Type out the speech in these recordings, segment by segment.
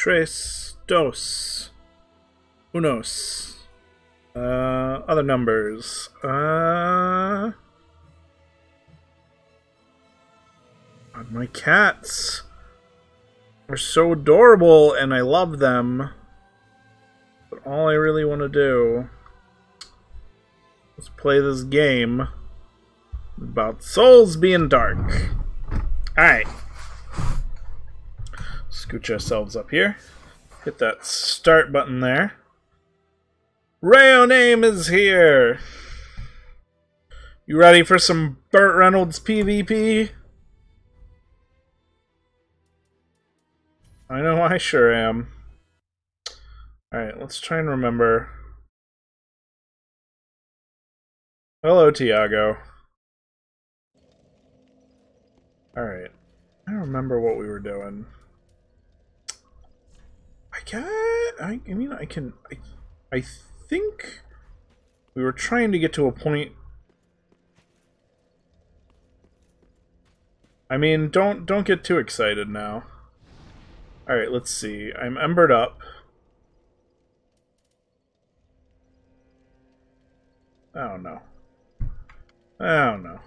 Tres, dos, unos. Uh, other numbers. Uh, my cats are so adorable and I love them. But all I really want to do is play this game about souls being dark. Alright. Scooch ourselves up here. Hit that start button there. Rayo name is here! You ready for some Burt Reynolds PvP? I know I sure am. Alright, let's try and remember. Hello, Tiago. Alright. I don't remember what we were doing. I can I, I mean I can I, I think we were trying to get to a point I mean don't don't get too excited now. Alright, let's see. I'm embered up. I don't know. I don't know.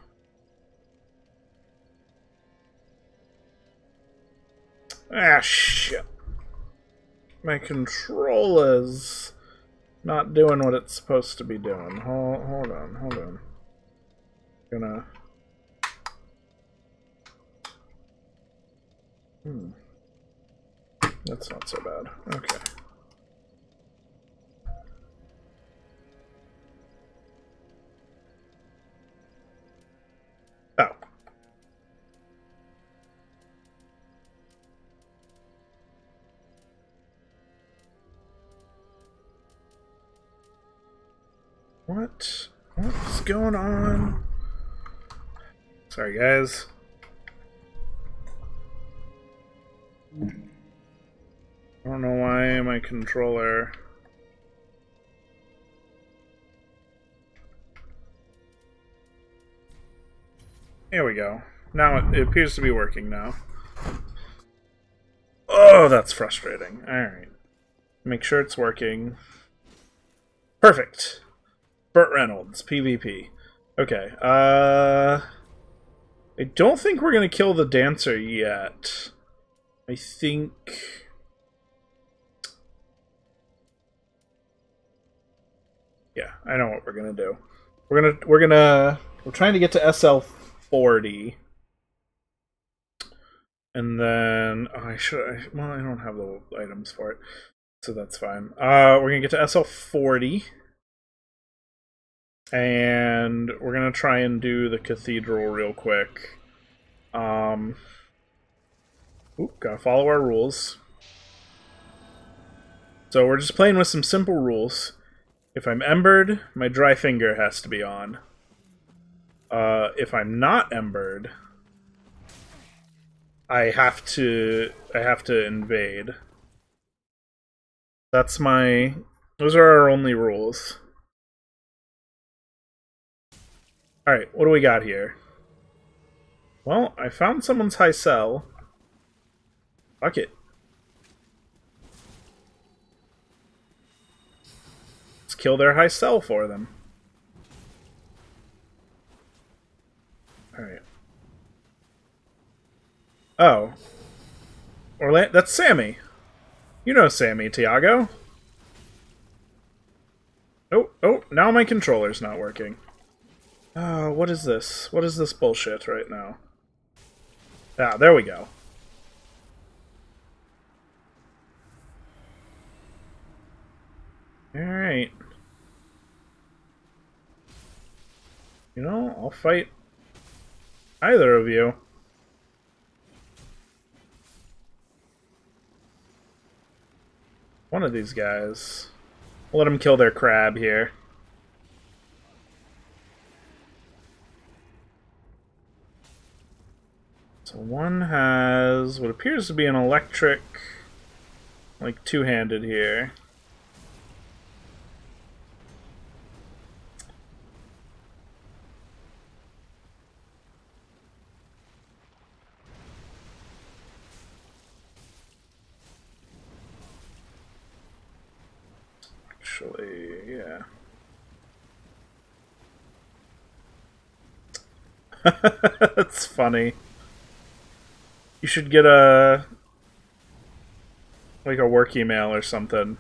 Ah, shit. My controller's not doing what it's supposed to be doing. Hold, hold on, hold on. Gonna... Hmm. That's not so bad. Okay. What? What's going on? Sorry, guys. I don't know why my controller... Here we go. Now it, it appears to be working now. Oh, that's frustrating. Alright. Make sure it's working. Perfect. Burt Reynolds, PvP. Okay, uh... I don't think we're gonna kill the dancer yet. I think... Yeah, I know what we're gonna do. We're gonna we're gonna we're trying to get to SL forty, and then oh, I should I, well I don't have the items for it, so that's fine. Uh, we're gonna get to SL forty, and we're gonna try and do the cathedral real quick. Um, oop, gotta follow our rules. So we're just playing with some simple rules. If I'm embered, my dry finger has to be on. Uh, if I'm not embered, I have to I have to invade. That's my those are our only rules. Alright, what do we got here? Well, I found someone's high cell. Fuck it. Let's kill their high cell for them. Alright. Oh. Orla that's Sammy. You know Sammy, Tiago. Oh, oh, now my controller's not working. Oh, what is this? What is this bullshit right now? Ah, there we go. Alright. You know, I'll fight either of you. One of these guys. We'll let them kill their crab here. So one has what appears to be an electric, like two-handed here. actually, yeah. That's funny. You should get a like a work email or something.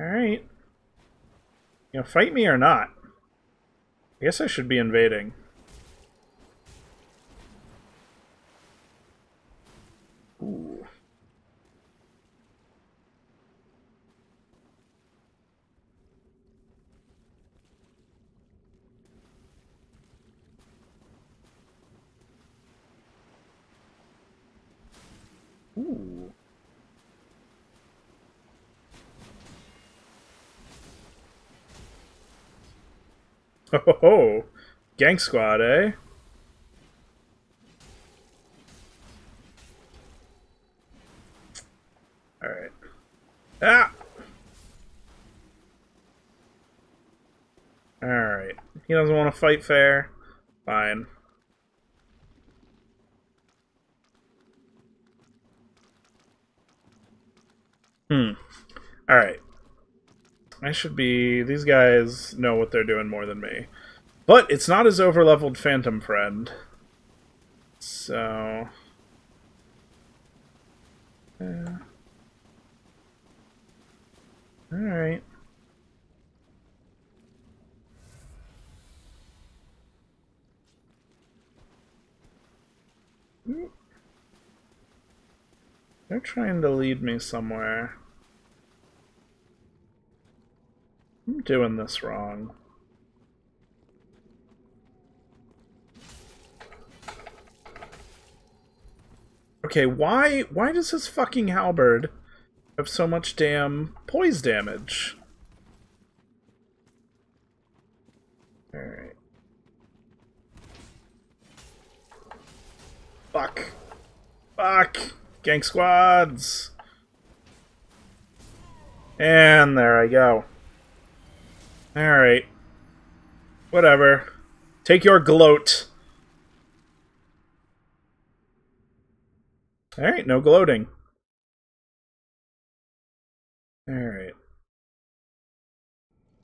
Alright. You know, fight me or not? I guess I should be invading. Ooh. Ooh. Ho ho! Gang Squad, eh? Alright. Ah! Alright. He doesn't want to fight fair. Fine. Hmm. Alright. I should be... These guys know what they're doing more than me. But it's not his overleveled Phantom friend. So... Yeah. Alright. They're trying to lead me somewhere. I'm doing this wrong. Okay, why why does his fucking halberd have so much damn poise damage? Alright. Fuck. Fuck. Gang squads. And there I go. Alright. Whatever. Take your gloat. Alright, no gloating. Alright.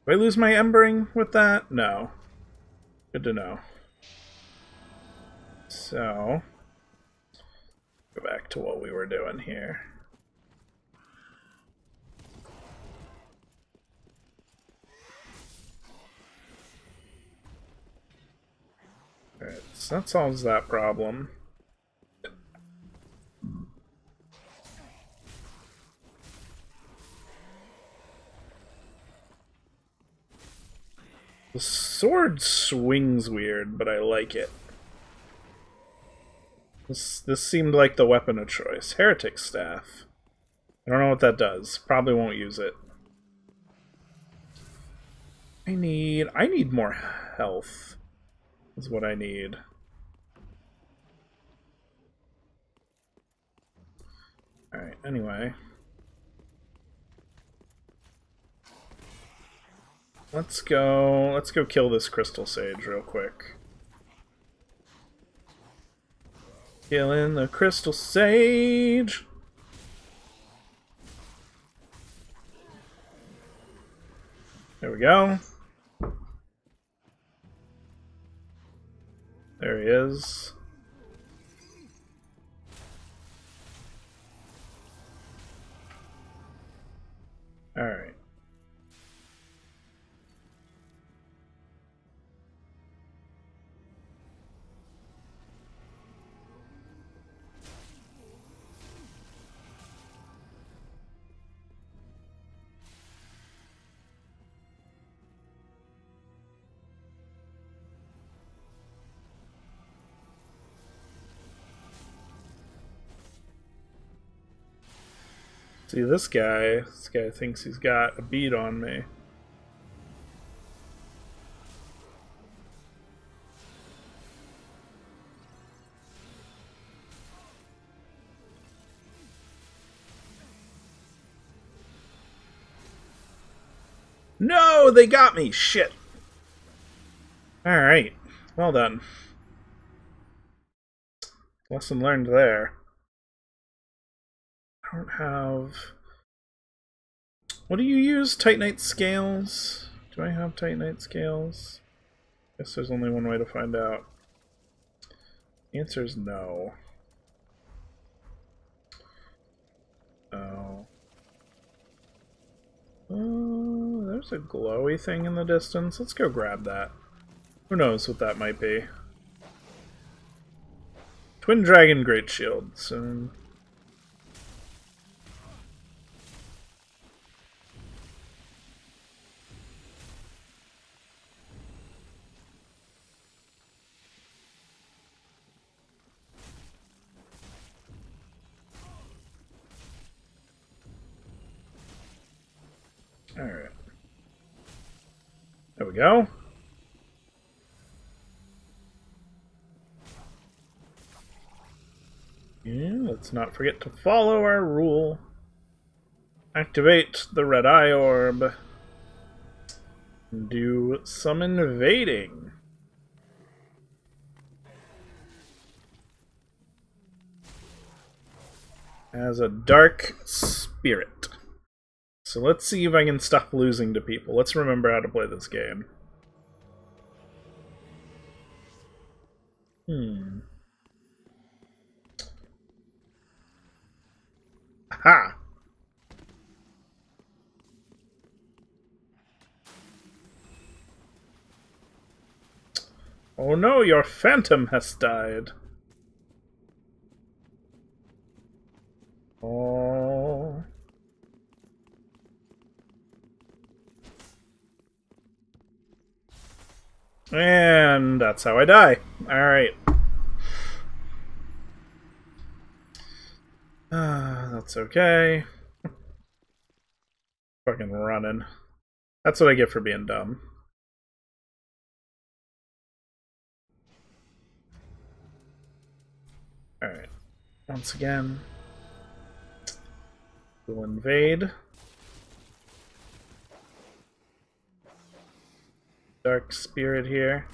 Do I lose my embering with that? No. Good to know. So, go back to what we were doing here. That solves that problem. The sword swings weird, but I like it. This this seemed like the weapon of choice. Heretic Staff. I don't know what that does. Probably won't use it. I need I need more health. Is what I need. Alright, anyway. Let's go let's go kill this crystal sage real quick. Killing the crystal sage. There we go. There he is. Alright. See, this guy, this guy thinks he's got a beat on me. No, they got me. Shit. All right. Well done. Lesson learned there. I don't have... What do you use? Titanite scales? Do I have Titanite scales? Guess there's only one way to find out. Answer is no. Oh. Uh, there's a glowy thing in the distance. Let's go grab that. Who knows what that might be. Twin Dragon Great Shield. So Alright. There we go. Yeah, let's not forget to follow our rule. Activate the red eye orb. Do some invading. As a dark spirit. So let's see if I can stop losing to people. Let's remember how to play this game. Hmm. Ha! Oh no, your phantom has died. Oh. And that's how I die. Alright. Uh, that's okay. Fucking running. That's what I get for being dumb. Alright. Once again, we'll invade. Dark Spirit here.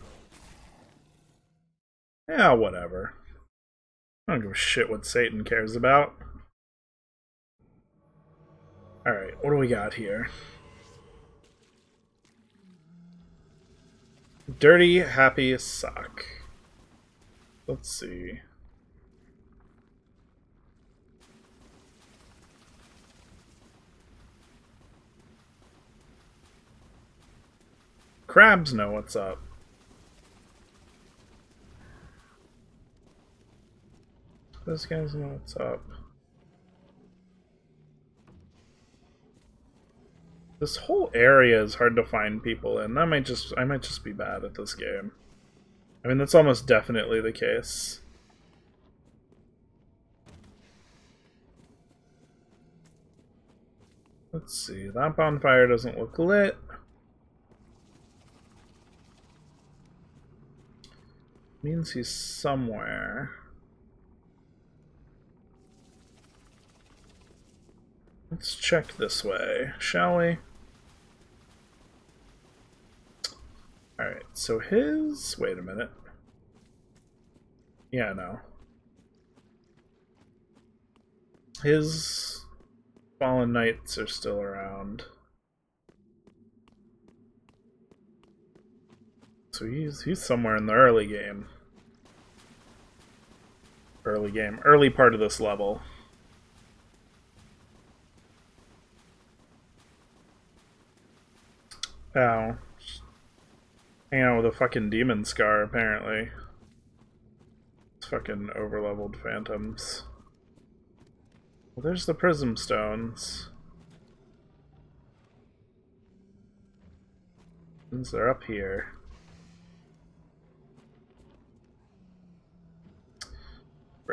Yeah, whatever. I don't give a shit what Satan cares about. Alright, what do we got here? Dirty Happy Sock. Let's see. Crabs know what's up. Those guys know what's up. This whole area is hard to find people in. That might just I might just be bad at this game. I mean that's almost definitely the case. Let's see, that bonfire doesn't look lit. Means he's somewhere. Let's check this way, shall we? Alright, so his... Wait a minute. Yeah, no. His fallen knights are still around. So he's he's somewhere in the early game. Early game. Early part of this level. Oh. Hanging out with a fucking demon scar, apparently. It's fucking overleveled phantoms. Well, there's the prism stones. They're up here.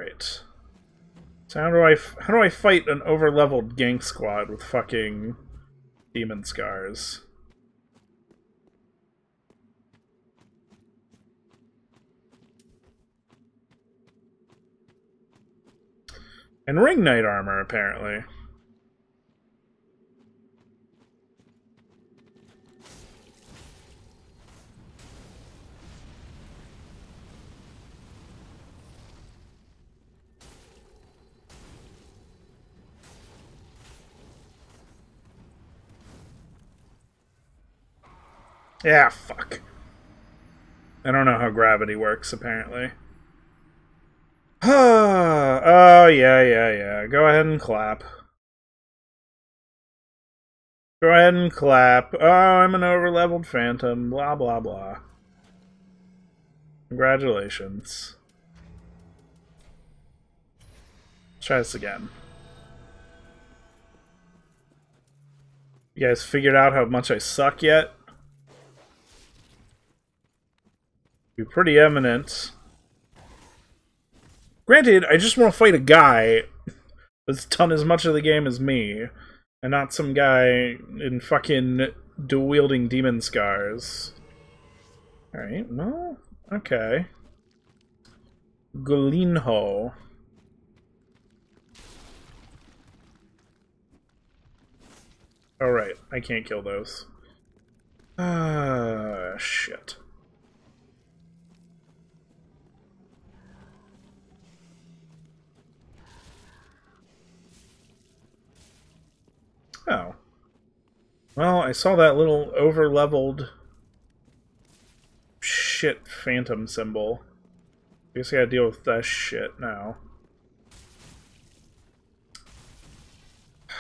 Great. So how do I how do I fight an overleveled gang squad with fucking demon scars? And ring knight armor apparently. Yeah, fuck. I don't know how gravity works, apparently. oh, yeah, yeah, yeah. Go ahead and clap. Go ahead and clap. Oh, I'm an overleveled phantom. Blah, blah, blah. Congratulations. Let's try this again. You guys figured out how much I suck yet? Be pretty eminent. Granted, I just want to fight a guy that's done as much of the game as me, and not some guy in fucking dual-wielding demon scars. Alright, well, okay. Golinho. Alright, I can't kill those. Ah, uh, shit. Oh. Well, I saw that little over-leveled shit phantom symbol. I guess I gotta deal with that shit now.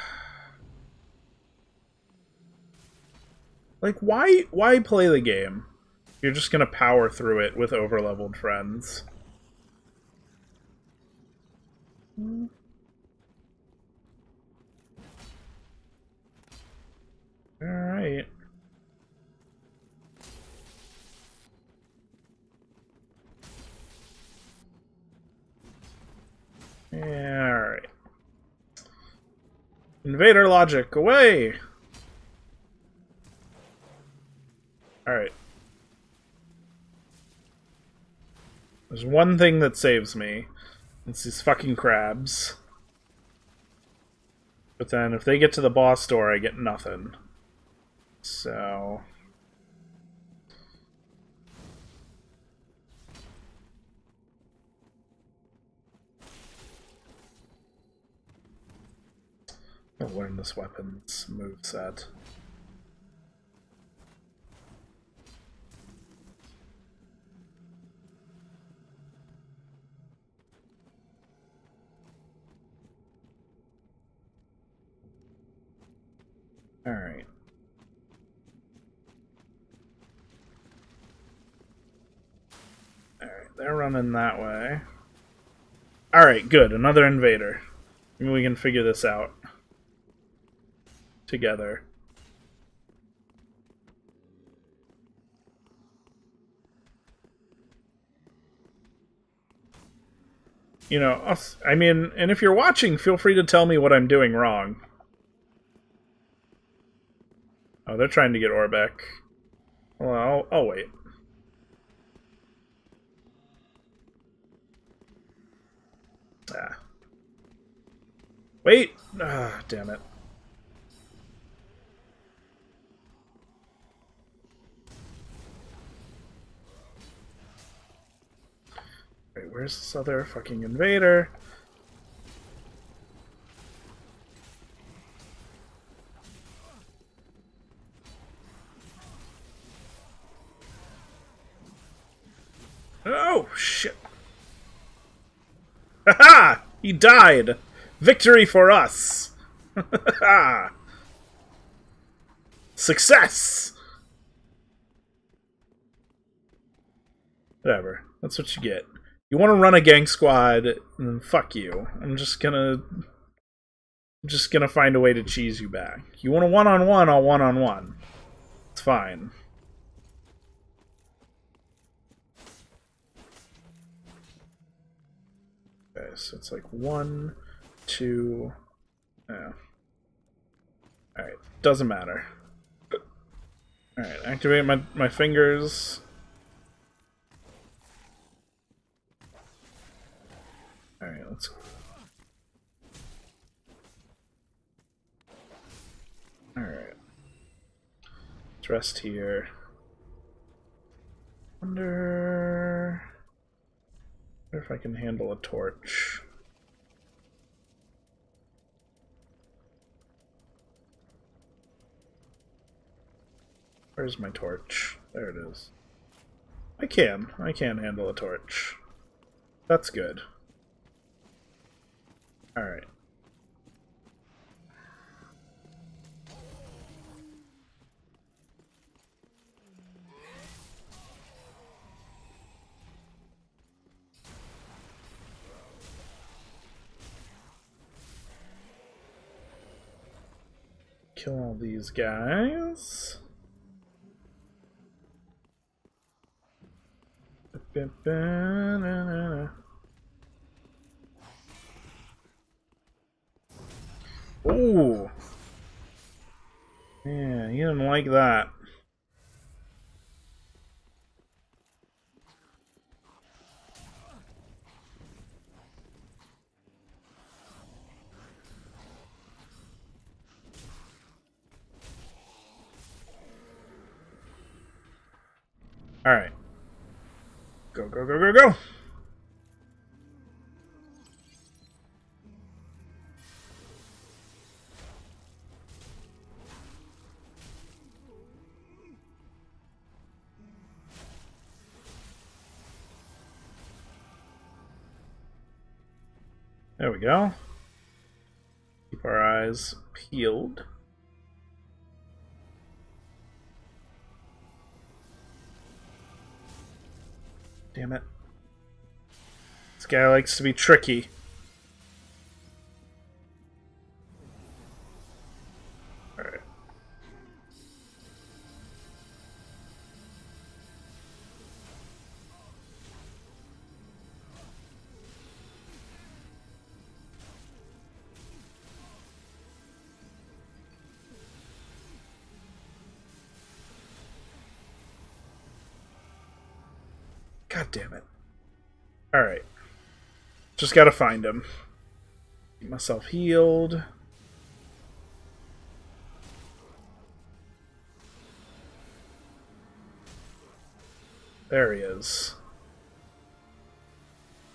Like, why why play the game? You're just gonna power through it with overleveled friends. Alright. Alright. Invader logic, away! Alright. There's one thing that saves me. It's these fucking crabs. But then if they get to the boss door, I get nothing. So... Oh, I'll learn this weapon's move set. Alright. Alright, they're running that way. Alright, good. Another invader. Maybe we can figure this out. Together. You know, I mean, and if you're watching, feel free to tell me what I'm doing wrong. Oh, they're trying to get Orbeck. Well, I'll, I'll wait. Ah. Wait! Ah, damn it. Wait, where's this other fucking invader? Oh, shit. Ha! ha! He died! Victory for us! Success! Whatever. That's what you get. You want to run a gang squad, then fuck you. I'm just gonna... I'm just gonna find a way to cheese you back. You want a one-on-one, -on -one, I'll one-on-one. -on -one. It's fine. So it's like one, two, yeah. Alright, doesn't matter. Alright, activate my, my fingers. Alright, let's... Alright. Let's rest here. Under wonder if I can handle a torch. Where's my torch? There it is. I can. I can handle a torch. That's good. Alright. Kill all these guys. Ooh. Yeah, he didn't like that. Alright. Go, go, go, go, go! There we go. Keep our eyes peeled. Damn it. This guy likes to be tricky. Damn it. Alright. Just gotta find him. Get myself healed. There he is.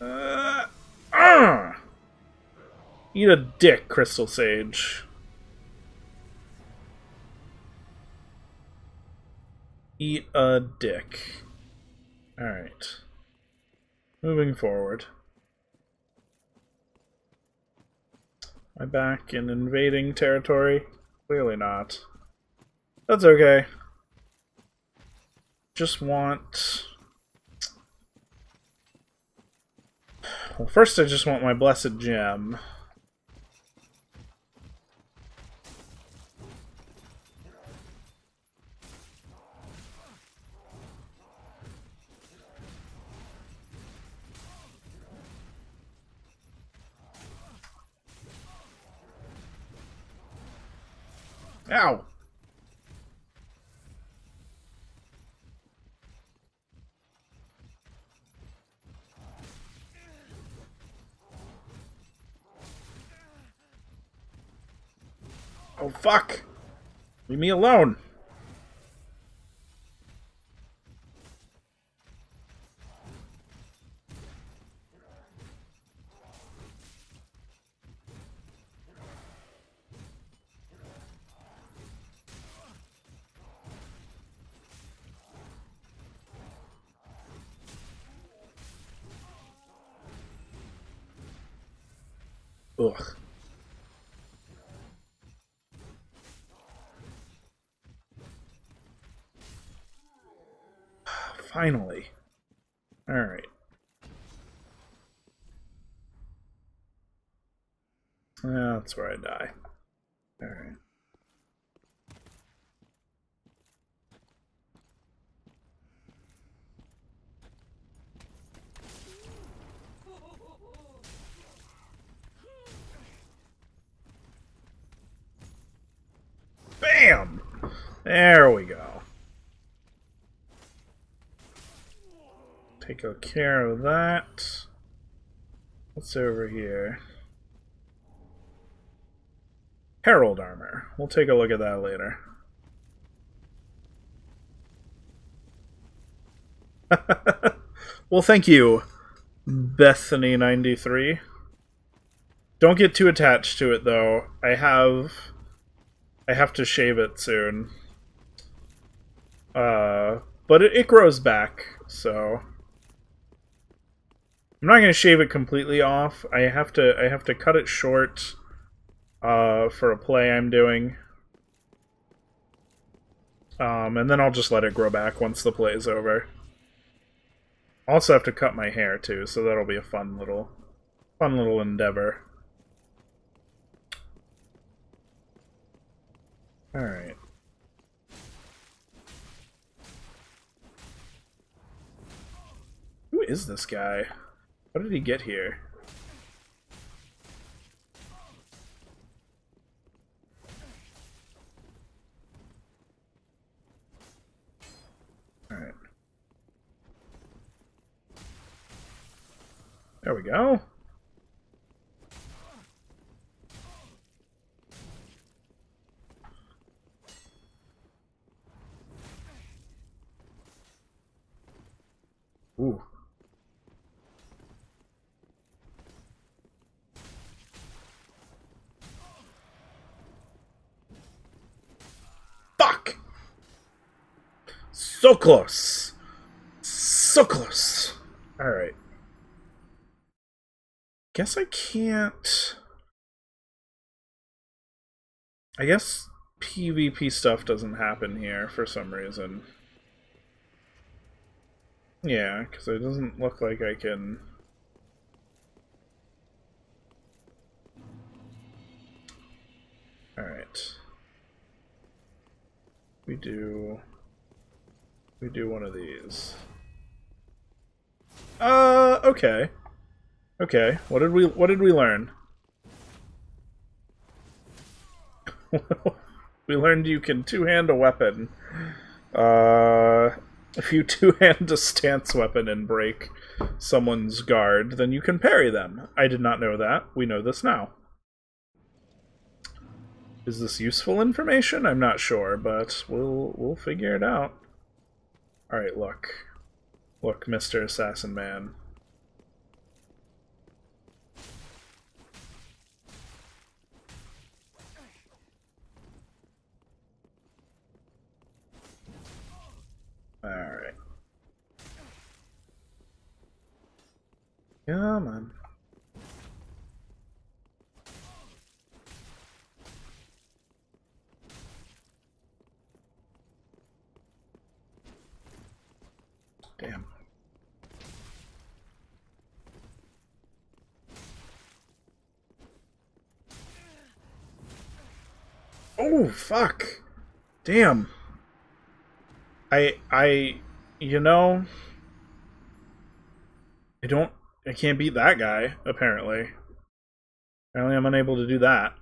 Uh, uh! Eat a dick, Crystal Sage. Eat a dick. Alright. Moving forward. Am I back in invading territory? Clearly not. That's okay. Just want... Well, first I just want my blessed gem. Ow! Oh fuck! Leave me alone! Ugh. Finally. Alright. That's where I die. Alright. There we go. Take care of that. What's over here? Herald armor. We'll take a look at that later. well, thank you, Bethany93. Don't get too attached to it, though. I have... I have to shave it soon. Uh, but it, it grows back, so I'm not going to shave it completely off. I have to I have to cut it short uh, for a play I'm doing. Um, and then I'll just let it grow back once the play is over. Also have to cut my hair too, so that'll be a fun little fun little endeavor. Alright. Is this guy? How did he get here? Alright. There we go. Ooh. Fuck! So close. So close. Alright. Guess I can't... I guess PvP stuff doesn't happen here for some reason. Yeah, because it doesn't look like I can... Alright. We do... We do one of these. Uh, okay. Okay, what did we what did we learn? we learned you can two-hand a weapon. Uh, if you two-hand a stance weapon and break someone's guard, then you can parry them. I did not know that. We know this now. Is this useful information? I'm not sure, but we'll we'll figure it out. Alright, look. Look, Mr. Assassin Man. Alright. Come on. Damn. Oh, fuck. Damn. I I you know I don't I can't beat that guy, apparently. Apparently I'm unable to do that.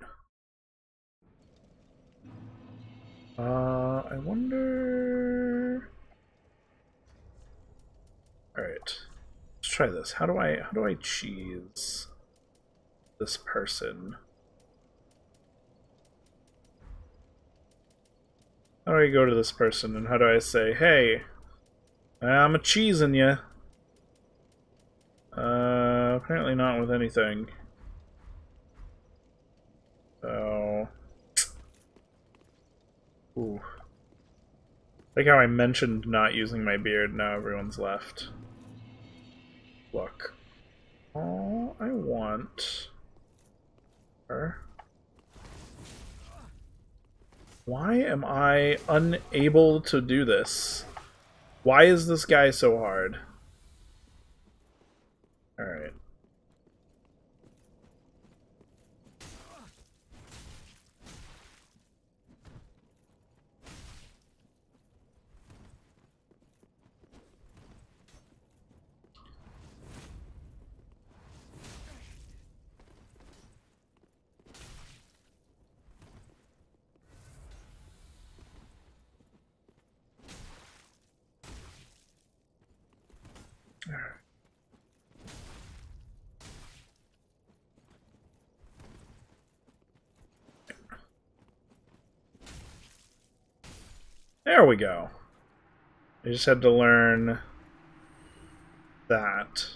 Uh I wonder Alright. Let's try this. How do I how do I cheese this person? How do I go to this person and how do I say, hey, I'm a cheesing you. Uh, apparently not with anything. So, ooh. Like how I mentioned not using my beard, now everyone's left. Look. All I want her Why am I unable to do this? Why is this guy so hard? Alright. There we go. I just had to learn that.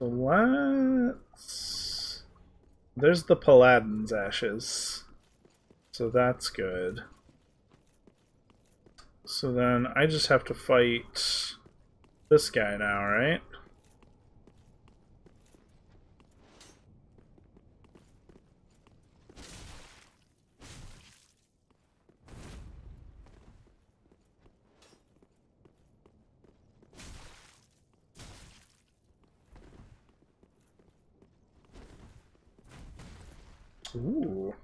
Let's... There's the Paladin's ashes. So that's good. So then I just have to fight this guy now, right? Ooh.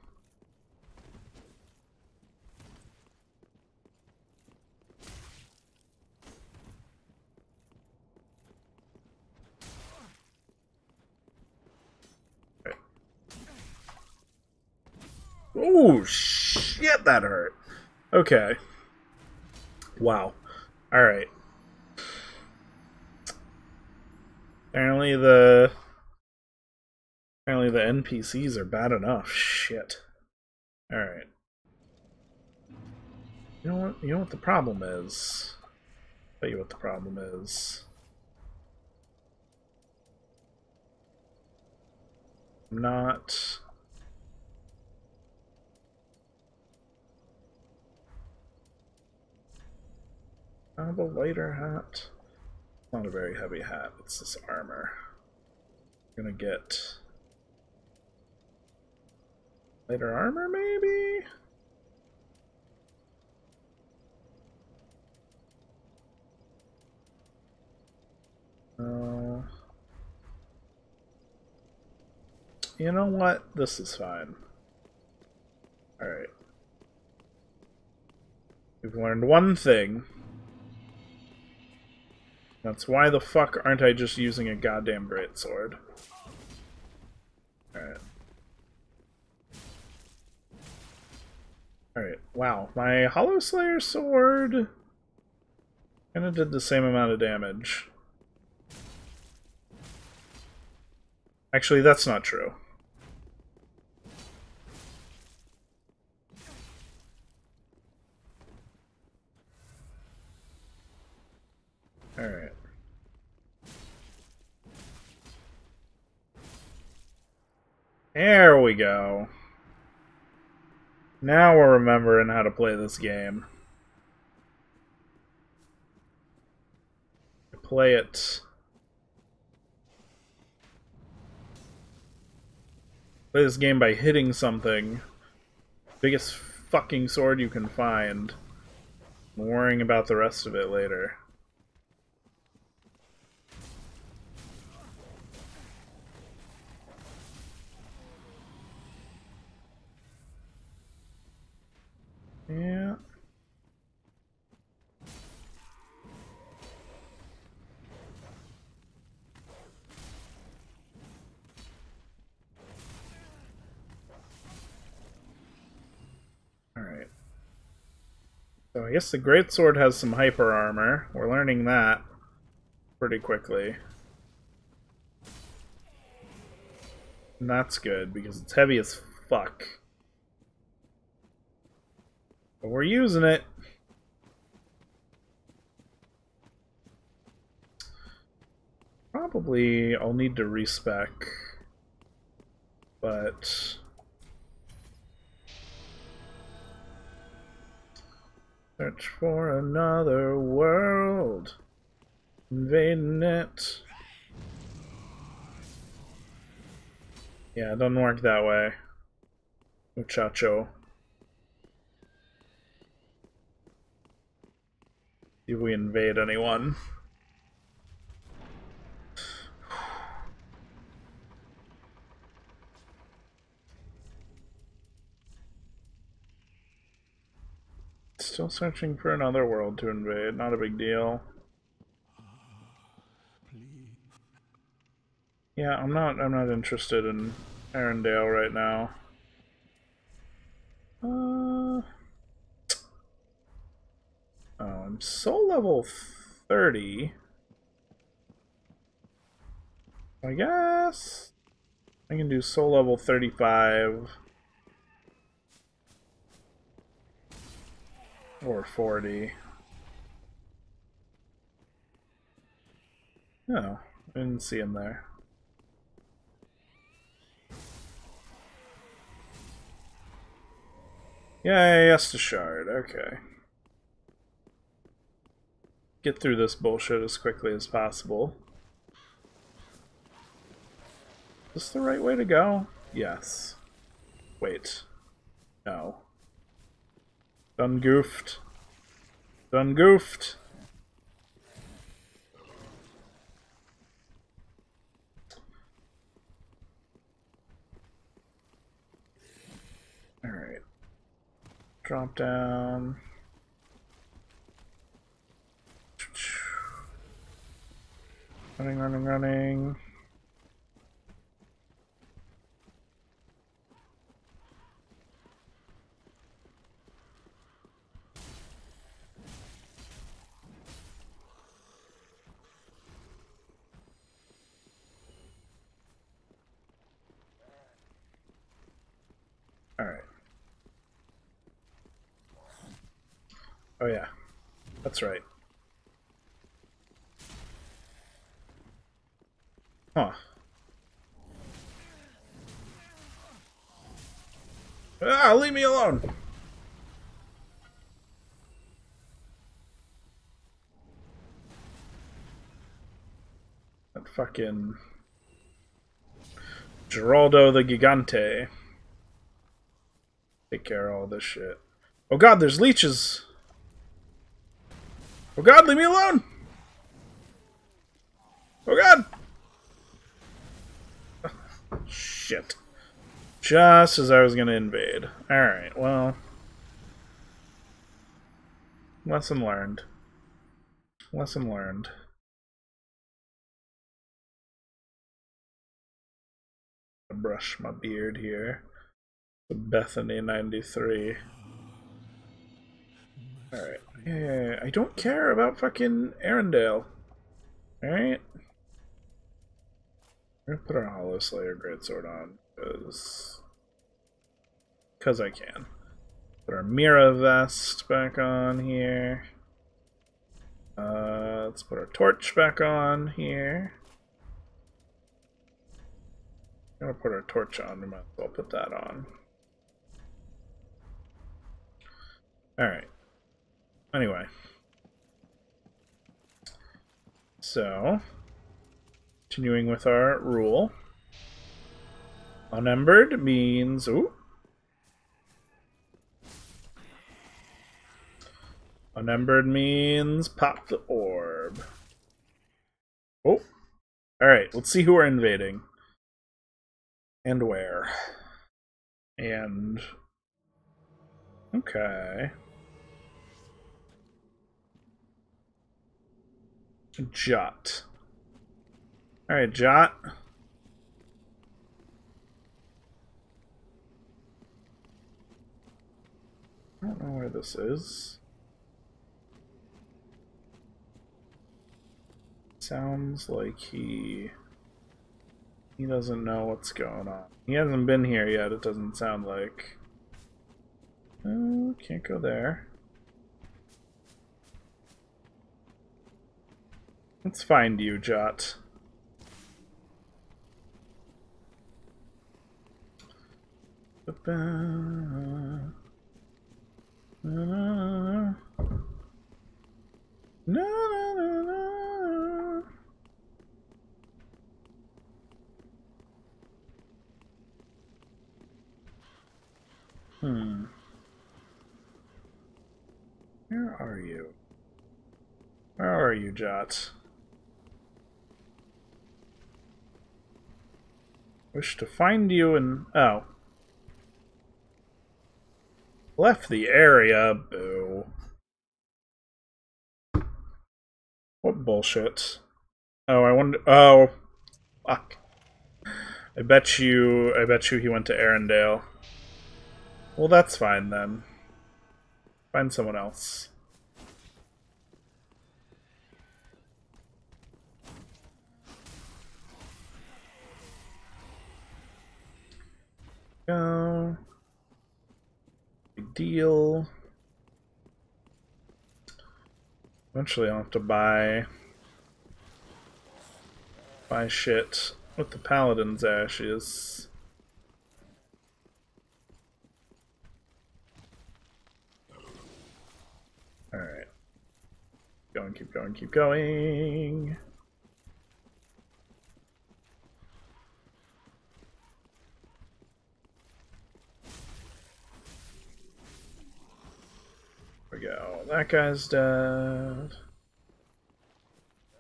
Oh, shit, that hurt. Okay. Wow. Alright. Apparently the... Apparently the NPCs are bad enough. Shit. Alright. You know what? You know what the problem is? I'll tell you what the problem is. I'm not... I have a lighter hat. Not a very heavy hat, it's this armor. I'm gonna get lighter armor, maybe? Uh, you know what? This is fine. Alright. We've learned one thing. That's why the fuck aren't I just using a goddamn greatsword? Alright. Alright, wow. My Hollow Slayer sword kinda did the same amount of damage. Actually, that's not true. Alright. There we go. Now we're remembering how to play this game. Play it. Play this game by hitting something. Biggest fucking sword you can find. I'm Worrying about the rest of it later. Yeah. Alright. So I guess the Greatsword has some hyper armor. We're learning that pretty quickly. And that's good, because it's heavy as fuck. But we're using it. Probably I'll need to respec. But... Search for another world. Invading it. Yeah, it doesn't work that way. Muchacho. if we invade anyone. Still searching for another world to invade, not a big deal. Yeah, I'm not I'm not interested in Arendelle right now. Uh Oh, I'm soul level 30. I guess I can do soul level 35 or 40. No, I didn't see him there. Yeah, yes, the shard. Okay. get through this bullshit as quickly as possible. Is this the right way to go? Yes. Wait. No. Done goofed. Done goofed. Alright. Drop down. Running, running, running. Alright. Oh yeah. That's right. Huh. Ah, leave me alone! That fucking... Geraldo the Gigante. Take care of all this shit. Oh god, there's leeches! Oh god, leave me alone! Oh god! Shit. Just as I was gonna invade. Alright, well. Lesson learned. Lesson learned. brush my beard here. Bethany 93. Alright. Yeah, I don't care about fucking Arendelle. Alright? We're gonna put our Hollow Slayer Greatsword on, because... Because I can. Put our Mirrah Vest back on here. Uh, let's put our Torch back on here. I'm gonna put our Torch on, we might as well put that on. Alright. Anyway. So, continuing with our rule. Unembered means... Ooh. Unembered means pop the orb. Oh. Alright, let's see who we're invading. And where. And... Okay. Jot. Alright, Jot. I don't know where this is. Sounds like he... He doesn't know what's going on. He hasn't been here yet, it doesn't sound like. Oh, can't go there. Let's find you, Jot. Hmm. Where are you? Where are you, Jot? Wish to find you and... Oh. Left the area, boo. What bullshit. Oh, I wonder... Oh. Fuck. I bet you... I bet you he went to Arendelle. Well, that's fine then. Find someone else. Go. Big deal. Eventually I'll have to buy buy shit with the paladin's ashes. Alright. going, keep going, keep going. We go. That guy's dead.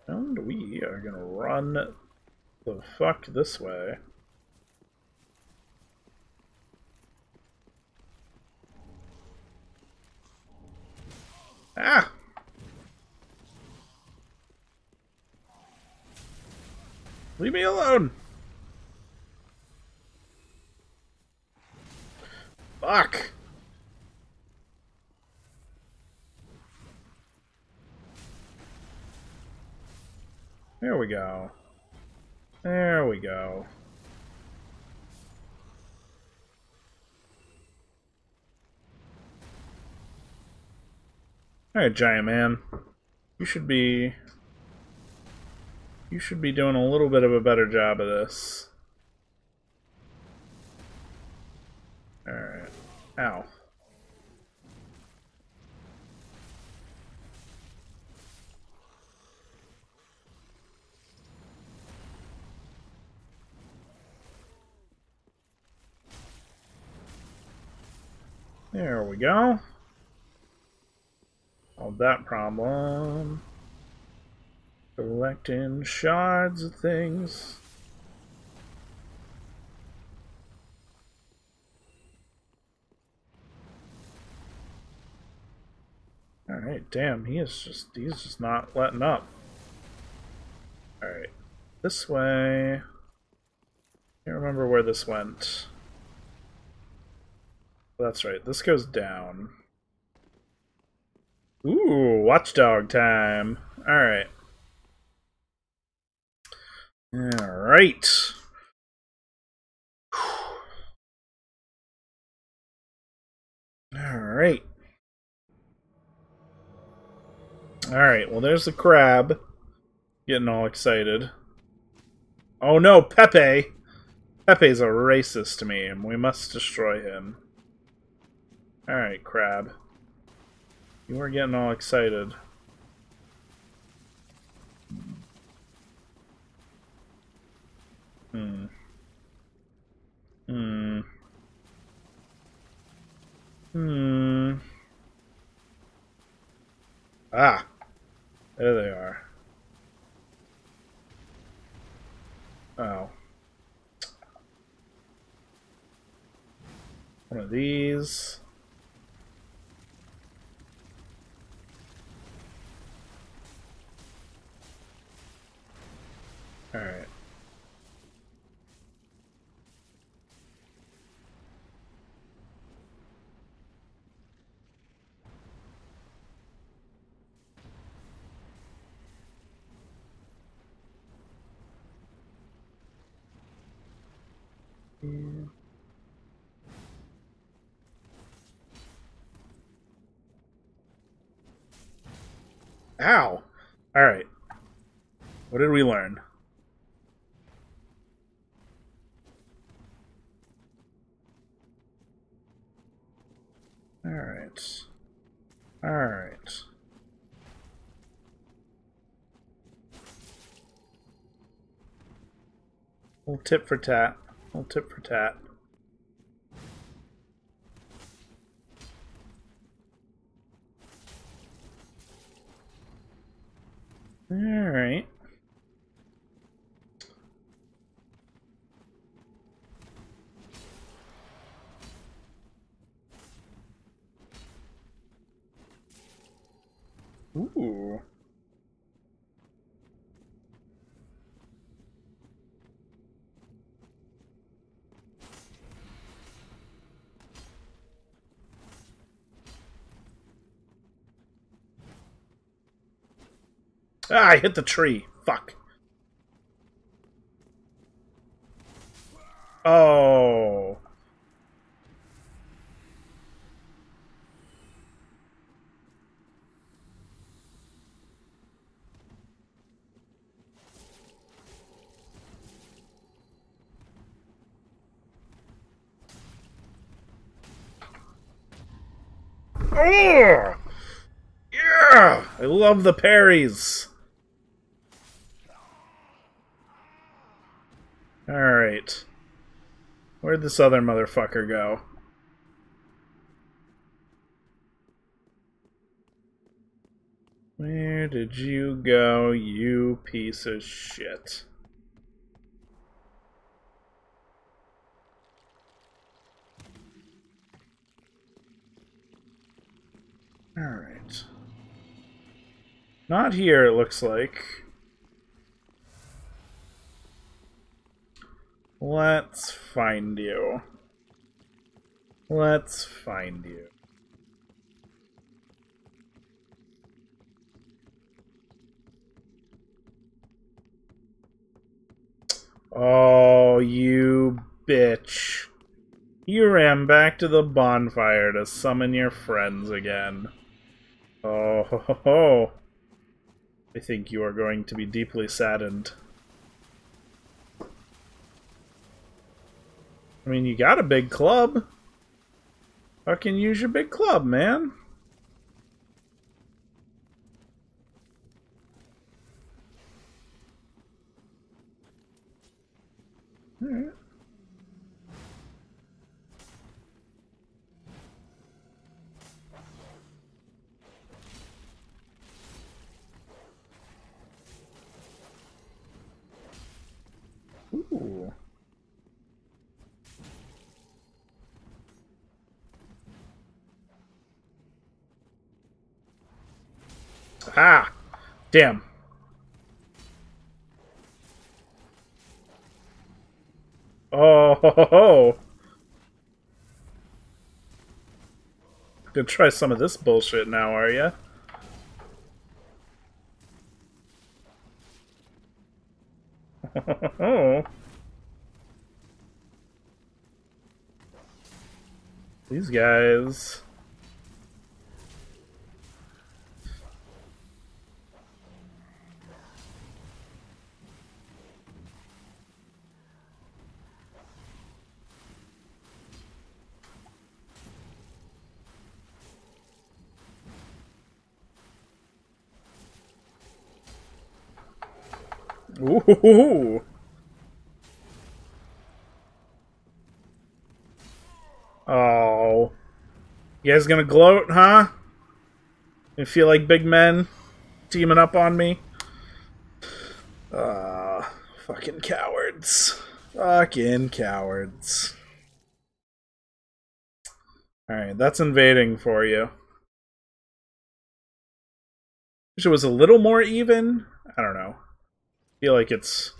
And we are gonna run the fuck this way. Ah! Leave me alone! Fuck! There we go. There we go. Alright, Giant Man. You should be... You should be doing a little bit of a better job of this. Alright. Ow. There we go solve that problem. Collecting shards of things. Alright, damn, he is just he's just not letting up. Alright. This way. Can't remember where this went. That's right, this goes down. Ooh, watchdog time. Alright. Alright. Alright. Alright, well there's the crab. Getting all excited. Oh no, Pepe! Pepe's a racist to me, and we must destroy him. Alright, crab. You were getting all excited. Hmm. Hmm. Hmm. Ah. There they are. Oh. One of these. Alright. Ow! Alright. What did we learn? Alright. Alright. Little tip for tat. Little tip for tat. Alright. Ooh. Ah, I hit the tree. Fuck. Oh. Oh! Yeah! I love the parries. Alright. Where'd this other motherfucker go? Where did you go, you piece of shit? Alright. Not here, it looks like. Let's find you. Let's find you. Oh, you bitch. You ran back to the bonfire to summon your friends again. Oh, ho, ho, ho. I think you are going to be deeply saddened. I mean, you got a big club. Fucking use your big club, man. Alright. Ooh. Ah! Damn. Oh, ho, ho, ho. Gonna try some of this bullshit now, are ya? These guys. Ooh. Oh. You guys gonna gloat, huh? You feel like big men teaming up on me? Ah, uh, fucking cowards. Fucking cowards. Alright, that's invading for you. Wish it was a little more even. I don't know feel like it's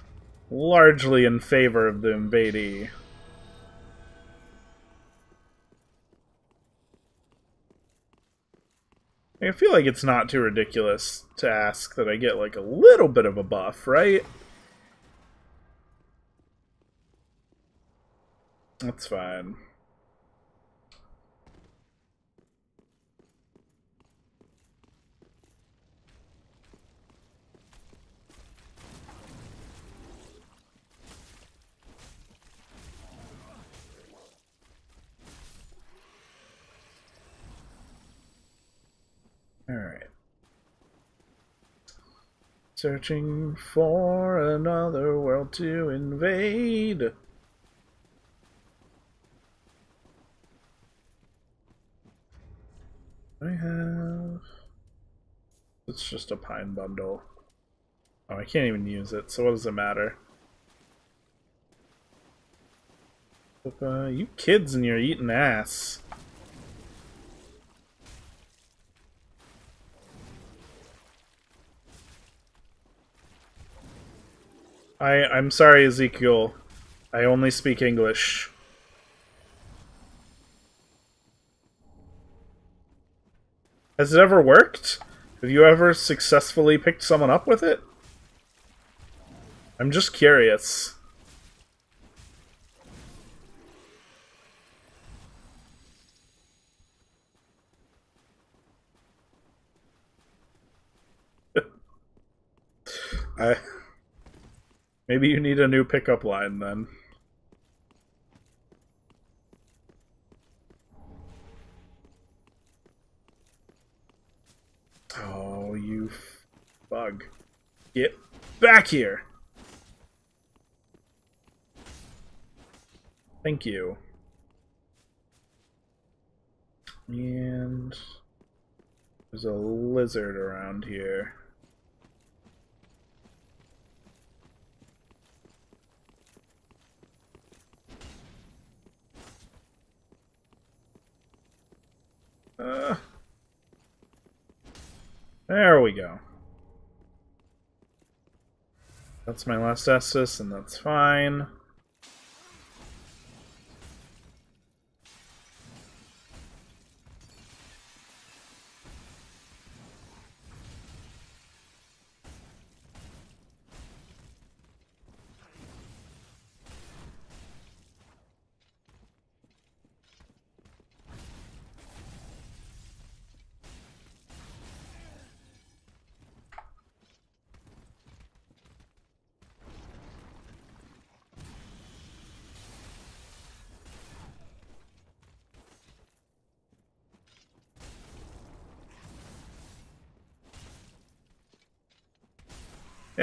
largely in favor of the invadee. I feel like it's not too ridiculous to ask that I get like a little bit of a buff, right? That's fine. Alright. Searching for another world to invade. I have... It's just a pine bundle. Oh, I can't even use it, so what does it matter? Uh, you kids and you're eating ass. I I'm sorry, Ezekiel. I only speak English. Has it ever worked? Have you ever successfully picked someone up with it? I'm just curious. I Maybe you need a new pickup line then. Oh, you bug. Get back here! Thank you. And there's a lizard around here. Uh, there we go. That's my last Estus, and that's fine.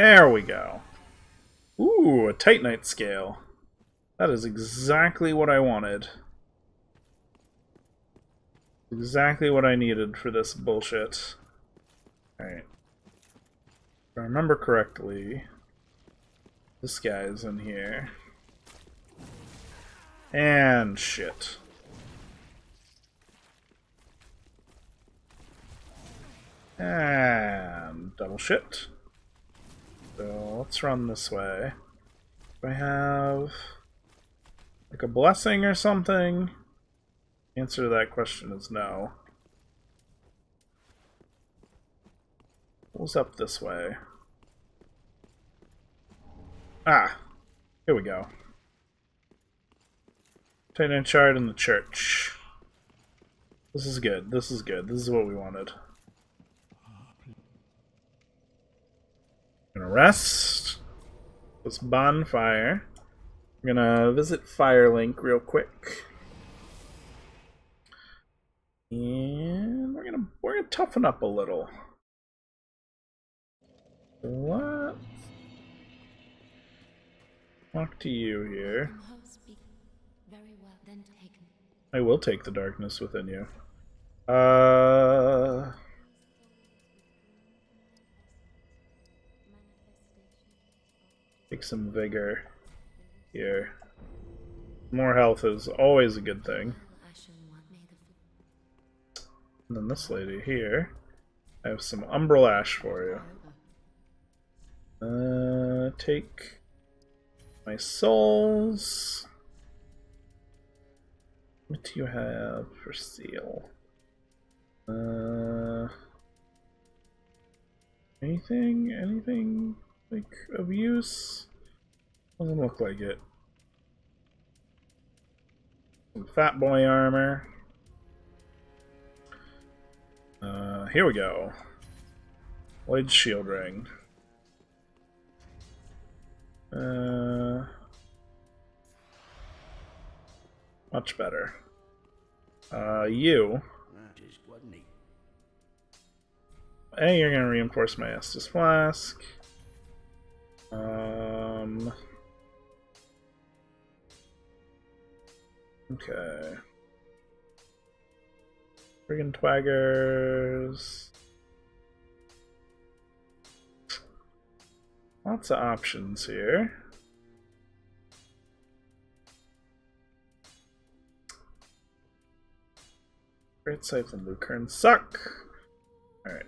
There we go. Ooh, a Titanite scale. That is exactly what I wanted. Exactly what I needed for this bullshit. Alright. If I remember correctly, this guy's in here. And shit. And double shit. So let's run this way. Do I have like a blessing or something? Answer to that question is no. What's up this way? Ah, here we go. Titan shard in the church. This is good. This is good. This is what we wanted. Gonna rest. This bonfire. I'm gonna visit Firelink real quick. And we're gonna we're gonna toughen up a little. What? Talk to you here. I will take the darkness within you. Uh Take some vigor here. More health is always a good thing. And then this lady here. I have some Umbral Ash for you. Uh, take my souls. What do you have for seal? Uh, anything? Anything? Like of use? Doesn't look like it. Some fat boy armor. Uh, here we go. Blade shield ring. Uh, much better. Uh, you. Hey, you're gonna reinforce my Estus Flask. Um. Okay. Friggin' twaggers. Lots of options here. Great Scythe and Lucerne suck. Alright.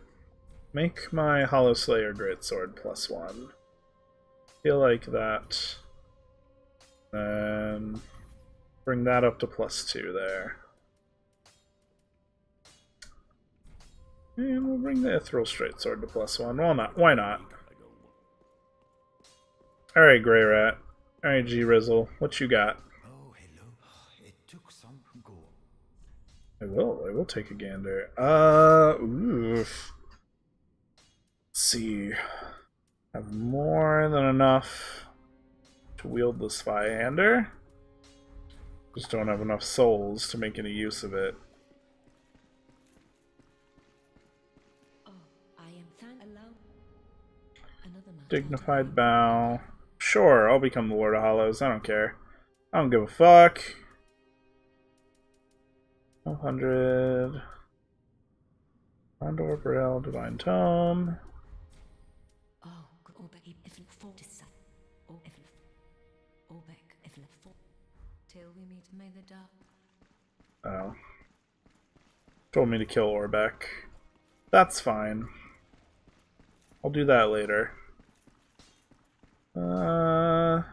Make my Hollow Slayer Great Sword plus one feel like that. And bring that up to plus two there. And we'll bring the Ethereal Straight Sword to plus one. Well, not. Why not? Alright, Greirat. Alright, G Rizzle. What you got? Oh, hello. It took some I will. I will take a gander. Uh, oof. Let's see have more than enough to wield the Zweihander. Just don't have enough souls to make any use of it. Dignified bow. Sure, I'll become the Lord of Hollows. I don't care. I don't give a fuck. 100. Londor Braille, Divine Tome. Oh. Told me to kill Orbeck. That's fine. I'll do that later. Uh...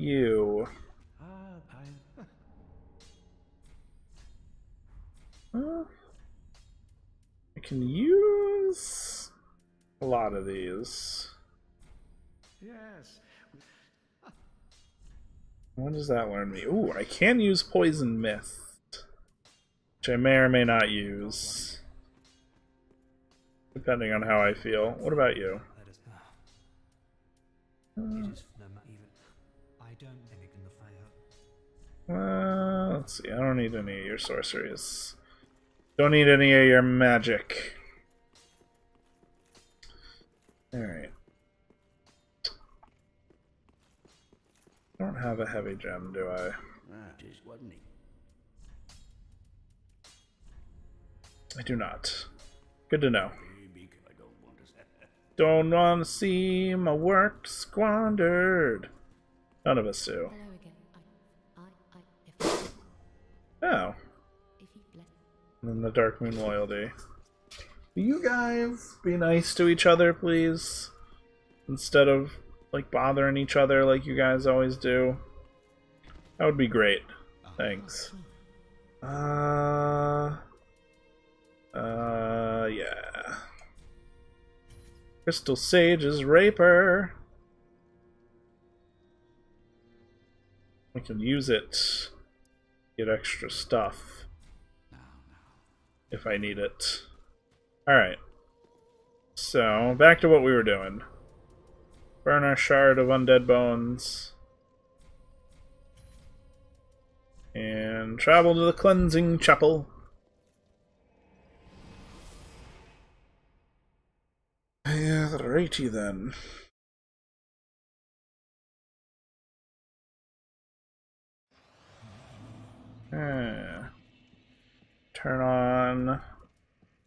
You. Uh, I can use a lot of these. Yes. What does that learn me? Ooh, I can use Poison Mist. Which I may or may not use. Depending on how I feel. What about you? Uh, let's see, I don't need any of your sorceries. Don't need any of your magic. Alright. Don't have a heavy gem, do I? I do not. Good to know. Don't want to see my work squandered. None of us do. Oh. And then the Darkmoon loyalty. Will you guys be nice to each other, please? Instead of, like, bothering each other like you guys always do. That would be great. Thanks. Uh... Uh, yeah. Crystal Sage's Rapier. We can use it. Get extra stuff. If I need it. Alright. So, back to what we were doing. Burn our shard of undead bones. And travel to the cleansing chapel. Yeah, righty then. Turn on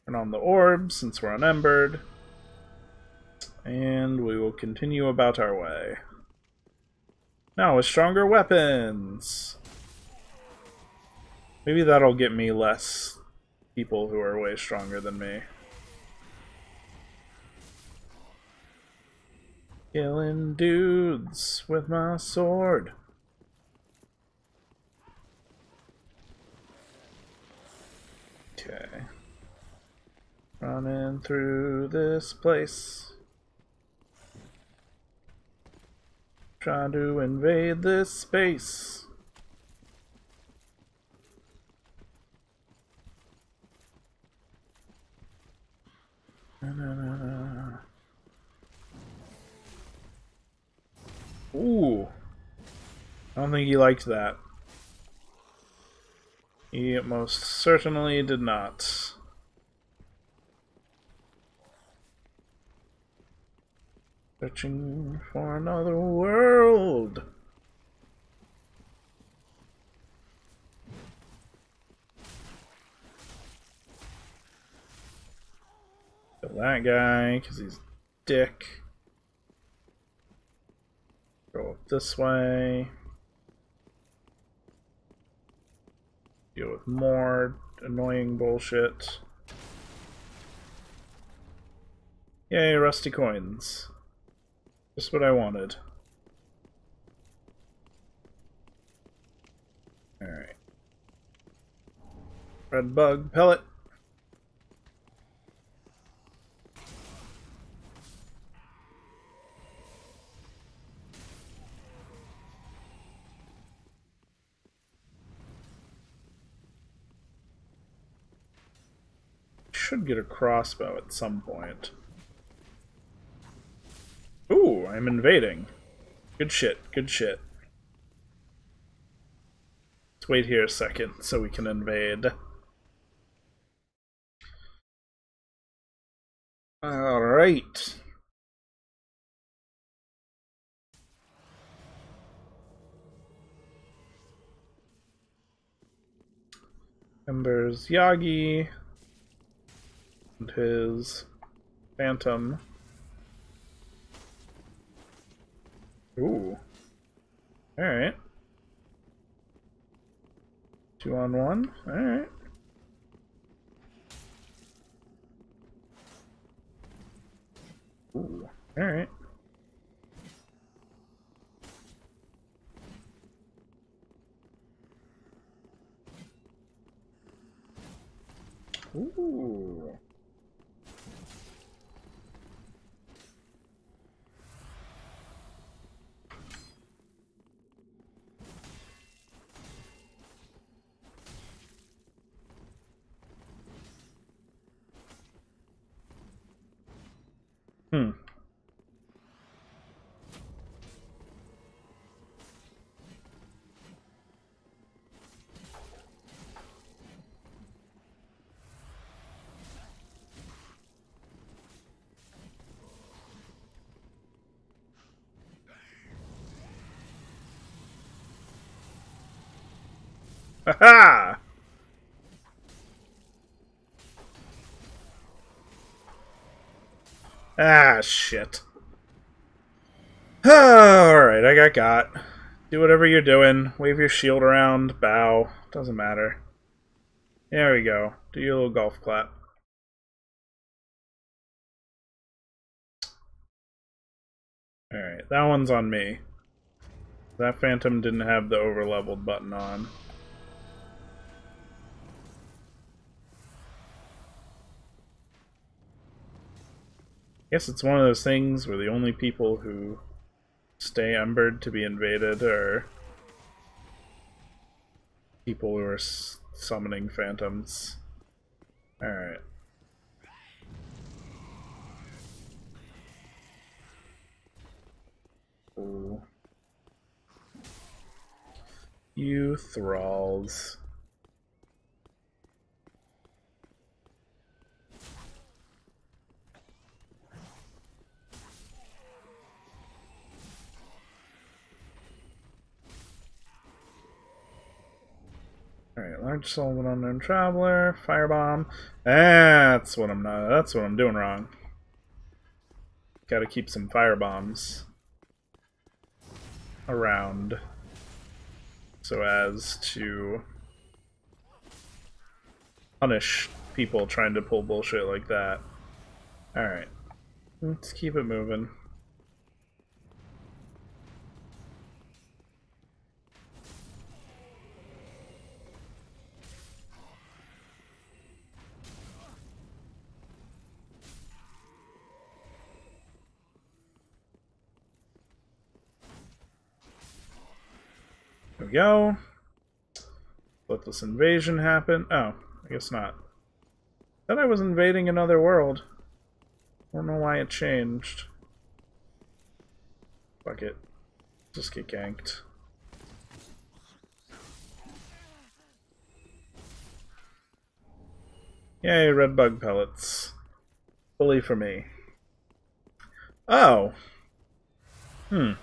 turn on the orb since we're unembered. And we will continue about our way. Now with stronger weapons. Maybe that'll get me less people who are way stronger than me. Killing dudes with my sword. Okay. Running through this place. Trying to invade this space. Ooh. I don't think he liked that. He most certainly did not. Searching for another world. Kill that guy, because he's dick. Go up this way. Deal with more annoying bullshit. Yay, rusty coins. Just what I wanted. Alright. Red bug pellet. should get a crossbow at some point. Ooh, I'm invading. Good shit, good shit. Let's wait here a second so we can invade. Alright. Ember's Yagi and his Phantom. Ooh. Alright. Two on one. Alright. Ooh. Alright. Ooh. Hmm. Ha Ah, shit. Alright, I got got. Do whatever you're doing. Wave your shield around. Bow. Doesn't matter. There we go. Do your little golf clap. Alright, that one's on me. That Phantom didn't have the over-leveled button on. Guess it's one of those things where the only people who stay embered to be invaded are people who are summoning phantoms. Alright. You thralls. Alright, large soul unknown traveler, firebomb. That's what I'm not that's what I'm doing wrong. Gotta keep some firebombs around so as to punish people trying to pull bullshit like that. Alright. Let's keep it moving. Go. Let this invasion happen. Oh, I guess not. Thought I was invading another world. I don't know why it changed. Fuck it. Just get ganked. Yay, red bug pellets. Fully for me. Oh. Hmm.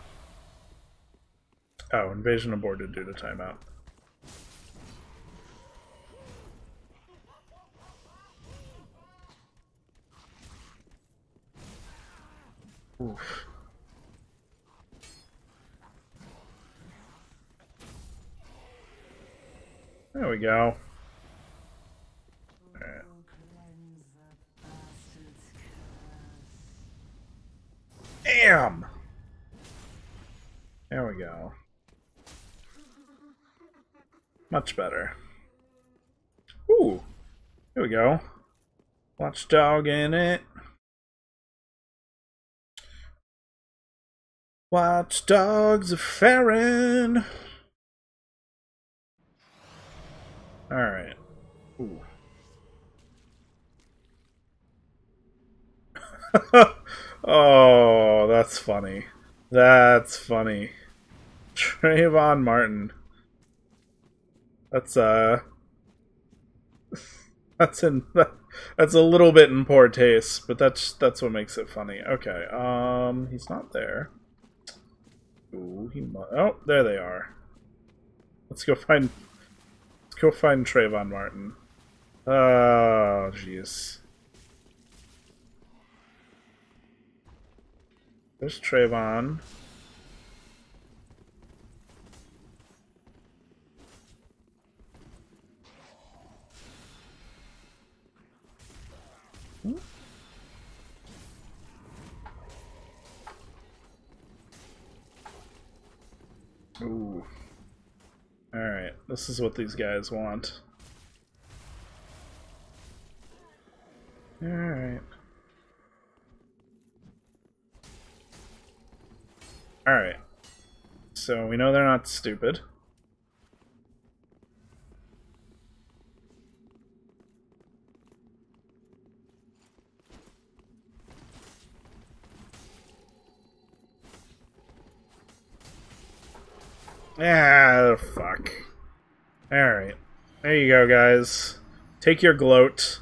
Oh, invasion aborted due to timeout. Oof. There we go. Damn! There we go. Much better. Ooh. Here we go. Watchdog in it. Watchdogs of Farron. Alright. Ooh. oh, that's funny. That's funny. Trayvon Martin. That's uh that's in that's a little bit in poor taste, but that's that's what makes it funny. Okay, um, he's not there. Ooh, he oh, there they are. Let's go find let's go find Trayvon Martin. Oh, jeez. There's Trayvon. Ooh. Alright, this is what these guys want. Alright. Alright. So we know they're not stupid. Ah, fuck. Alright. There you go, guys. Take your gloat.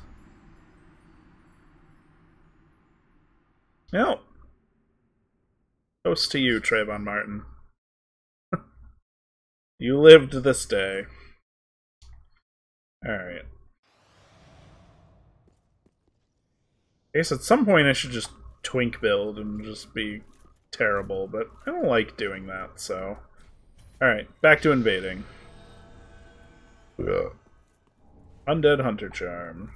No. Toast to you, Trayvon Martin. you lived this day. Alright. I guess at some point I should just twink build and just be terrible, but I don't like doing that, so... Alright, back to invading. Ugh. Undead Hunter Charm.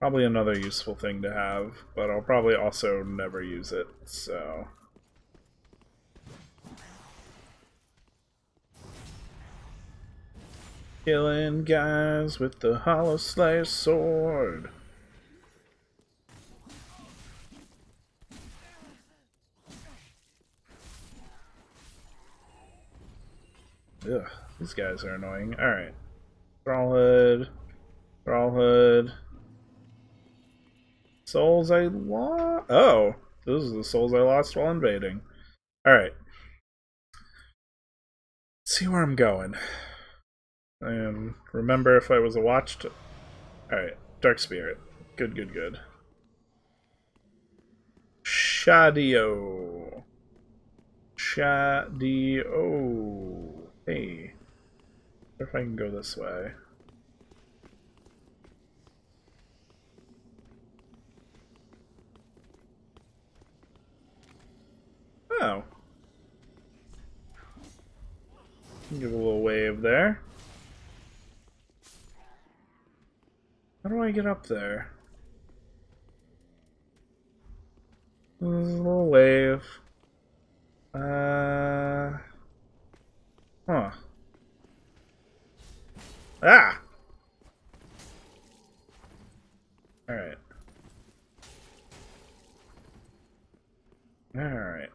Probably another useful thing to have, but I'll probably also never use it, so... Killing guys with the Hollow Slayer sword. Ugh, these guys are annoying. Alright. Thrallhood. Thrallhood. Souls I lost. Oh, those are the souls I lost while invading. Alright. See where I'm going. And remember if I was a watched. Alright. Dark Spirit. Good, good, good. Shadio. Shadio. Hey. if I can go this way. Oh. Give a little wave there. How do I get up there? a little wave. Uh... Huh. Ah! Alright. Alright.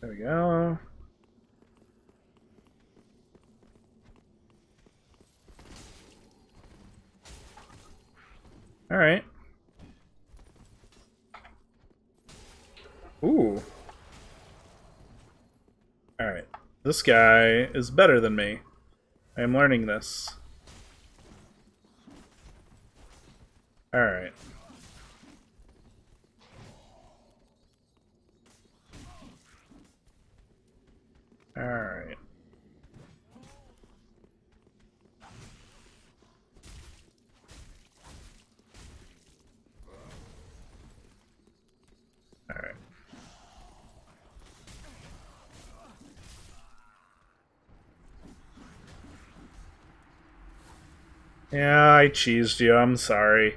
There we go. Alright. Ooh. Alright. This guy is better than me. I am learning this. Alright. Alright. Yeah, I cheesed you. I'm sorry.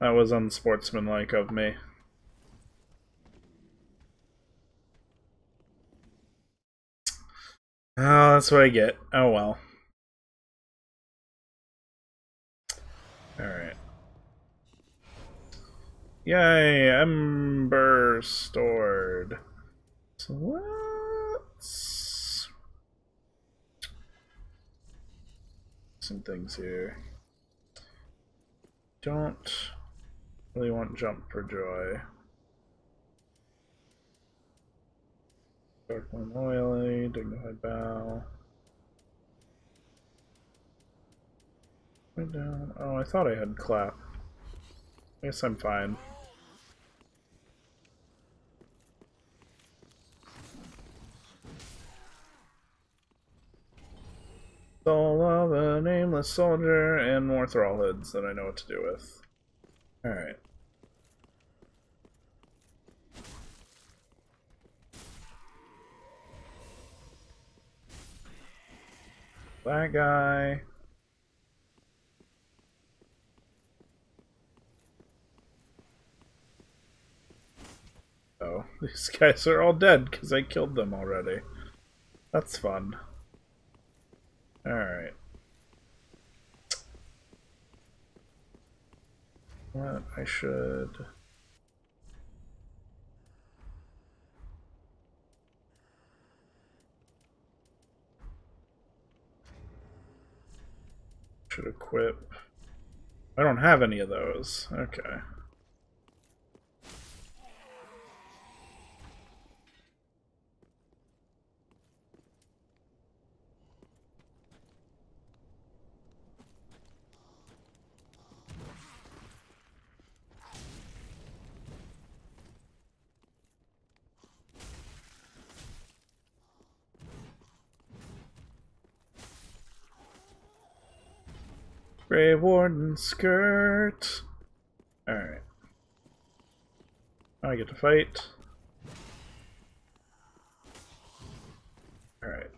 That was unsportsmanlike of me. Oh, that's what I get. Oh well. Alright. Yay, Ember stored. So let's some things here. Don't really want jump for joy. Dark one loyally, dignified bow. Down. Oh, I thought I had clap. I guess I'm fine. Soul of a nameless soldier and more thrall hoods that I know what to do with. Alright. That guy. Oh, these guys are all dead because I killed them already. That's fun. Alright. What I should... Should equip. I don't have any of those. Okay. Grave Warden skirt. Alright. I get to fight. Alright.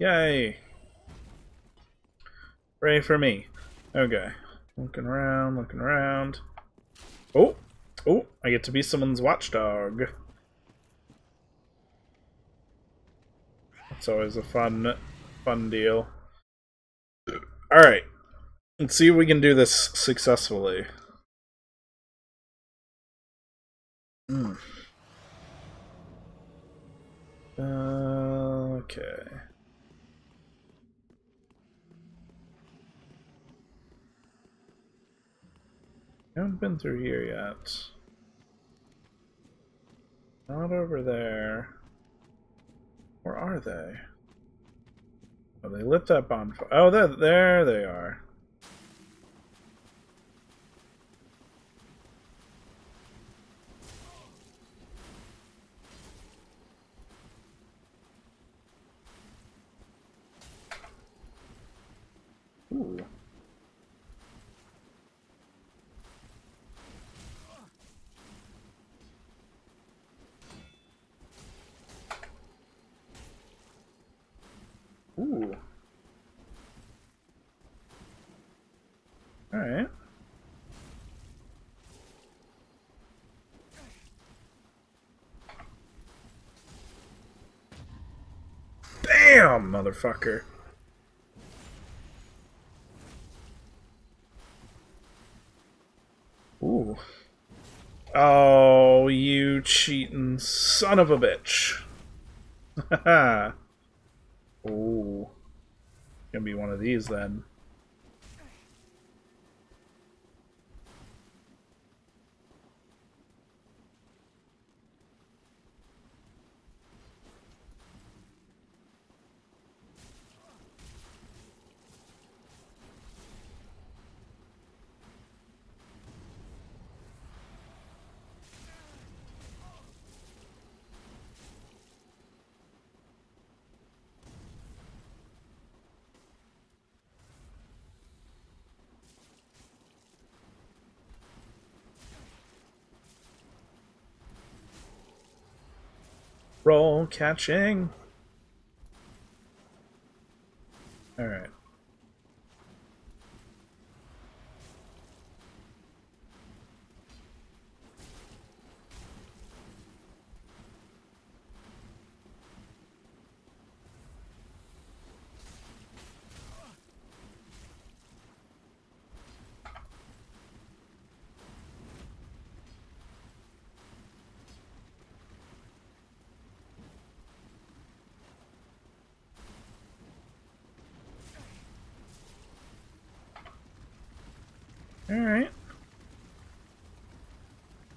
Yay! Pray for me. Okay. Looking around, looking around. Oh! Oh! I get to be someone's watchdog. It's always a fun, fun deal. Alright. Let's see if we can do this successfully. Mm. Uh, okay. I haven't been through here yet. Not over there. Where are they? Oh, they lit that bonfire. Oh, there, there they are. Ooh. Alright. Bam, motherfucker. Ooh. Oh, you cheating son of a bitch. Haha. Oh. Gonna be one of these then. Roll catching.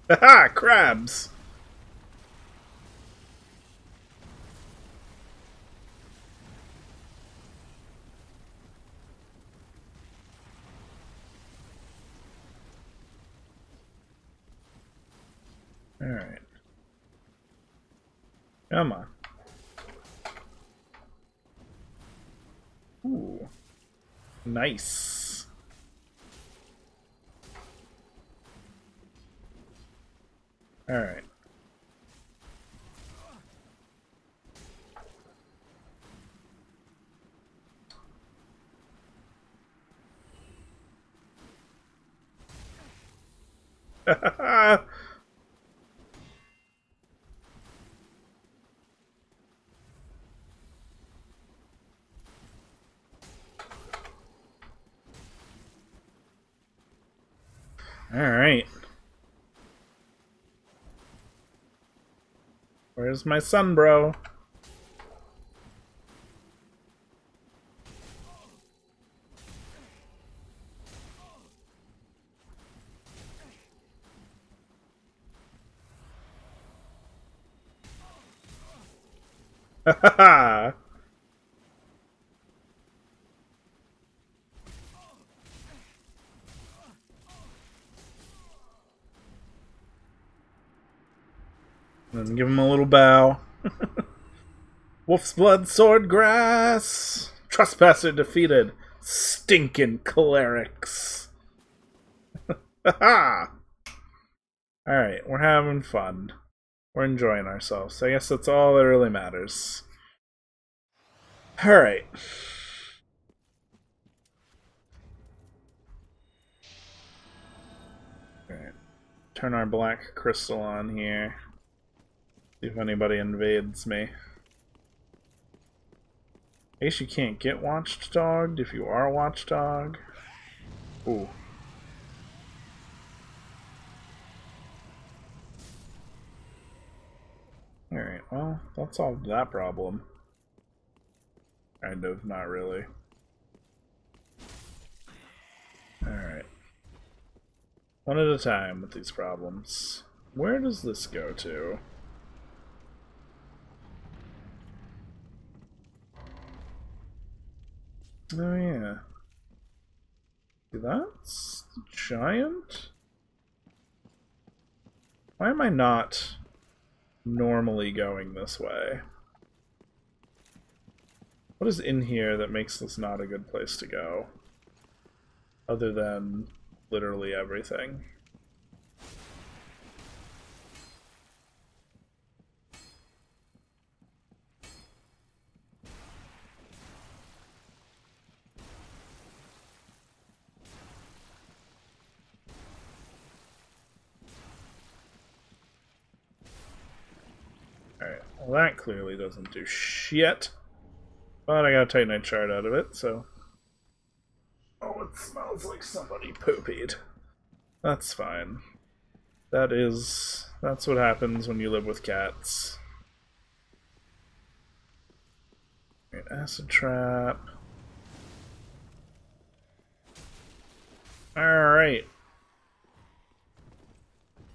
Haha! Crabs! Alright. Come on. Ooh. Nice. Where's my son, bro? Ha ha ha! And give him a little bow. Wolf's blood, sword grass. Trespasser defeated. Stinking clerics. ha! Alright, we're having fun. We're enjoying ourselves. I guess that's all that really matters. Alright. Alright. Turn our black crystal on here. See if anybody invades me. I guess you can't get watchdogged if you are watchdog. Ooh. Alright, well, that solved that problem. Kind of, not really. Alright. One at a time with these problems. Where does this go to? Oh yeah. That's the giant? Why am I not normally going this way? What is in here that makes this not a good place to go? Other than literally everything. Well, that clearly doesn't do shit. But I got a Titanite shard out of it, so... Oh, it smells like somebody poopied. That's fine. That is... That's what happens when you live with cats. Right, acid trap. Alright.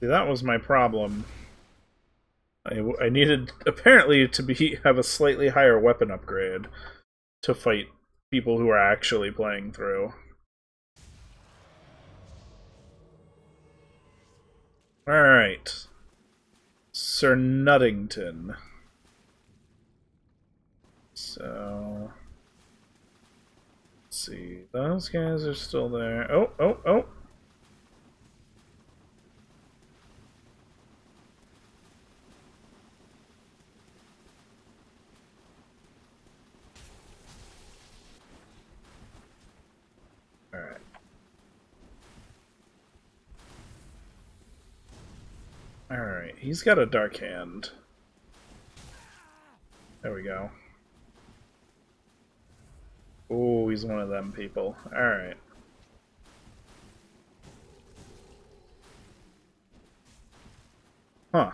See, that was my problem. I, I needed apparently to be have a slightly higher weapon upgrade to fight people who are actually playing through. Alright. Sir Nuttington. So... Let's see. Those guys are still there. Oh, oh, oh! Alright, he's got a dark hand. There we go. Oh, he's one of them people. Alright. Huh.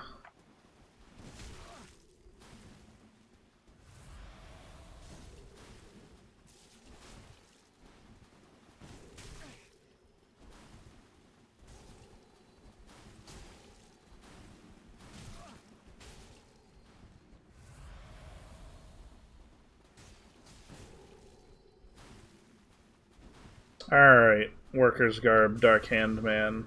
Alright, worker's garb, dark hand man.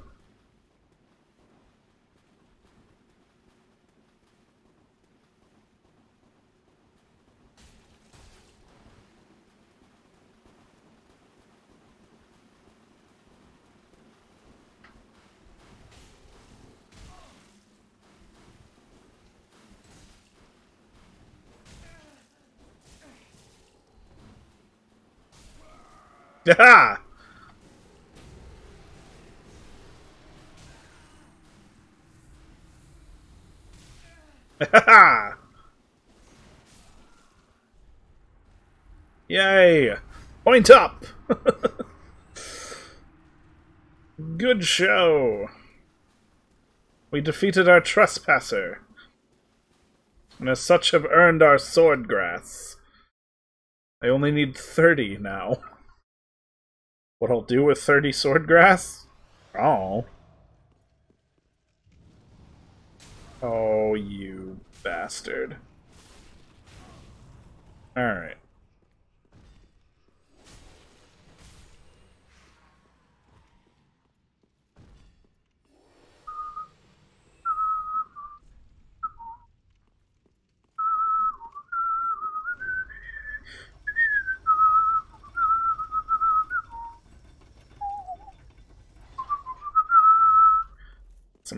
Ha! Yay! Point up! Good show! We defeated our trespasser, and as such have earned our sword grass. I only need 30 now. What I'll do with 30 sword grass? Oh. Oh, you bastard. Alright.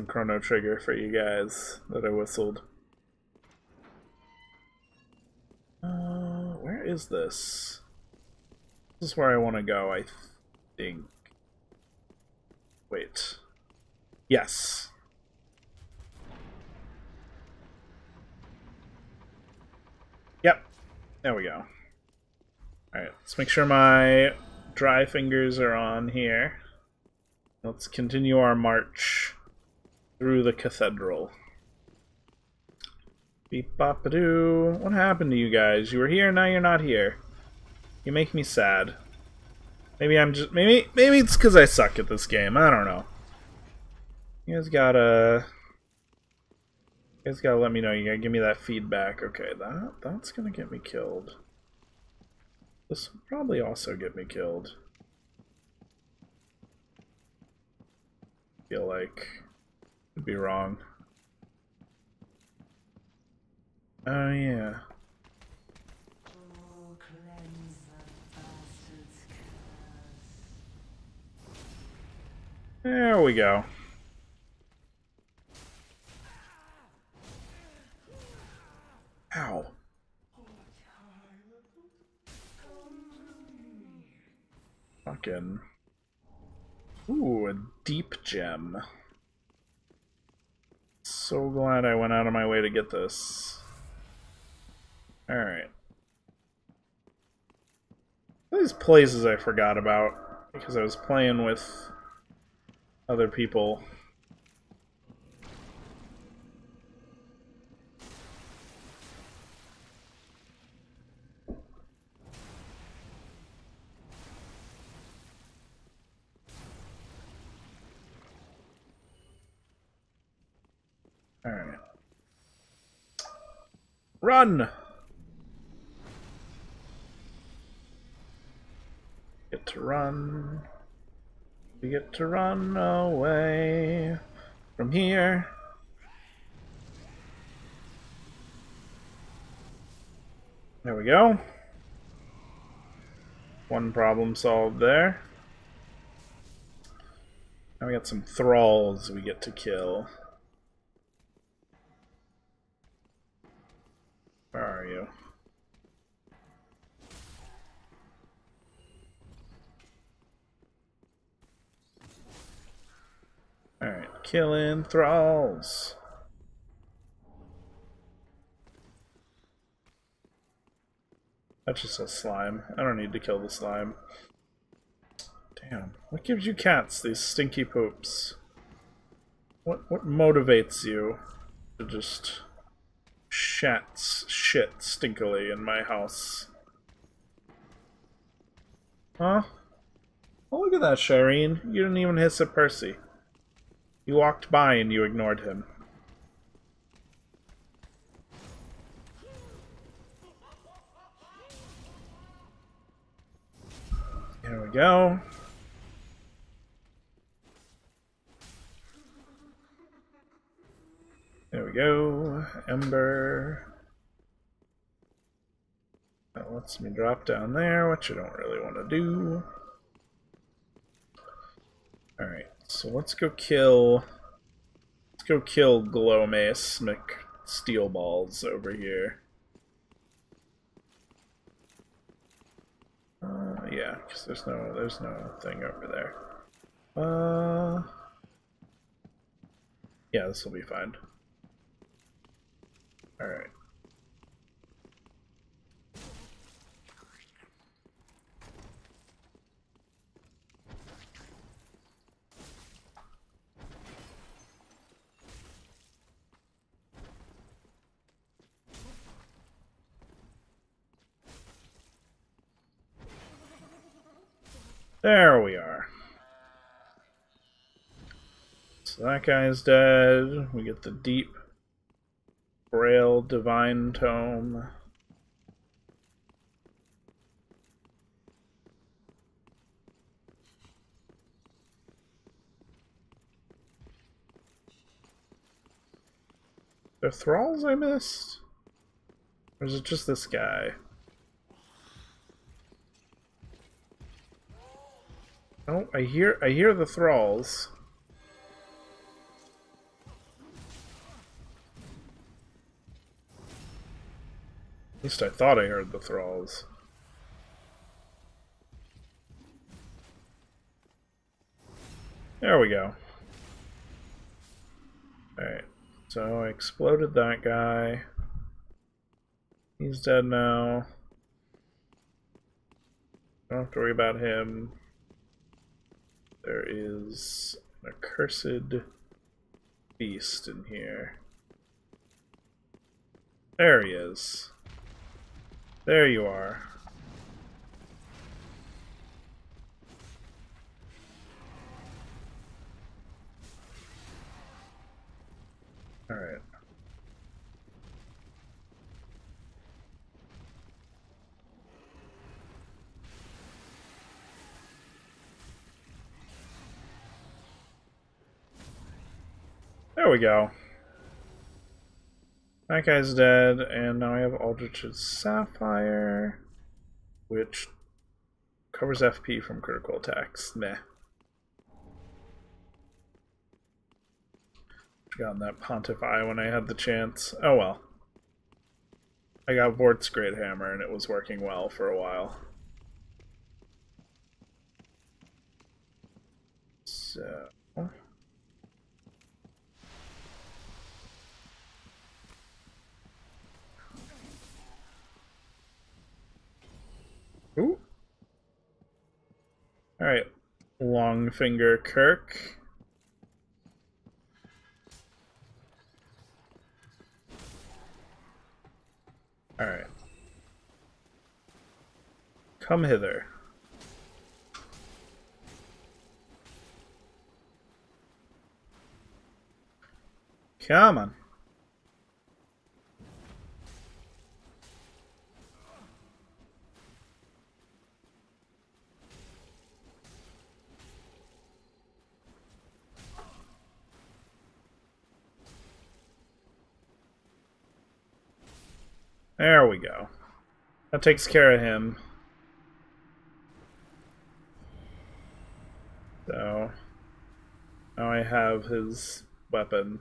Some Chrono Trigger for you guys that I whistled. Uh, where is this? This is where I want to go, I think. Wait. Yes. Yep. There we go. Alright, let's make sure my dried fingers are on here. Let's continue our march through the cathedral. Beep bop doo. What happened to you guys? You were here, now you're not here. You make me sad. Maybe I'm just maybe maybe it's because I suck at this game. I don't know. You guys gotta you guys gotta let me know. You gotta give me that feedback. Okay, that that's gonna get me killed. This will probably also get me killed. feel like could be wrong. Oh, yeah. There we go. Ow. Fucking. Ooh, a deep gem so glad I went out of my way to get this. Alright. These places I forgot about because I was playing with other people. Alright. Run! Get to run. We get to run away from here. There we go. One problem solved there. Now we got some thralls we get to kill. Killing thralls. That's just a slime. I don't need to kill the slime. Damn. What gives you cats, these stinky poops? What what motivates you to just shats shit stinkily in my house. Huh? Oh, look at that, Shireen. You didn't even hiss at Percy. You walked by and you ignored him. There we go. There we go. Ember. That lets me drop down there, which I don't really want to do. Alright, so let's go kill... Let's go kill Glowmace Steel Balls over here. Uh, yeah, because there's no there's no thing over there. Uh, yeah, this will be fine. All There we are. So that guy's dead. We get the deep, braille divine tome. The thralls I missed? Or is it just this guy? Oh, I hear I hear the thralls. At least I thought I heard the thralls. There we go. Alright, so I exploded that guy. He's dead now. Don't have to worry about him. There is an accursed beast in here. There he is. There you are. Alright. There we go. That guy's dead, and now I have Aldrich's Sapphire, which covers FP from critical attacks. Meh. Gotten that Pontiff Eye when I had the chance. Oh well. I got Vordt's Great Hammer, and it was working well for a while. So... Ooh. Alright. Longfinger Kirk. Alright. Come hither. Come on. There we go. That takes care of him. So, now I have his weapon.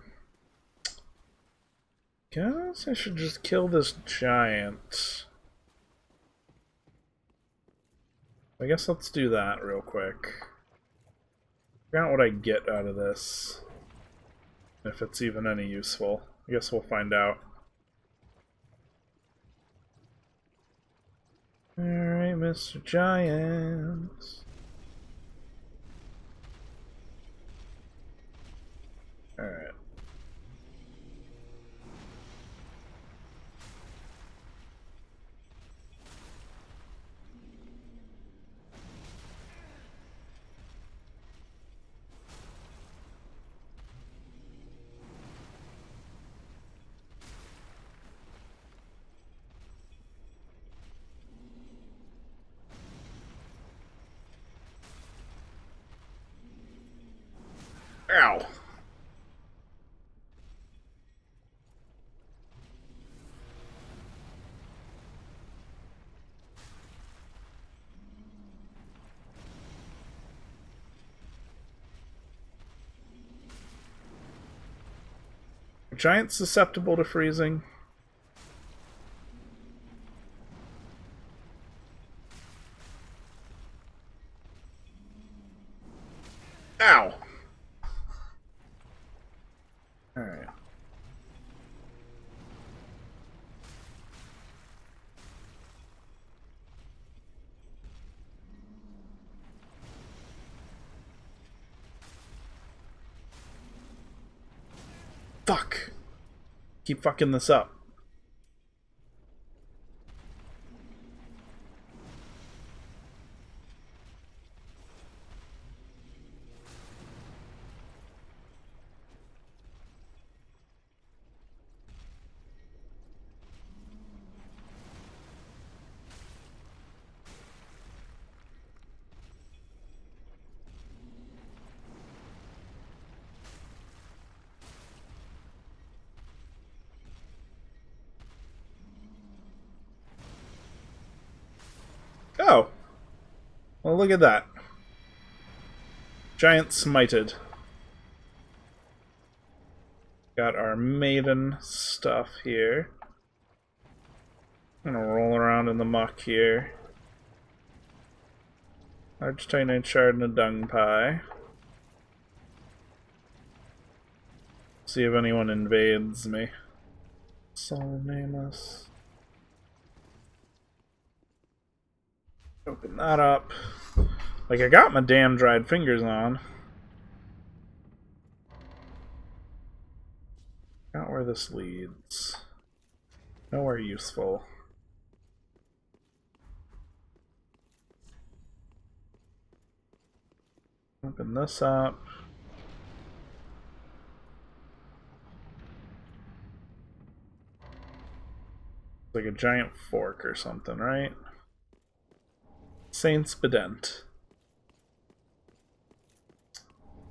Guess I should just kill this giant. I guess let's do that real quick. Figure out what I get out of this. If it's even any useful. I guess we'll find out. Alright, Mr. Giants. Alright. Giant susceptible to freezing? Ow! Alright. Fuck. Keep fucking this up. Oh. Well, look at that. Giant smited. Got our maiden stuff here. I'm gonna roll around in the muck here. Large titanite shard and a dung pie. See if anyone invades me. Soul nameless. Open that up. Like, I got my damn dried fingers on. Not where this leads. Nowhere useful. Open this up. Like a giant fork or something, right? Saints Bident.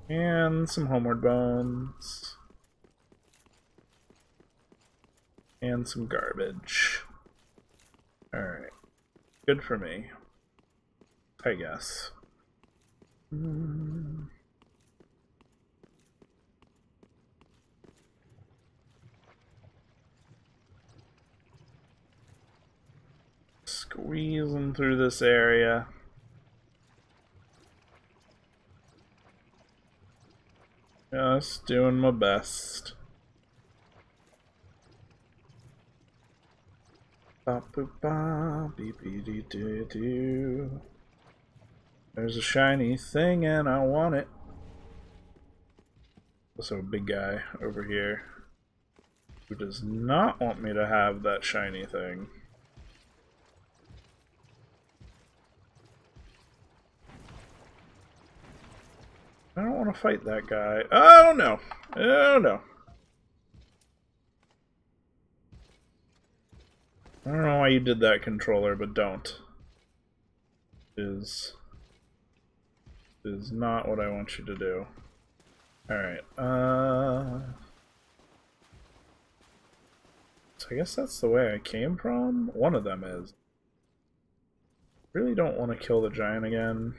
And some Homeward Bones. And some garbage. Alright. Good for me. I guess. Mm. Squeezing through this area. Just doing my best. Ba boop ba beep dee doo doo. There's a shiny thing and I want it. Also a big guy over here who does not want me to have that shiny thing. I don't want to fight that guy. Oh no. Oh no. I don't know why you did that, controller, but don't. Is is not what I want you to do. Alright, uh... So I guess that's the way I came from? One of them is. Really don't want to kill the giant again.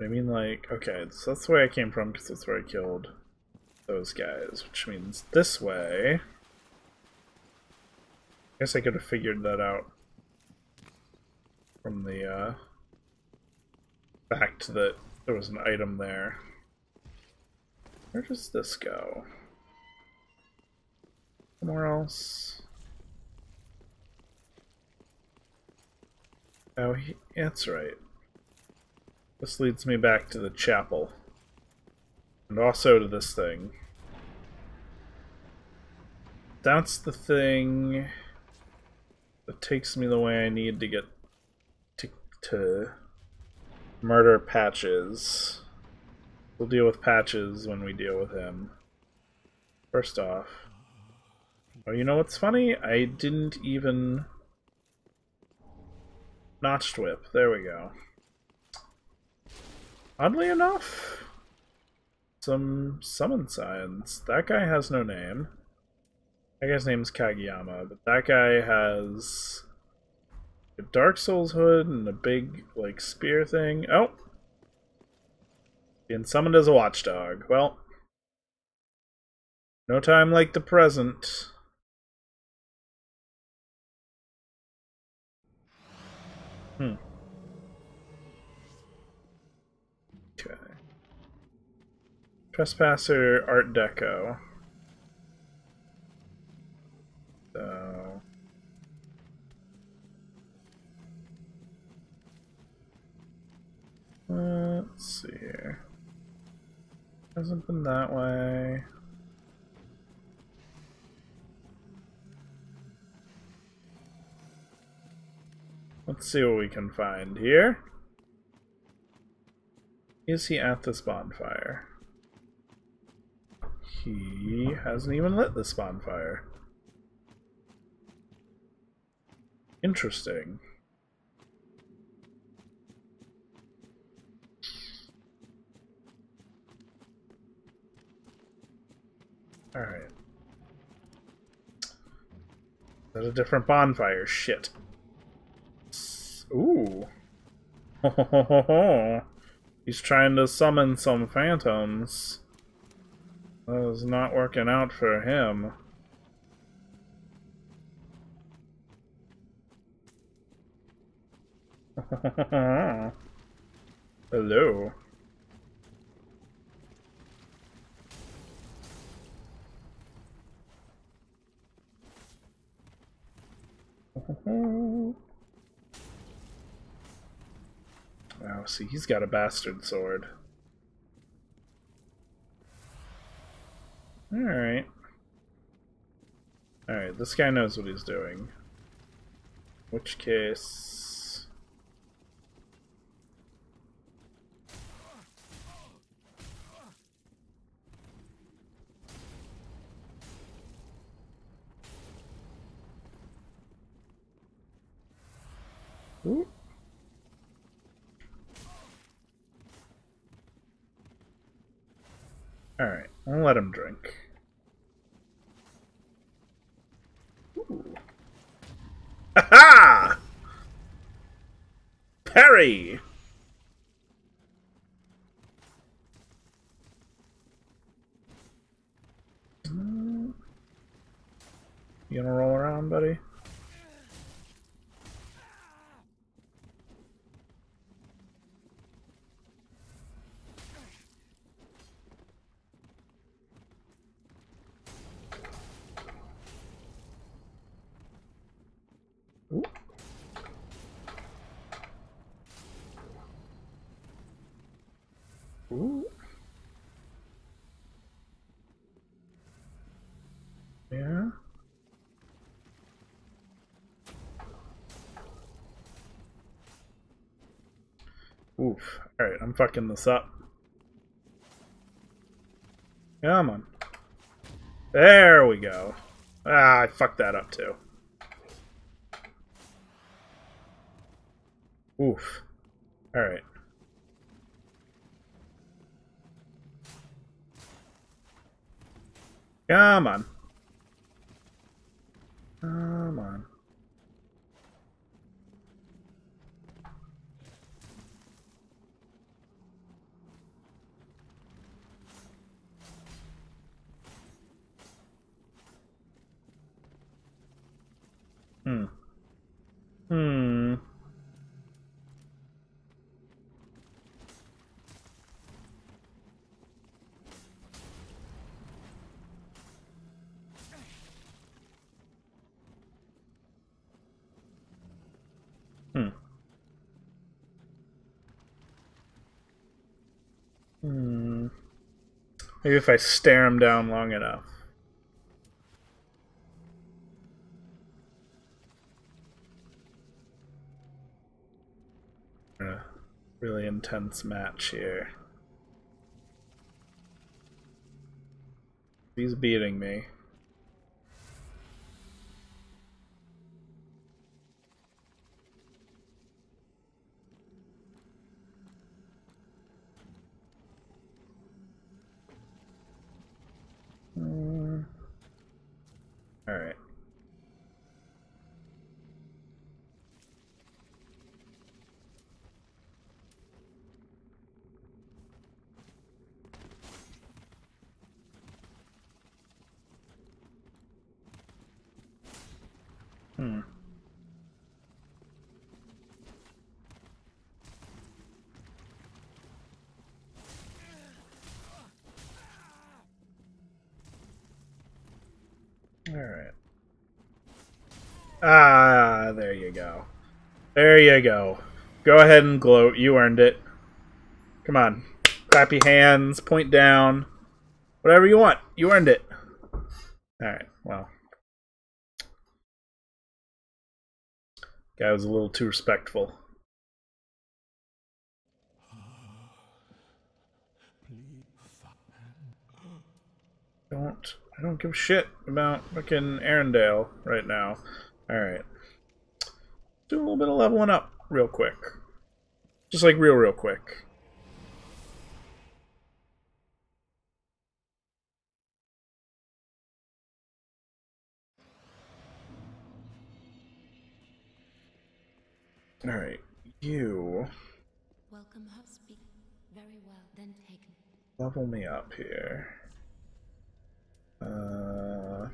I mean, like, okay, so that's the way I came from because that's where I killed those guys, which means this way. I guess I could have figured that out from the uh, fact that there was an item there. Where does this go? Somewhere else? Oh, he, that's right. This leads me back to the chapel. And also to this thing. That's the thing that takes me the way I need to get to, to murder Patches. We'll deal with Patches when we deal with him. First off. Oh, you know what's funny? I didn't even... Notched whip. There we go. Oddly enough, some summon signs. That guy has no name. That guy's name's Kageyama, but that guy has a Dark Souls hood and a big, like, spear thing. Oh! Being summoned as a watchdog. Well, no time like the present. Hmm. Okay. Trespasser Art Deco. So. Uh, let's see here. Hasn't been that way. Let's see what we can find here. Is he at this bonfire? He hasn't even lit this bonfire. Interesting. Alright. Is a different bonfire? Shit. Ooh. He's trying to summon some phantoms. That is not working out for him. Hello. Oh, see, he's got a bastard sword. Alright. Alright, this guy knows what he's doing. Which case... Ooh. Alright, I'll let him drink. Ooh. Ha Perry! You gonna roll around, buddy? Ooh. Yeah. Oof. Alright, I'm fucking this up. Come on. There we go. Ah, I fucked that up too. Oof. Alright. Come on. Come on. Hmm. Hmm. Hmm. Hmm. Maybe if I stare him down long enough. A really intense match here. He's beating me. Mm. All right. Hmm. Alright. Ah, there you go. There you go. Go ahead and gloat. You earned it. Come on. Clap your hands, point down. Whatever you want. You earned it. Alright, well. Guy was a little too respectful. Don't I don't give a shit about fucking Arendelle right now. Alright. Do a little bit of leveling up real quick. Just like real real quick. Alright, you Welcome, Husby. Very well, then taken. level me up here. Uh,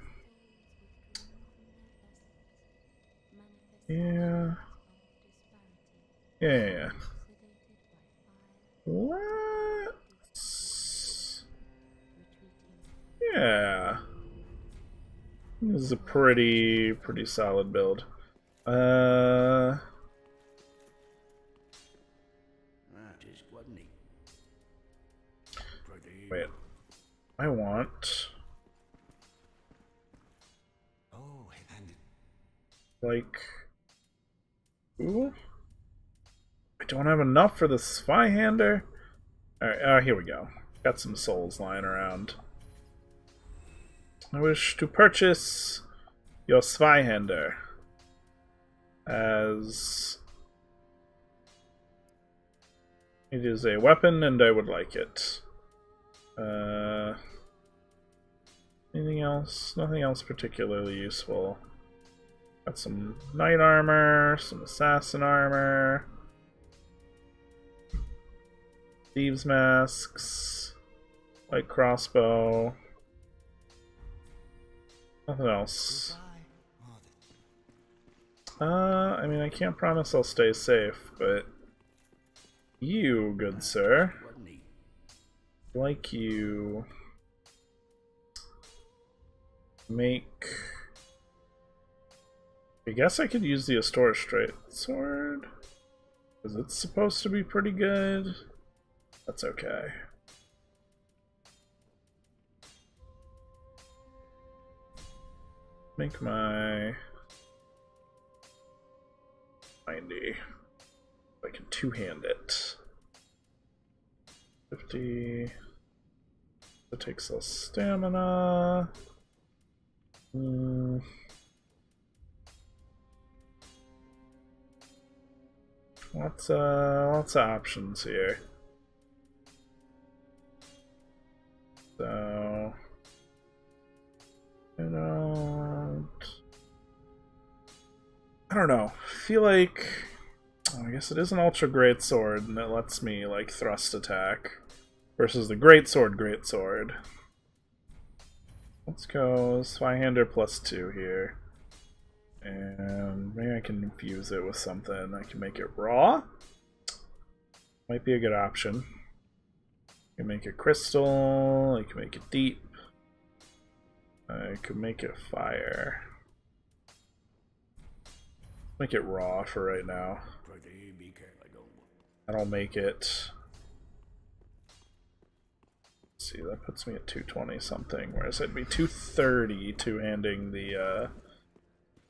yeah. Yeah, yeah, yeah. Let's... Yeah. This is a pretty, pretty solid build. Uh... Wait. I want... Like... Ooh? I don't have enough for the Zweihander? Alright, uh, here we go. Got some souls lying around. I wish to purchase your Zweihander as it is a weapon and I would like it. Uh, anything else? Nothing else particularly useful. Got some knight armor, some assassin armor, thieves masks, light crossbow. Nothing else. Uh, I mean, I can't promise I'll stay safe, but you, good sir, like you make. I guess I could use the Astora Straight Sword. Because it's supposed to be pretty good. That's okay. Make my 90. I can two-hand it. 50. That takes less stamina. Hmm. Lots, uh, lots of options here. So, I don't, I don't know. I feel like, oh, I guess it is an ultra great sword, and it lets me like thrust attack versus the great sword, great sword. Let's go Zweihander plus two here. And maybe I can infuse it with something. I can make it raw. Might be a good option. I can make it crystal. I can make it deep. I could make it fire. Make it raw for right now. That'll make it. See, that puts me at 220 something, whereas it'd be 230 to handing the uh,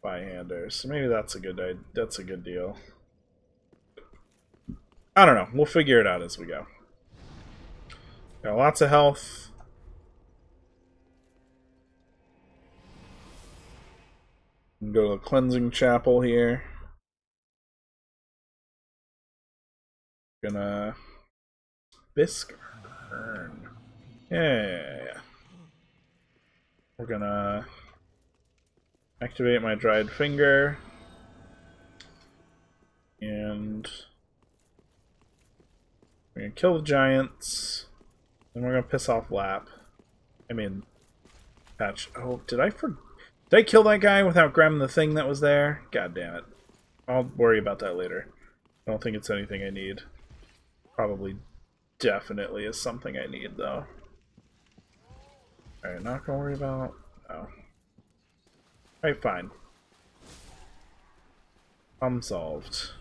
Zweihander. So maybe that's a good that's a good deal. I don't know. We'll figure it out as we go. Got lots of health. Go to the cleansing chapel here. Gonna bisque. Yeah, yeah, yeah. We're gonna activate my dried finger. And we're gonna kill the giants. And we're gonna piss off lap. I mean patch. Oh did I for did I kill that guy without grabbing the thing that was there? God damn it. I'll worry about that later. I don't think it's anything I need. Probably definitely is something I need though. Alright not gonna worry about oh Alright, fine. Problem solved.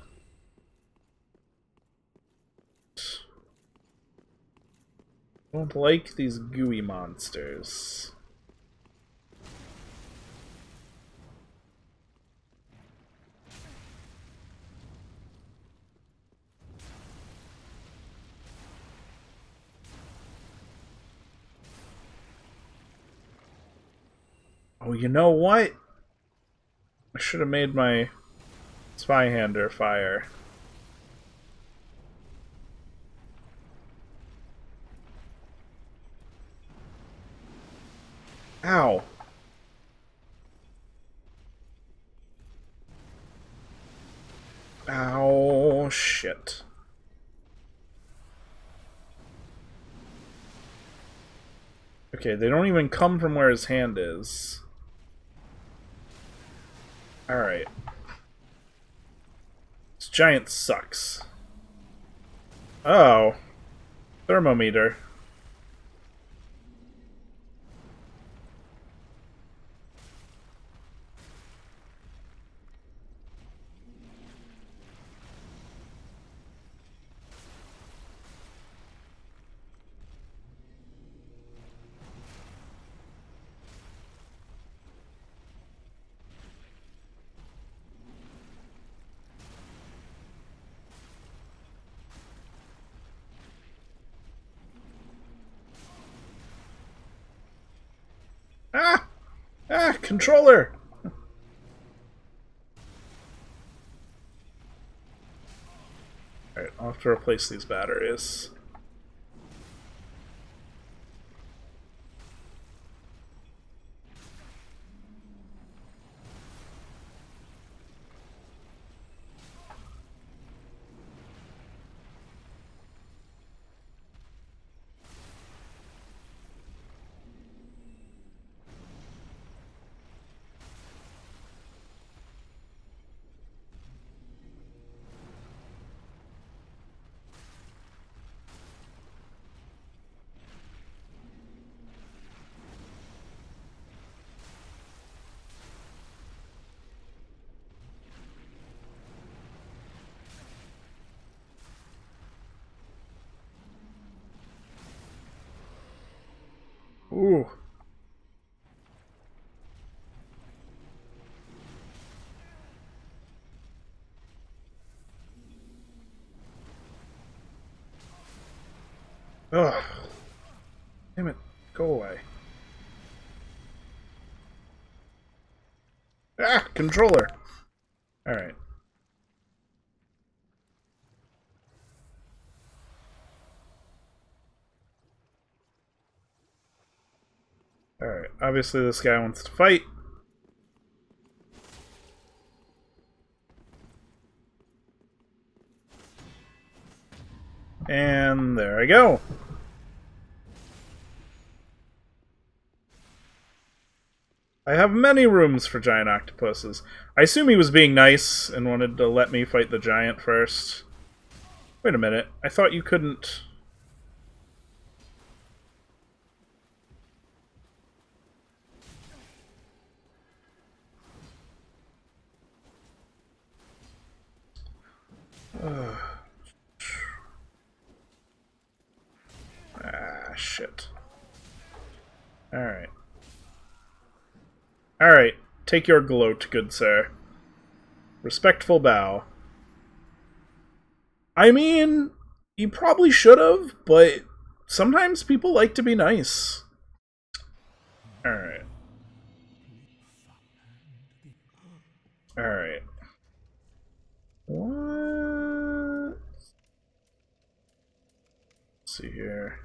I Don't like these gooey monsters. Oh, you know what? I should have made my Zweihander fire. Ow. Ow, shit. Okay, they don't even come from where his hand is. Alright. This giant sucks. Oh. Thermometer. Ah! Ah, controller! Alright, I'll have to replace these batteries. Ooh. Ugh. Damn it. Go away. Ah! Controller! Alright. Alright, obviously this guy wants to fight. And there I go. I have many rooms for giant octopuses. I assume he was being nice and wanted to let me fight the giant first. Wait a minute. I thought you couldn't... Ah, shit. Alright. Alright, take your gloat, good sir. Respectful bow. I mean, you probably should have, but sometimes people like to be nice. Alright. Alright. What? Let's see here.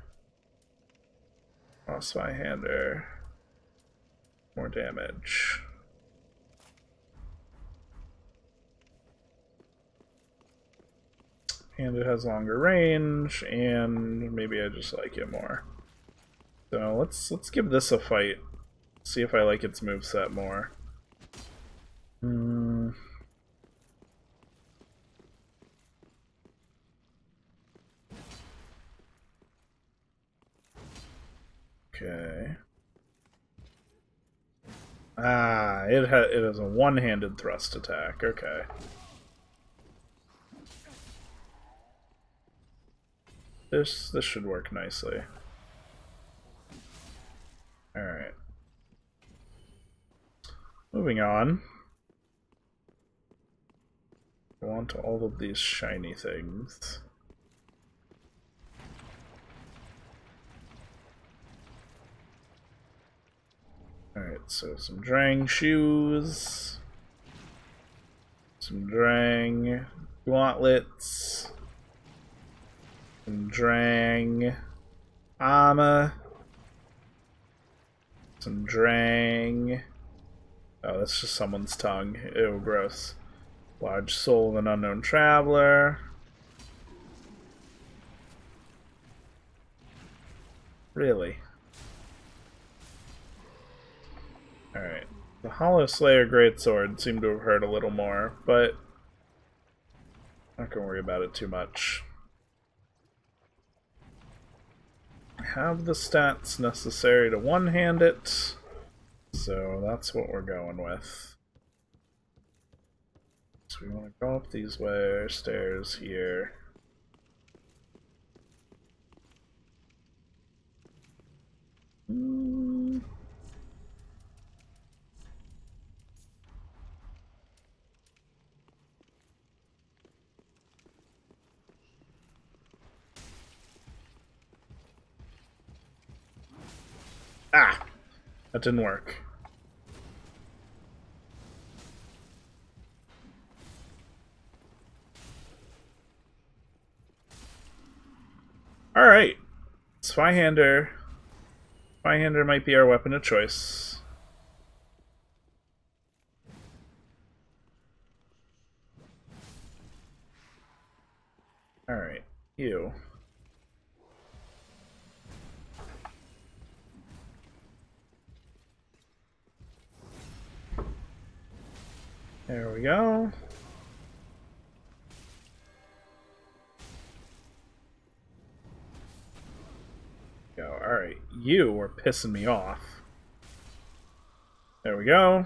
Lost my hander. More damage. And it has longer range, and maybe I just like it more. So let's let's give this a fight. See if I like its moveset more. Hmm. Okay. Ah, it ha it is a one-handed thrust attack. Okay. This this should work nicely. All right. Moving on. I want all of these shiny things. Alright, so some Drang shoes. Some Drang gauntlets. Some Drang armor. Some Drang. Oh, that's just someone's tongue. Ew, gross. Large soul of an unknown traveler. Really? Alright. The Hollow Slayer Greatsword seemed to have hurt a little more, but not gonna worry about it too much. I have the stats necessary to one-hand it, so that's what we're going with. So we want to go up these way stairs here. Hmm. Ah! That didn't work. Alright. Zweihander. Zweihander might be our weapon of choice. Alright, you. There we go. Go. Alright, you are pissing me off. There we go.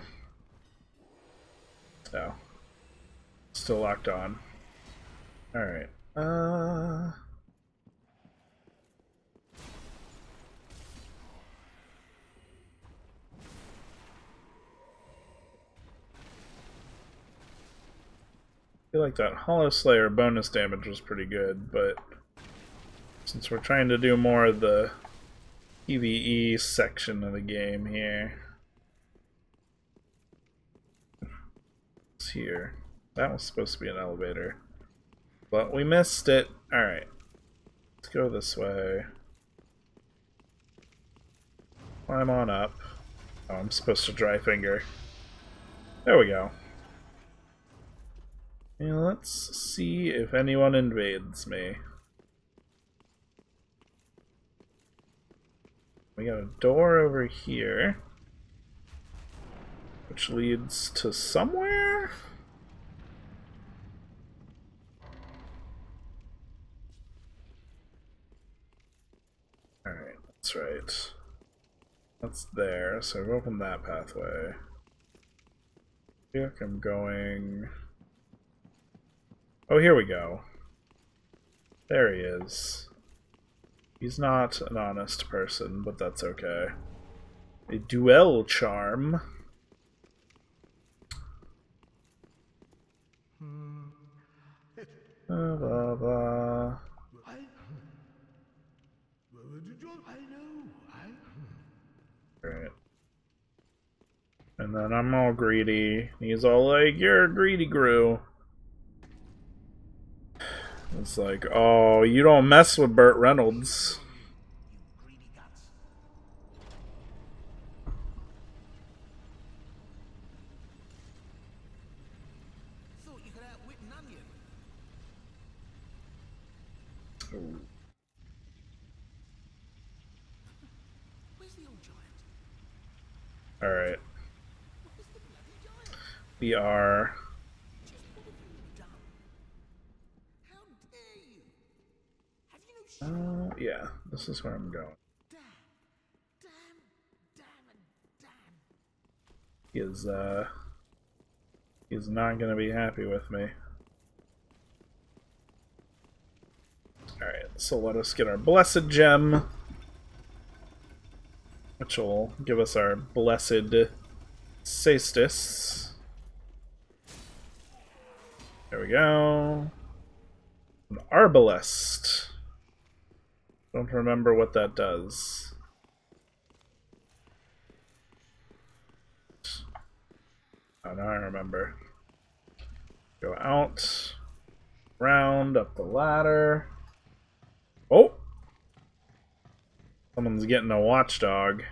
Oh. Still locked on. Alright. Uh... feel like that Hollow Slayer bonus damage was pretty good, but since we're trying to do more of the PvE section of the game here. It's here. That was supposed to be an elevator. But we missed it. Alright. Let's go this way. Climb on up. Oh, I'm supposed to dry finger. There we go. And let's see if anyone invades me. We got a door over here. Which leads to somewhere? Alright, that's right. That's there, so I've opened that pathway. I I'm going... Oh, here we go. There he is. He's not an honest person, but that's okay. A duel charm. Hmm. Blah, blah, blah. And then I'm all greedy. He's all like, you're a greedy Gru. It's like, oh, you don't mess with Burt Reynolds. Alright. We are Uh, yeah, this is where I'm going. Is, uh... He's not gonna be happy with me. Alright, so let us get our Blessed Gem. Which will give us our Blessed Cestus. There we go. An Arbalest. Don't remember what that does. Oh, now I remember. Go out, round, up the ladder. Oh! Someone's getting a watchdog.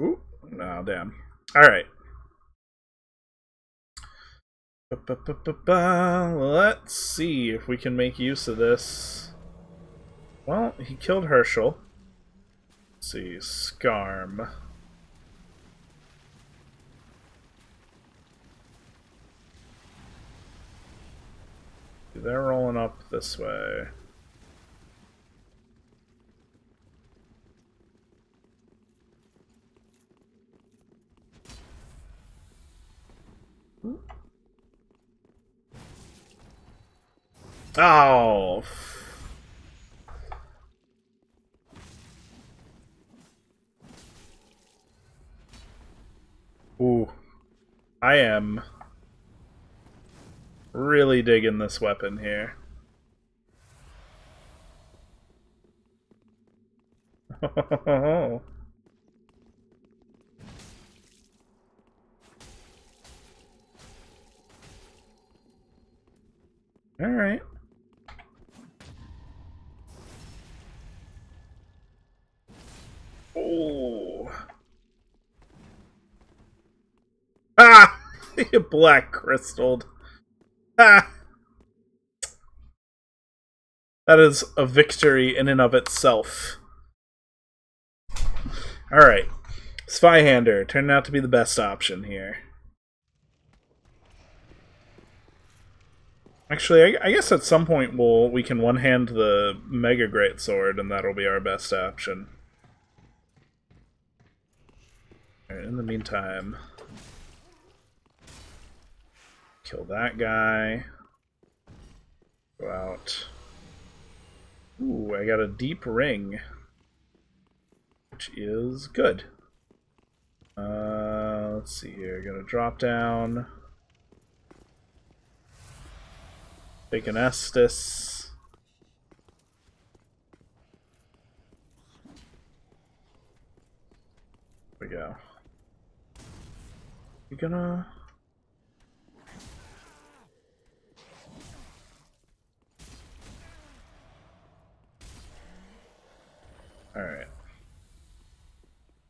Ooh, no, damn. Alright. Let's see if we can make use of this. Well, he killed Herschel. Let's see, Scarm. They're rolling up this way. Oh. Ooh. I am really digging this weapon here. Alright. Oh. Ah! Black crystalled. Ah! That is a victory in and of itself. Alright. Zweihander turned out to be the best option here. Actually, I, I guess at some point we'll we can one hand the Mega Great Sword, and that'll be our best option. In the meantime, kill that guy. Go out. Ooh, I got a deep ring, which is good. Uh, let's see here. Got a drop down. Take an Estus. There we go. You gonna... Alright.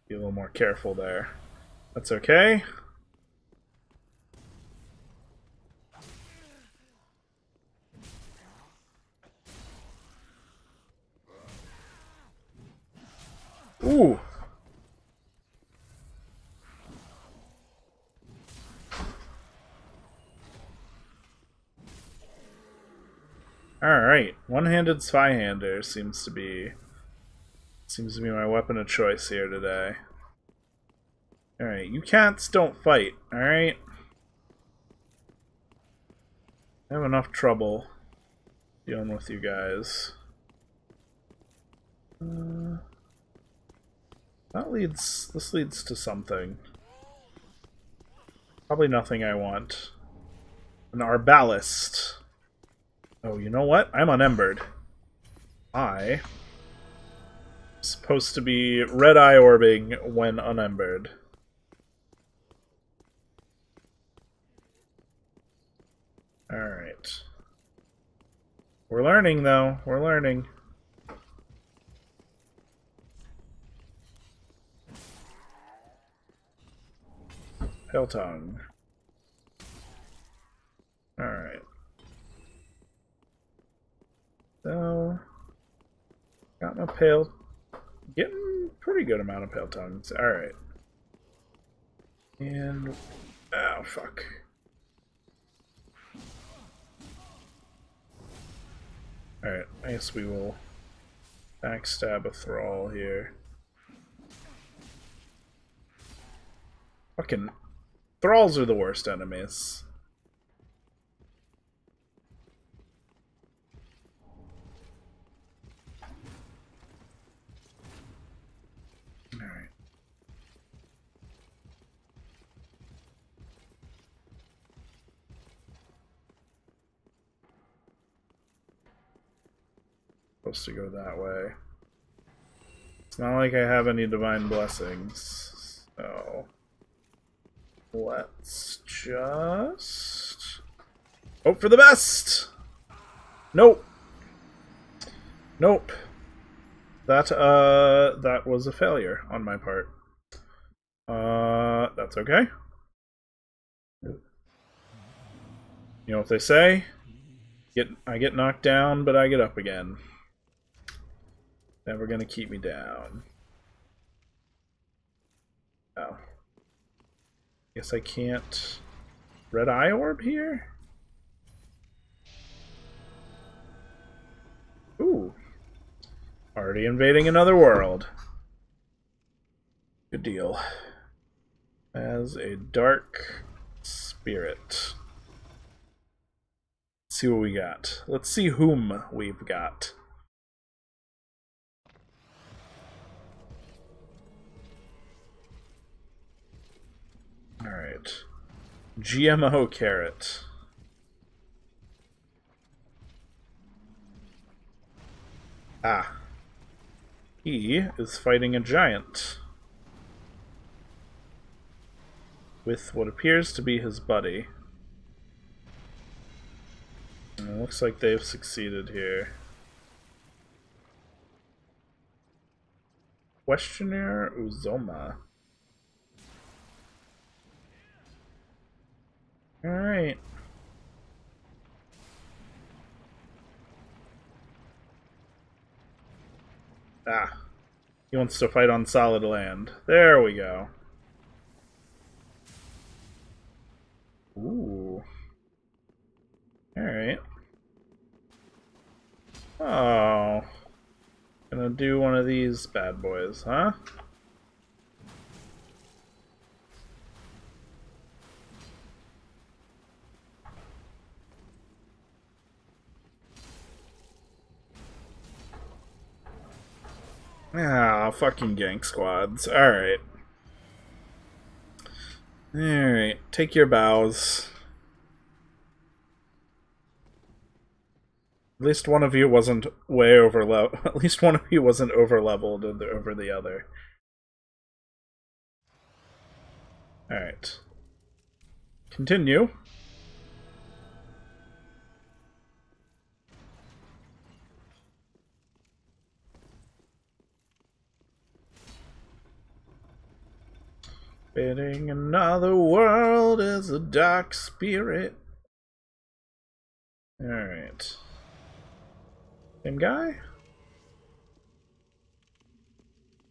Be a little more careful there. That's okay. Ooh. Alright, one-handed Zweihander seems to be seems to be my weapon of choice here today. Alright, you cats don't fight, alright? I have enough trouble dealing with you guys. Uh, that leads... this leads to something. Probably nothing I want. An Arbalest. Oh, you know what? I'm unembered. I supposed to be red eye orbing when unembered. Alright. We're learning, though. We're learning. Pale tongue. Alright. So, got my pale, getting pretty good amount of pale tongues. All right, and oh fuck. All right, I guess we will backstab a thrall here. Fucking thralls are the worst enemies. Supposed to go that way. It's not like I have any divine blessings, so let's just hope for the best. Nope. Nope. That uh that was a failure on my part. Uh that's okay. You know what they say? Get I get knocked down, but I get up again. Never gonna keep me down. Oh. Guess I can't red eye orb here? Ooh. Already invading another world. Good deal. As a dark spirit. Let's see what we got. Let's see whom we've got. Alright. GMO carrot. Ah. He is fighting a giant. With what appears to be his buddy. And it looks like they've succeeded here. Questionnaire Uzoma. Alright. Ah. He wants to fight on solid land. There we go. Ooh. Alright. Oh. Gonna do one of these bad boys, huh? Ah, fucking gank squads. Alright. Alright, take your bows. At least one of you wasn't way over level. At least one of you wasn't over leveled over the other. Alright. Continue. Bidding another world is a dark spirit. Alright. Same guy?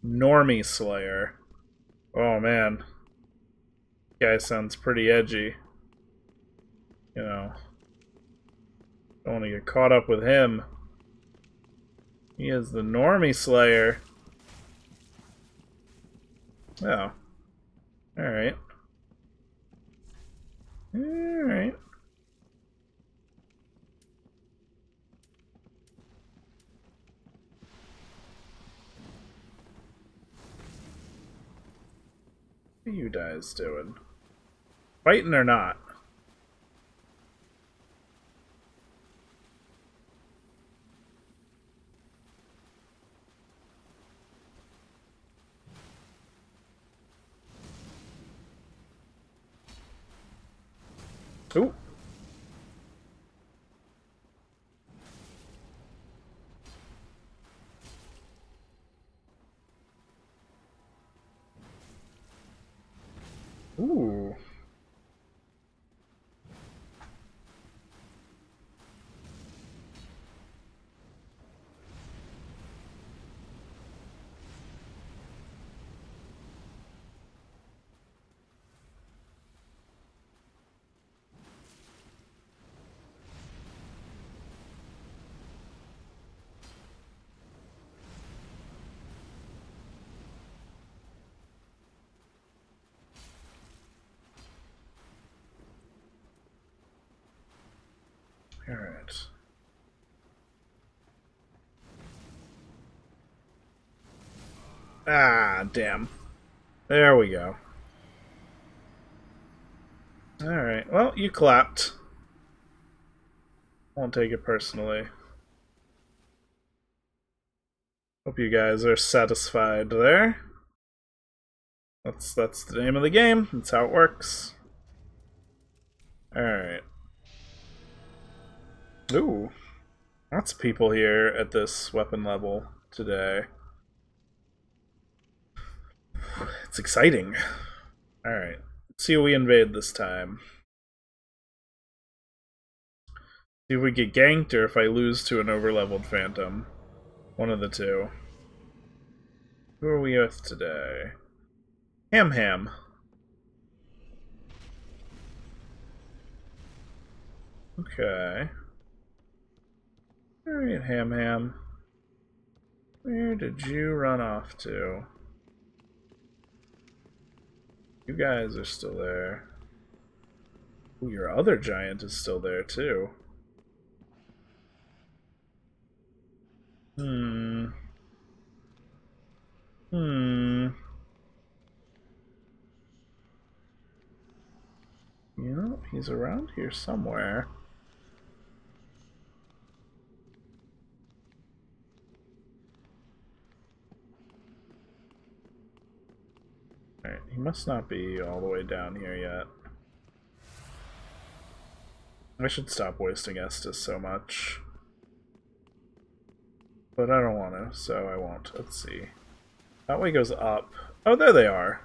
Normie Slayer. Oh man. Guy sounds pretty edgy. You know. Don't want to get caught up with him. He is the Normie Slayer. Oh. Alright. Alright. What are you guys doing? Fighting or not? Ooh. Ooh. Ah, damn. There we go. Alright, well, you clapped. Won't take it personally. Hope you guys are satisfied there. That's that's the name of the game. That's how it works. Alright. Ooh. Lots of people here at this weapon level today. It's exciting. Alright. Let's see who we invade this time. See if we get ganked or if I lose to an overleveled phantom. One of the two. Who are we with today? Ham Ham. Okay. Alright, Ham Ham. Where did you run off to? You guys are still there. Ooh, your other giant is still there too. Hmm. Hmm. Know, he's around here somewhere. Alright, he must not be all the way down here yet. I should stop wasting Estus so much. But I don't want to, so I won't. Let's see. That way goes up. Oh, there they are.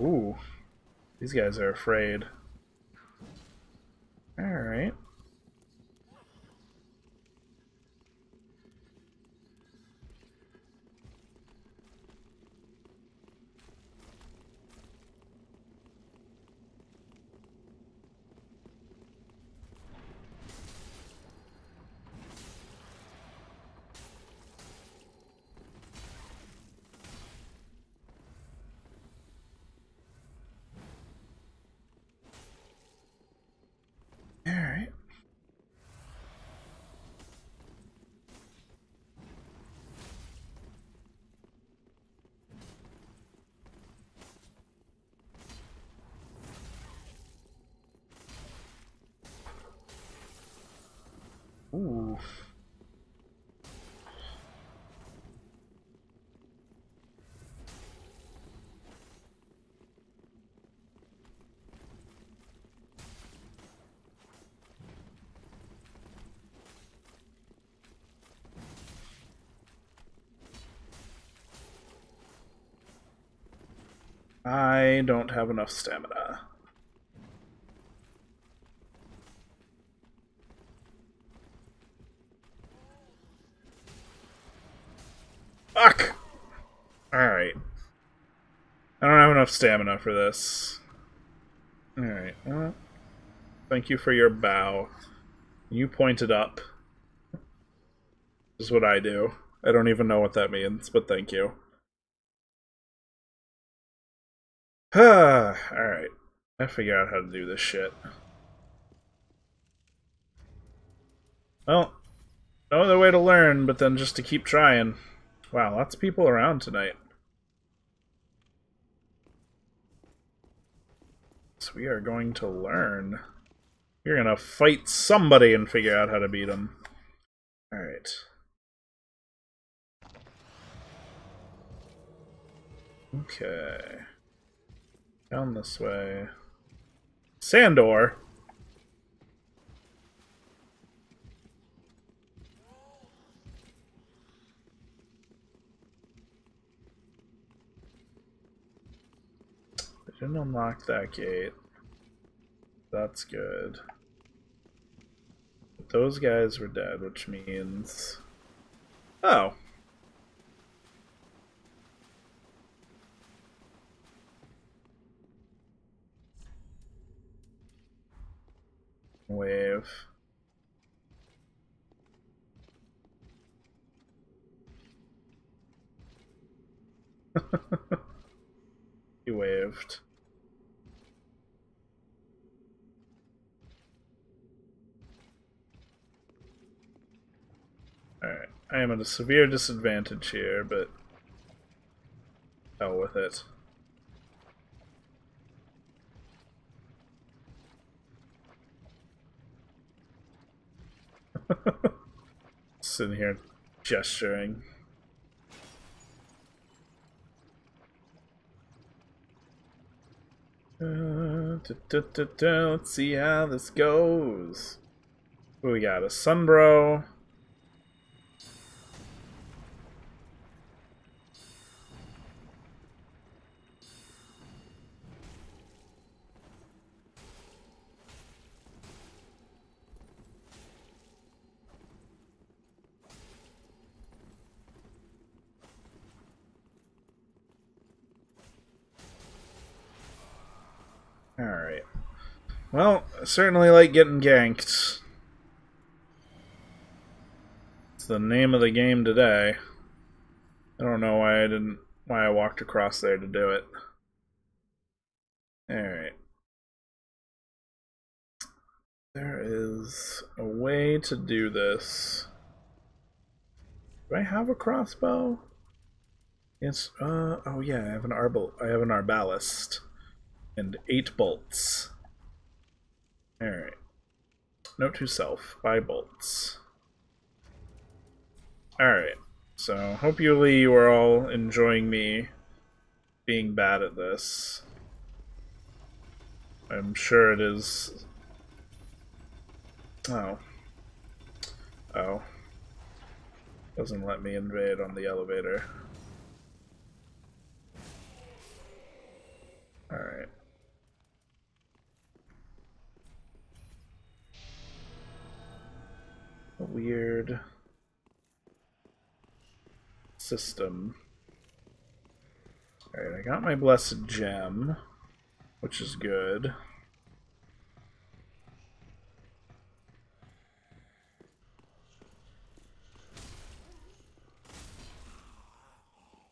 Ooh. These guys are afraid. Alright. Ooh. I don't have enough stamina. Fuck! Alright. I don't have enough stamina for this. Alright, well, thank you for your bow. You pointed up. This is what I do. I don't even know what that means, but thank you. Alright. I figure out how to do this shit. Well, no other way to learn but then just to keep trying. Wow, lots of people around tonight. So we are going to learn. We're gonna fight somebody and figure out how to beat them. Alright. Okay. Down this way. Sandor! I didn't unlock that gate. That's good. But those guys were dead, which means... Oh. Wave. he waved. Alright, I am at a severe disadvantage here, but hell with it. Sitting here gesturing. Uh, da, da, da. Let's see how this goes. We got a Sunbro. Alright. Well, I certainly like getting ganked. It's the name of the game today. I don't know why I didn't why I walked across there to do it. Alright. There is a way to do this. Do I have a crossbow? Yes, uh oh yeah, I have an arbal I have an Arbalest and eight bolts. Alright. Note to self, buy bolts. Alright, so hopefully you are all enjoying me being bad at this. I'm sure it is... Oh. Oh. Doesn't let me invade on the elevator. Alright. Weird system. Alright, I got my blessed gem, which is good.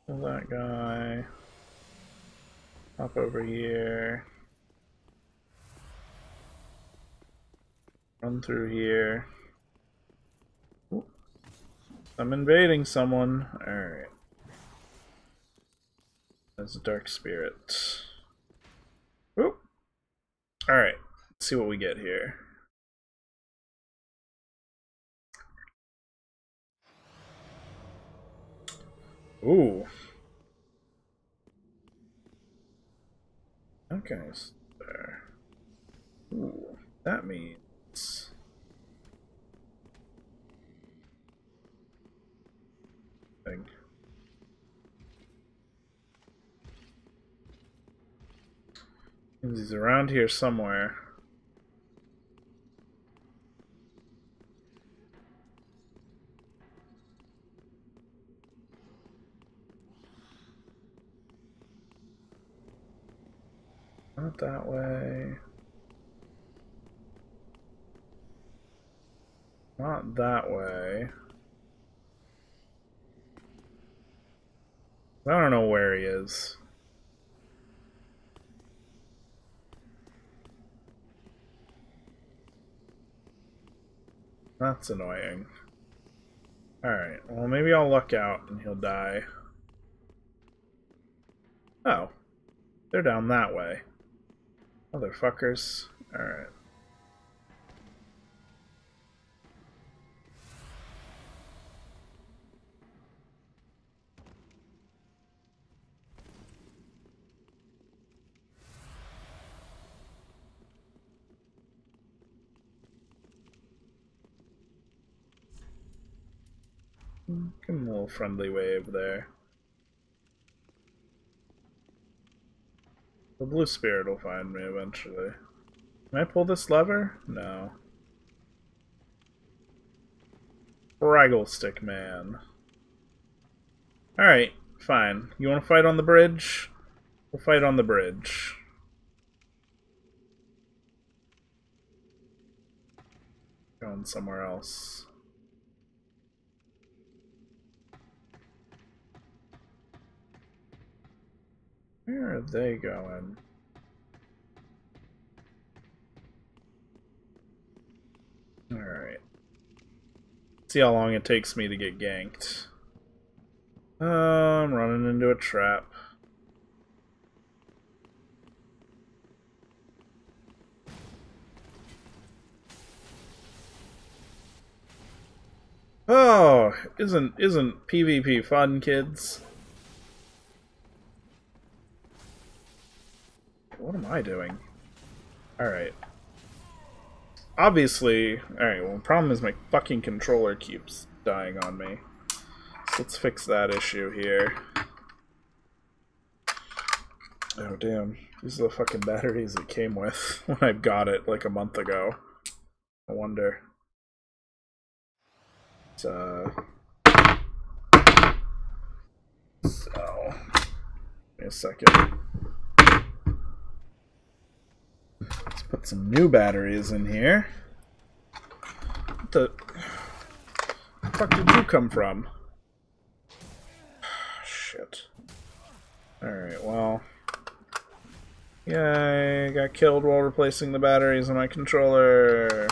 Kill that guy. Up over here. Run through here. I'm invading someone. Alright. That's a dark spirit. Oop. Alright. Let's see what we get here. Ooh. Okay. Ooh, that means thing. He's around here somewhere. Not that way. Not that way. I don't know where he is. That's annoying. Alright, well maybe I'll luck out and he'll die. Oh. They're down that way. Motherfuckers. Alright. Give him a little friendly wave there. The blue spirit will find me eventually. Can I pull this lever? No. Braggle stick man. Alright, fine. You want to fight on the bridge? We'll fight on the bridge. Going somewhere else. Where are they going? Alright. See how long it takes me to get ganked. Uh, I'm running into a trap. Oh, isn't isn't PvP fun, kids? What am I doing? Alright. Obviously, alright, well the problem is my fucking controller keeps dying on me. So let's fix that issue here. Oh damn, these are the fucking batteries it came with when I got it like a month ago. I wonder. So, so, wait a second. Let's put some new batteries in here. What the, fuck did you come from? Shit. Alright, well. Yay, I got killed while replacing the batteries on my controller.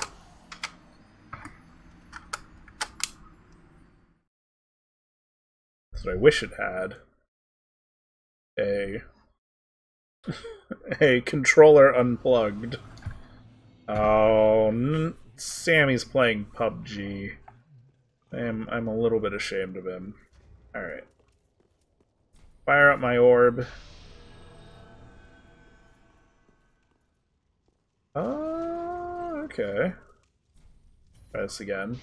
That's what I wish it had. A a controller unplugged. Oh, Sammy's playing PUBG. I'm I'm a little bit ashamed of him. All right. Fire up my orb. Oh, okay. Try this again.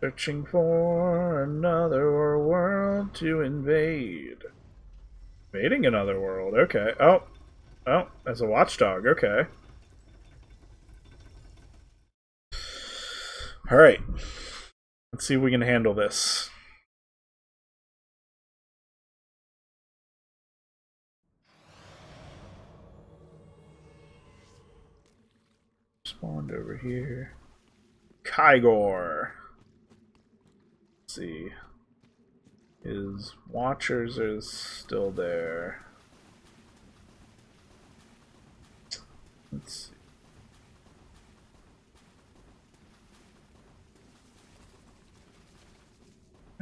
Searching for another world to invade. Invading another world, okay. Oh, oh, as a watchdog, okay. Alright. Let's see if we can handle this. Spawned over here. Kygor. Let's see. His watchers are still there. Let's see.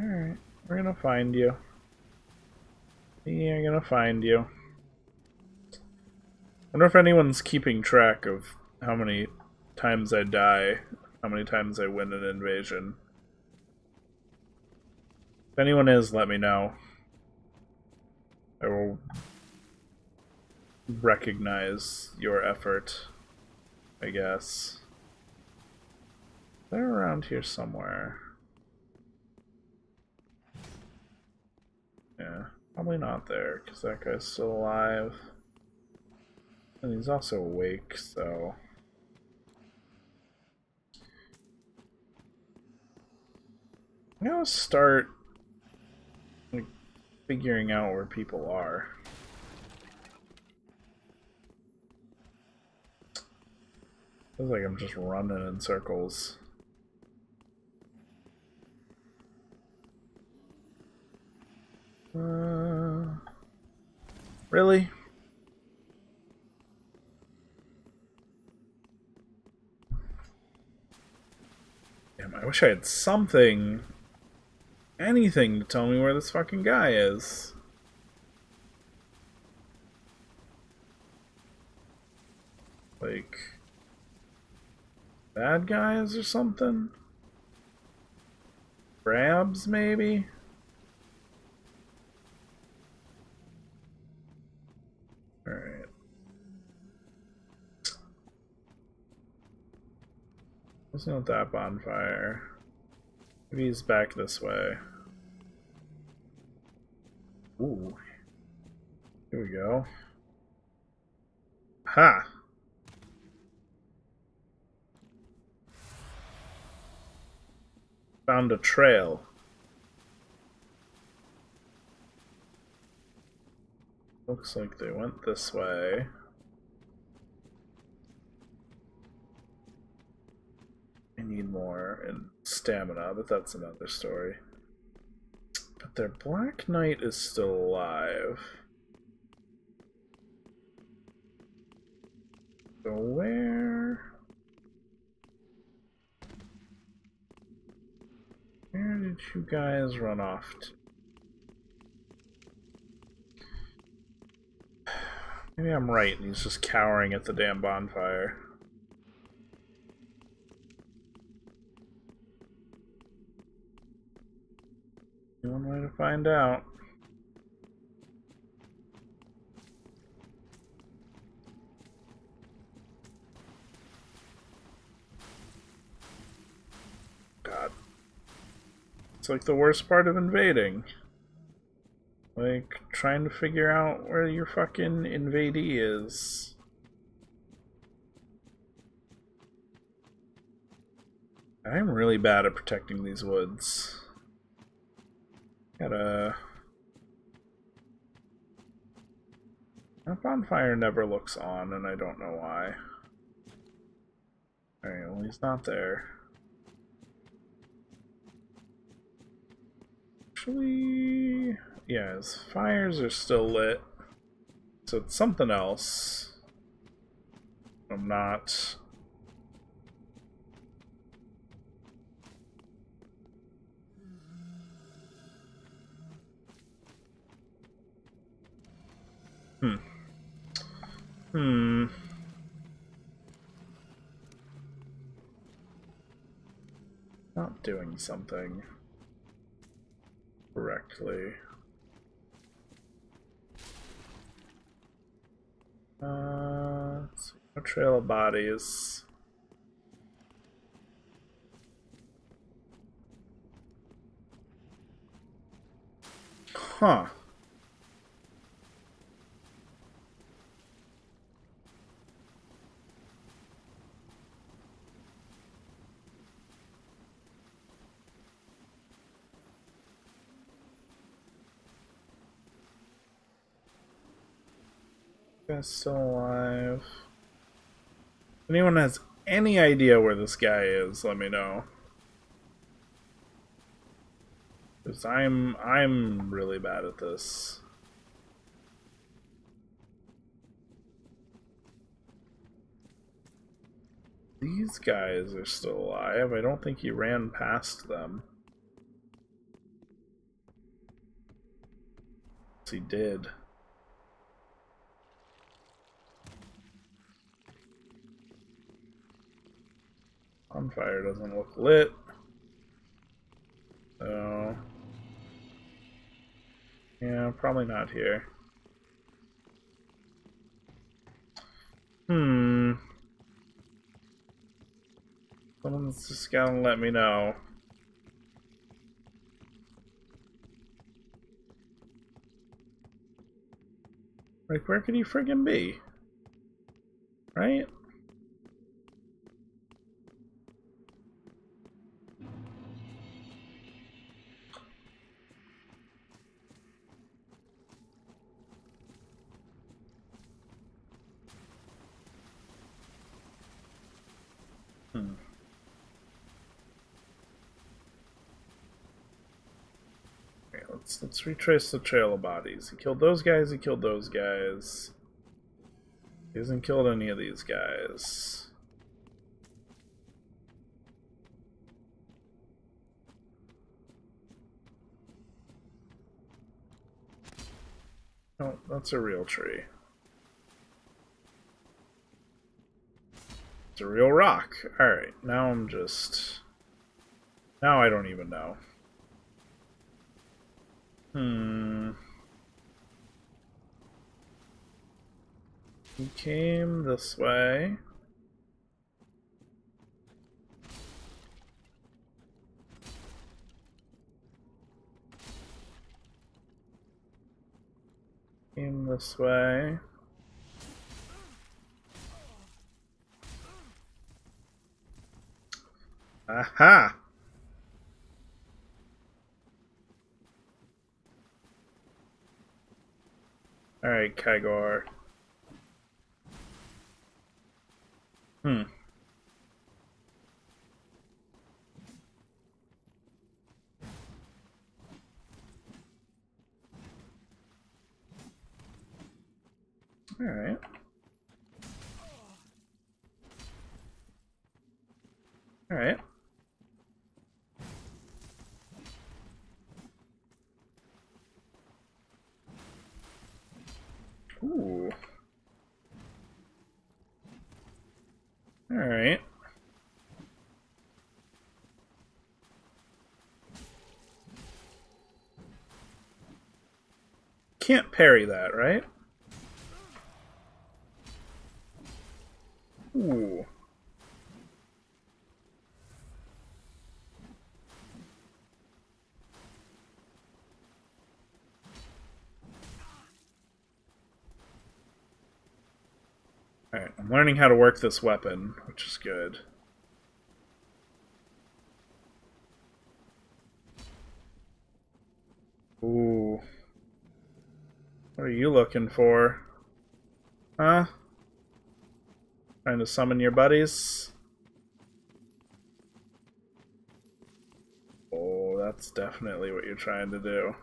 Alright, we're gonna find you. We're gonna find you. wonder if anyone's keeping track of how many times I die, how many times I win an invasion. If anyone is, let me know. I will recognize your effort, I guess. They're around here somewhere. Yeah, probably not there, because that guy's still alive. And he's also awake, so... I'm gonna start figuring out where people are. Feels like I'm just running in circles. Uh, really? Damn, I wish I had something, anything to tell me where this fucking guy is. Like, bad guys or something? Crabs, maybe? Alright. What's not that bonfire? Maybe he's back this way. Ooh. Here we go. Ha! Found a trail. Looks like they went this way. I need more in stamina, but that's another story. Their Black Knight is still alive. So where... Where did you guys run off to? Maybe I'm right and he's just cowering at the damn bonfire. One way to find out. God. It's like the worst part of invading. Like, trying to figure out where your fucking invadee is. I'm really bad at protecting these woods. Gotta... That bonfire never looks on, and I don't know why. Alright, well he's not there. Actually... Yeah, his fires are still lit. So it's something else. I'm not... Hmm. Hmm. Not doing something correctly. Uh, trail of bodies. Huh. Guy's still alive. If anyone has any idea where this guy is, let me know. Because I'm I'm really bad at this. These guys are still alive. I don't think he ran past them. He did. Bonfire doesn't look lit. So... Yeah, probably not here. Hmm. Someone's just gotta let me know. Like, where could he friggin' be? Right? Let's retrace the trail of bodies. He killed those guys, he killed those guys. He hasn't killed any of these guys. Oh, that's a real tree. It's a real rock. Alright, now I'm just... Now I don't even know. Hmm. He came this way. Came this way. Aha! Alright, Kygor. Hmm. Alright. Alright. Ooh. Alright. Can't parry that, right? Ooh. Alright, I'm learning how to work this weapon, which is good. Ooh. What are you looking for? Huh? Trying to summon your buddies? Oh, that's definitely what you're trying to do.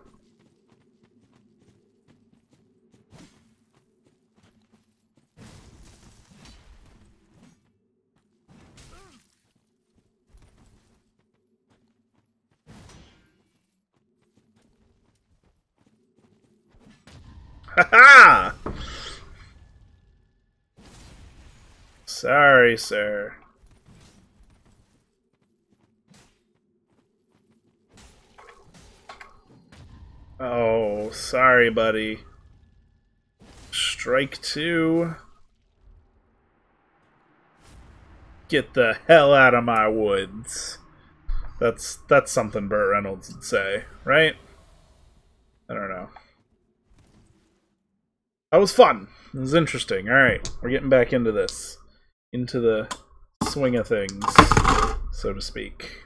Ha ha! Sorry, sir. Oh, sorry, buddy. Strike two. Get the hell out of my woods. That's that's something Burt Reynolds would say, right? I don't know. That was fun. It was interesting. Alright, we're getting back into this. Into the swing of things, so to speak.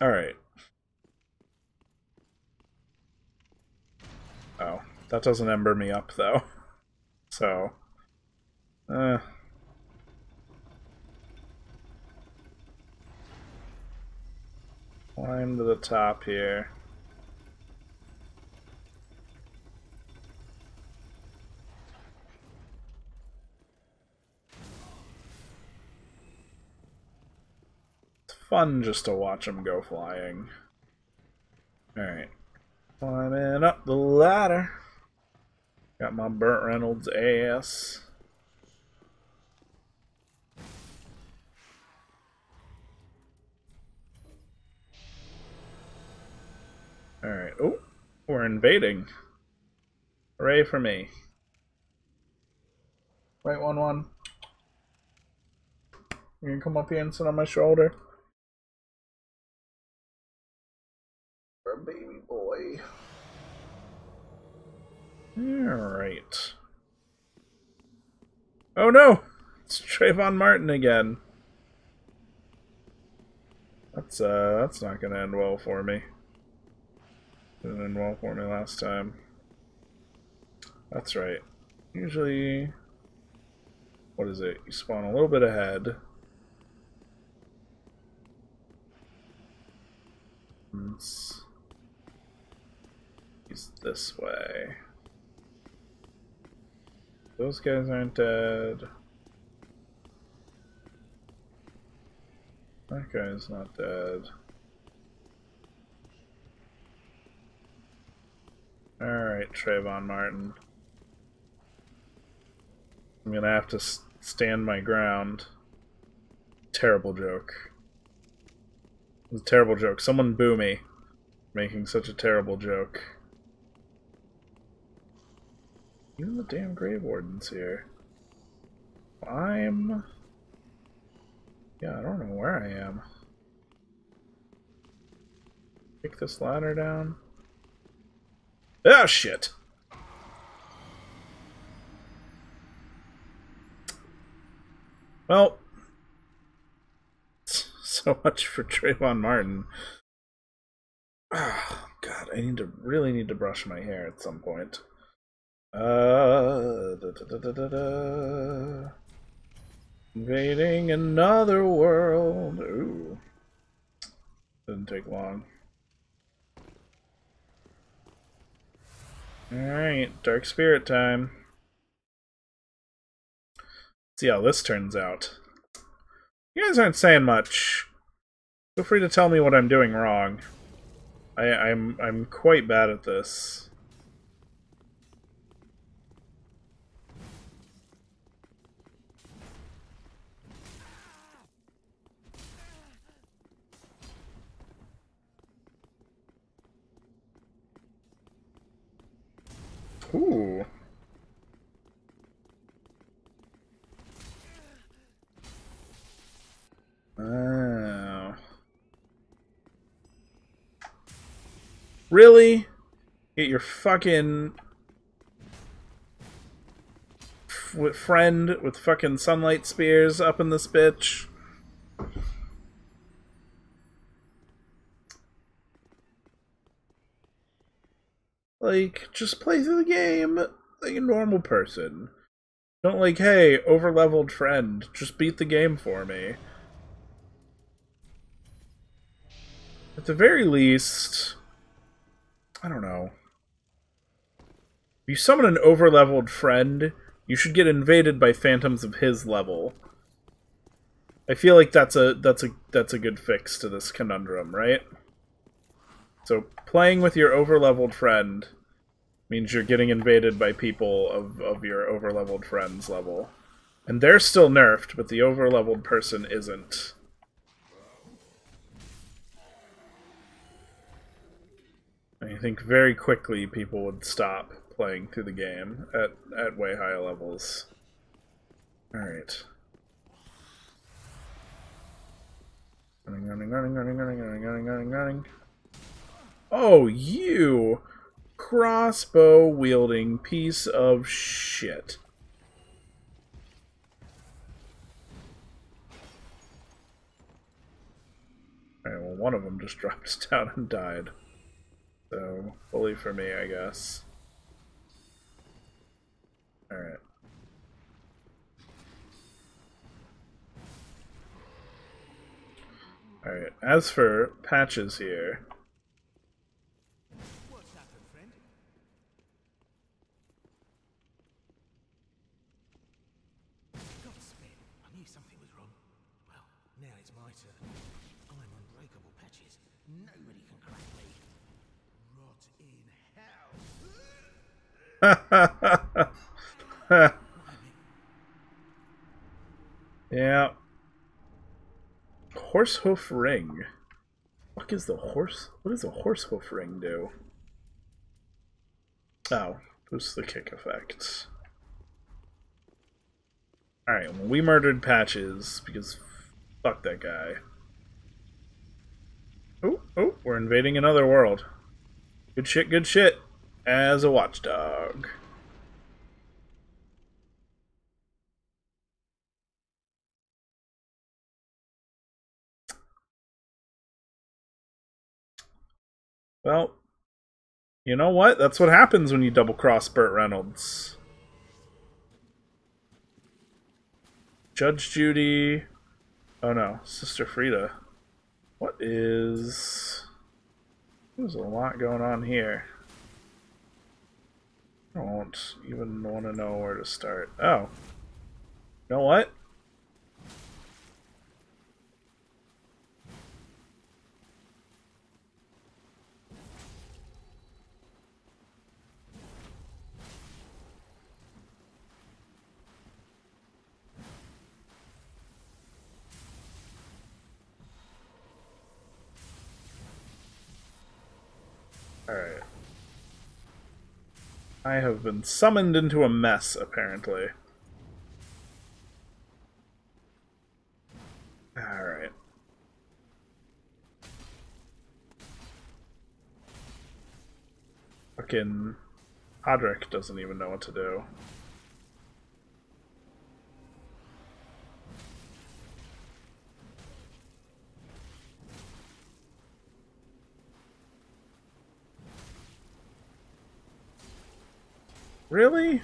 Alright. Oh, that doesn't ember me up, though. So, uh... Climb to the top here. Fun just to watch them go flying. Alright. Climbing up the ladder. Got my Burt Reynolds ass. Alright. Oh, we're invading. Hooray for me. Right, 1 1. You can come up here and sit on my shoulder. Boy. Alright. Oh no! It's Trayvon Martin again. That's uh that's not gonna end well for me. Didn't end well for me last time. That's right. Usually what is it? You spawn a little bit ahead. He's this way. Those guys aren't dead. That guy's not dead. Alright, Trayvon Martin. I'm gonna have to stand my ground. Terrible joke. It was a terrible joke. Someone boo me. Making such a terrible joke. Even the damn Grave Warden's here. I'm... Yeah, I don't know where I am. Kick this ladder down. Oh, shit! Well, so much for Trayvon Martin. Oh, God, I need to really need to brush my hair at some point. Uh, da, da, da, Invading another world. Ooh. Didn't take long. Alright, Dark Spirit time. See how this turns out. You guys aren't saying much. Feel free to tell me what I'm doing wrong. I, I'm I'm quite bad at this. Ooh. Oh. Really? Get your fucking f- friend with fucking sunlight spears up in this bitch. Like, just play through the game like a normal person. Don't like, hey, overleveled friend, just beat the game for me. At the very least, I don't know. If you summon an overleveled friend, you should get invaded by phantoms of his level. I feel like that's a that's a that's a good fix to this conundrum, right? So playing with your overleveled friend means you're getting invaded by people of, of your overleveled friend's level. And they're still nerfed, but the overleveled person isn't. I think very quickly people would stop playing through the game at, at way high levels. Alright. Running, running, running, running, running, running, running, running, running. Oh, you crossbow wielding piece of shit. Alright, well, one of them just dropped down and died. So, bully for me, I guess. Alright. Alright, as for patches here. What's happened, friend? Godspeed. I knew something was wrong. Well, now it's my turn. I'm unbreakable patches. Nobody can crack me. Rot in hell. yeah. Horse hoof ring. What is the horse? What does a horse hoof ring do? Oh, boosts the kick effect. Alright, we murdered Patches because fuck that guy. Oh, oh, we're invading another world. Good shit, good shit. As a watchdog. Well, you know what? That's what happens when you double cross Burt Reynolds. Judge Judy. Oh no, Sister Frida. What is. There's a lot going on here. I don't even want to know where to start. Oh. You know what? Alright. I have been summoned into a mess, apparently. Alright. Fucking Hodrick doesn't even know what to do. Really?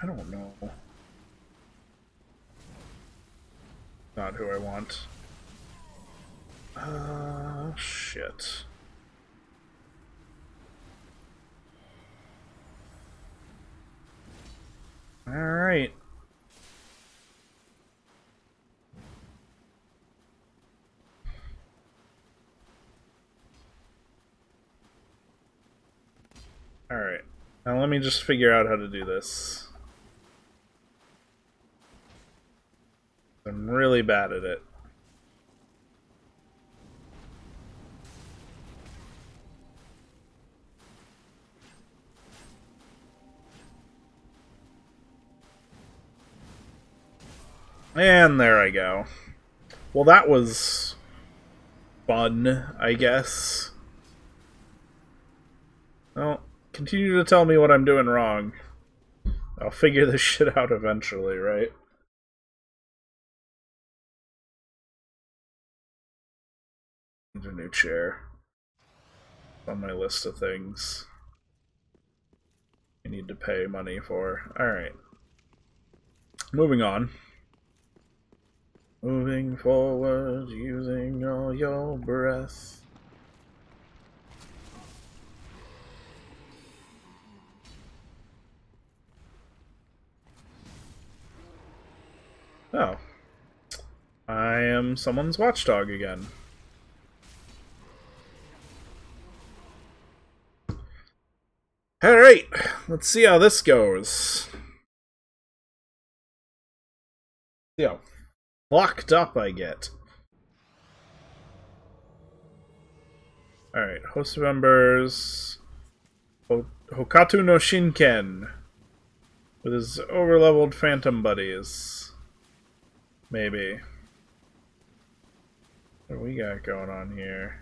I don't know. Not who I want. Uh, shit. Alright. Alright. Now let me just figure out how to do this. I'm really bad at it. And there I go. Well, that was fun, I guess. Well, continue to tell me what I'm doing wrong. I'll figure this shit out eventually, right? A new chair. On my list of things. I need to pay money for. Alright. Moving on. Moving forward, using all your breath. Oh. I am someone's watchdog again. Alright, let's see how this goes. How locked up I get. Alright, host members. Hokatu no Shinken. With his overleveled phantom buddies. Maybe. What do we got going on here?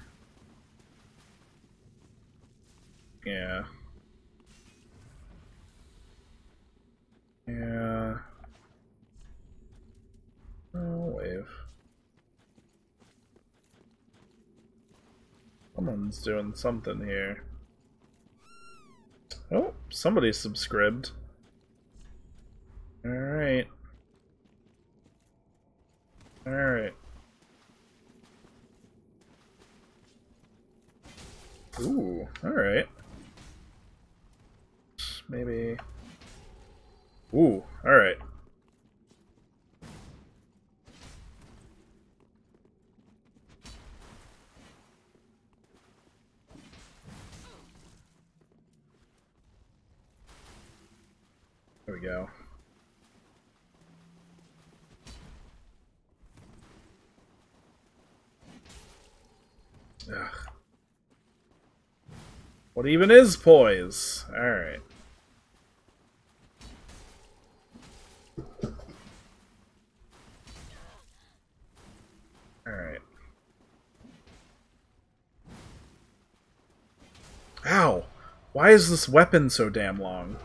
Yeah. Yeah. Oh, wave. Someone's doing something here. Oh, somebody subscribed. Alright. Alright. Ooh, alright. Maybe... Ooh, alright. There we go. Ugh. What even is poise? Alright. Ow! Why is this weapon so damn long?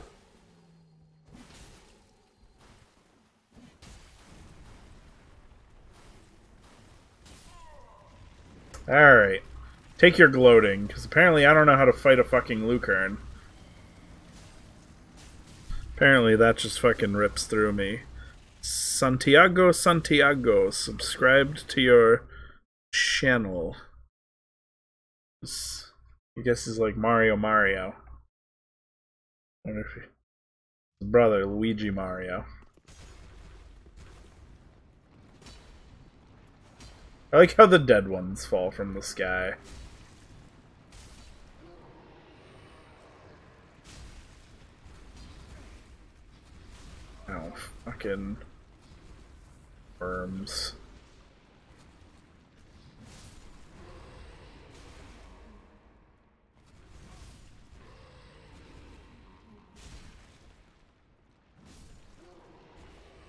Alright. Take your gloating, because apparently I don't know how to fight a fucking Lucerne. Apparently that just fucking rips through me. Santiago Santiago, subscribed to your channel. I guess is like Mario Mario. If brother Luigi Mario. I like how the dead ones fall from the sky. Oh, fucking worms.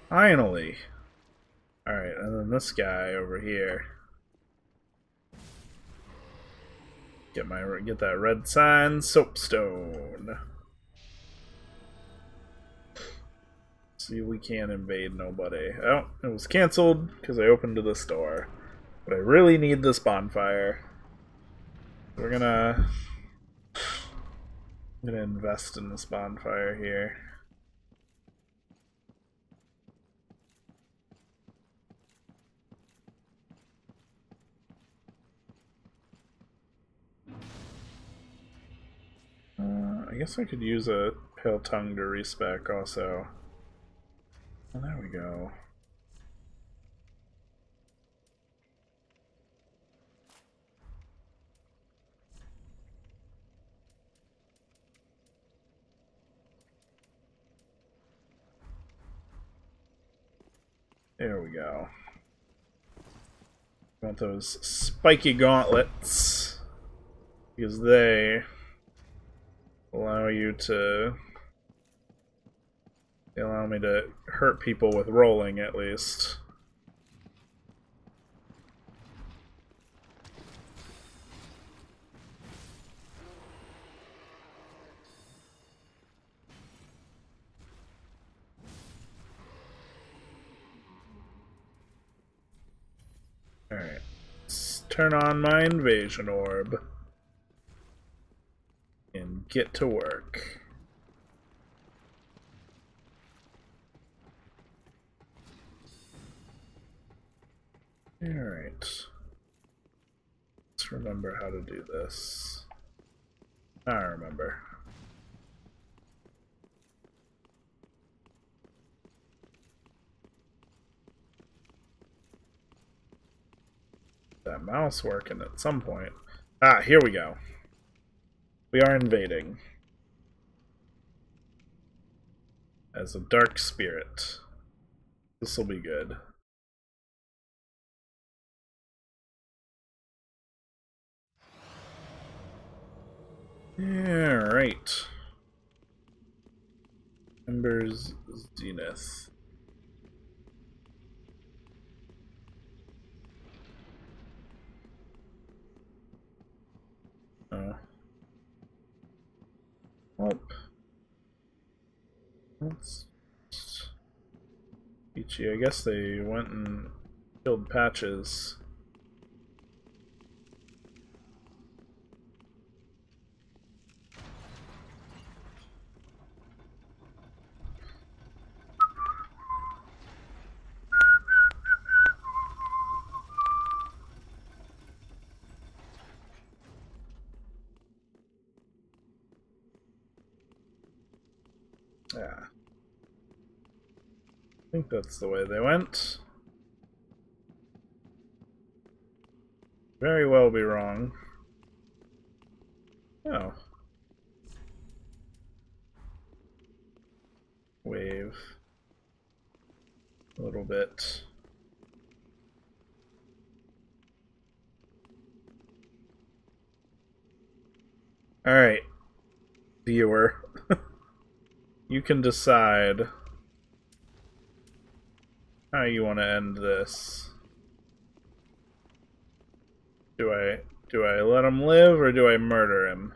Finally. Alright, and then this guy over here. Get my get that red sign, soapstone. See, we can't invade nobody. Oh, it was canceled because I opened the store. But I really need this bonfire. We're gonna... Gonna invest in this bonfire here. I guess I could use a pale tongue to respec also. Well, there we go. There we go. Want those spiky gauntlets because they allow you to they allow me to hurt people with rolling at least. Alright. Turn on my invasion orb. And get to work. Alright. Let's remember how to do this. I remember. That mouse working at some point. Ah, here we go. We are invading. As a dark spirit. This will be good. Yeah, right. Ember's Zenith. Oh. Well. That's Ichi. I guess they went and killed patches. Yeah. I think that's the way they went. Very well be wrong. Oh. Wave. A little bit. Alright. Viewer. You can decide how you want to end this. Do I do I let him live or do I murder him?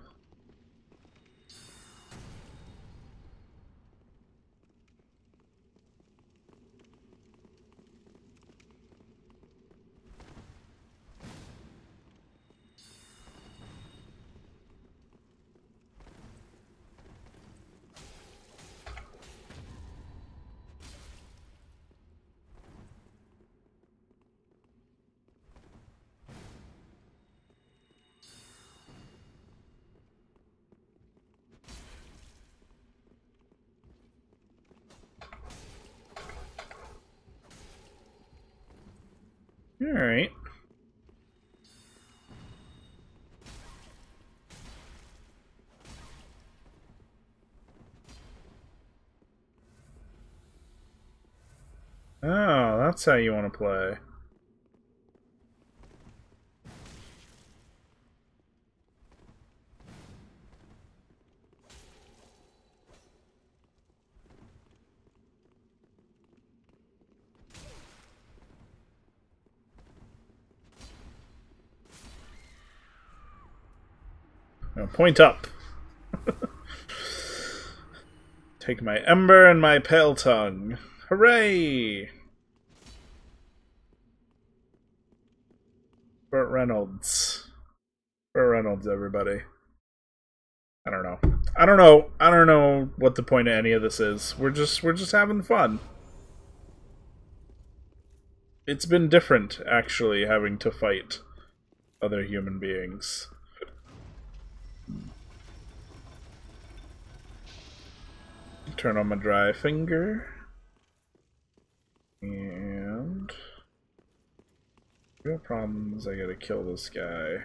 Alright. Oh, that's how you want to play. Now point up. Take my ember and my pale tongue. Hooray! Burt Reynolds. Burt Reynolds, everybody. I don't know. I don't know. I don't know what the point of any of this is. We're just we're just having fun. It's been different, actually, having to fight other human beings. Turn on my dry finger. And real problem is I gotta kill this guy.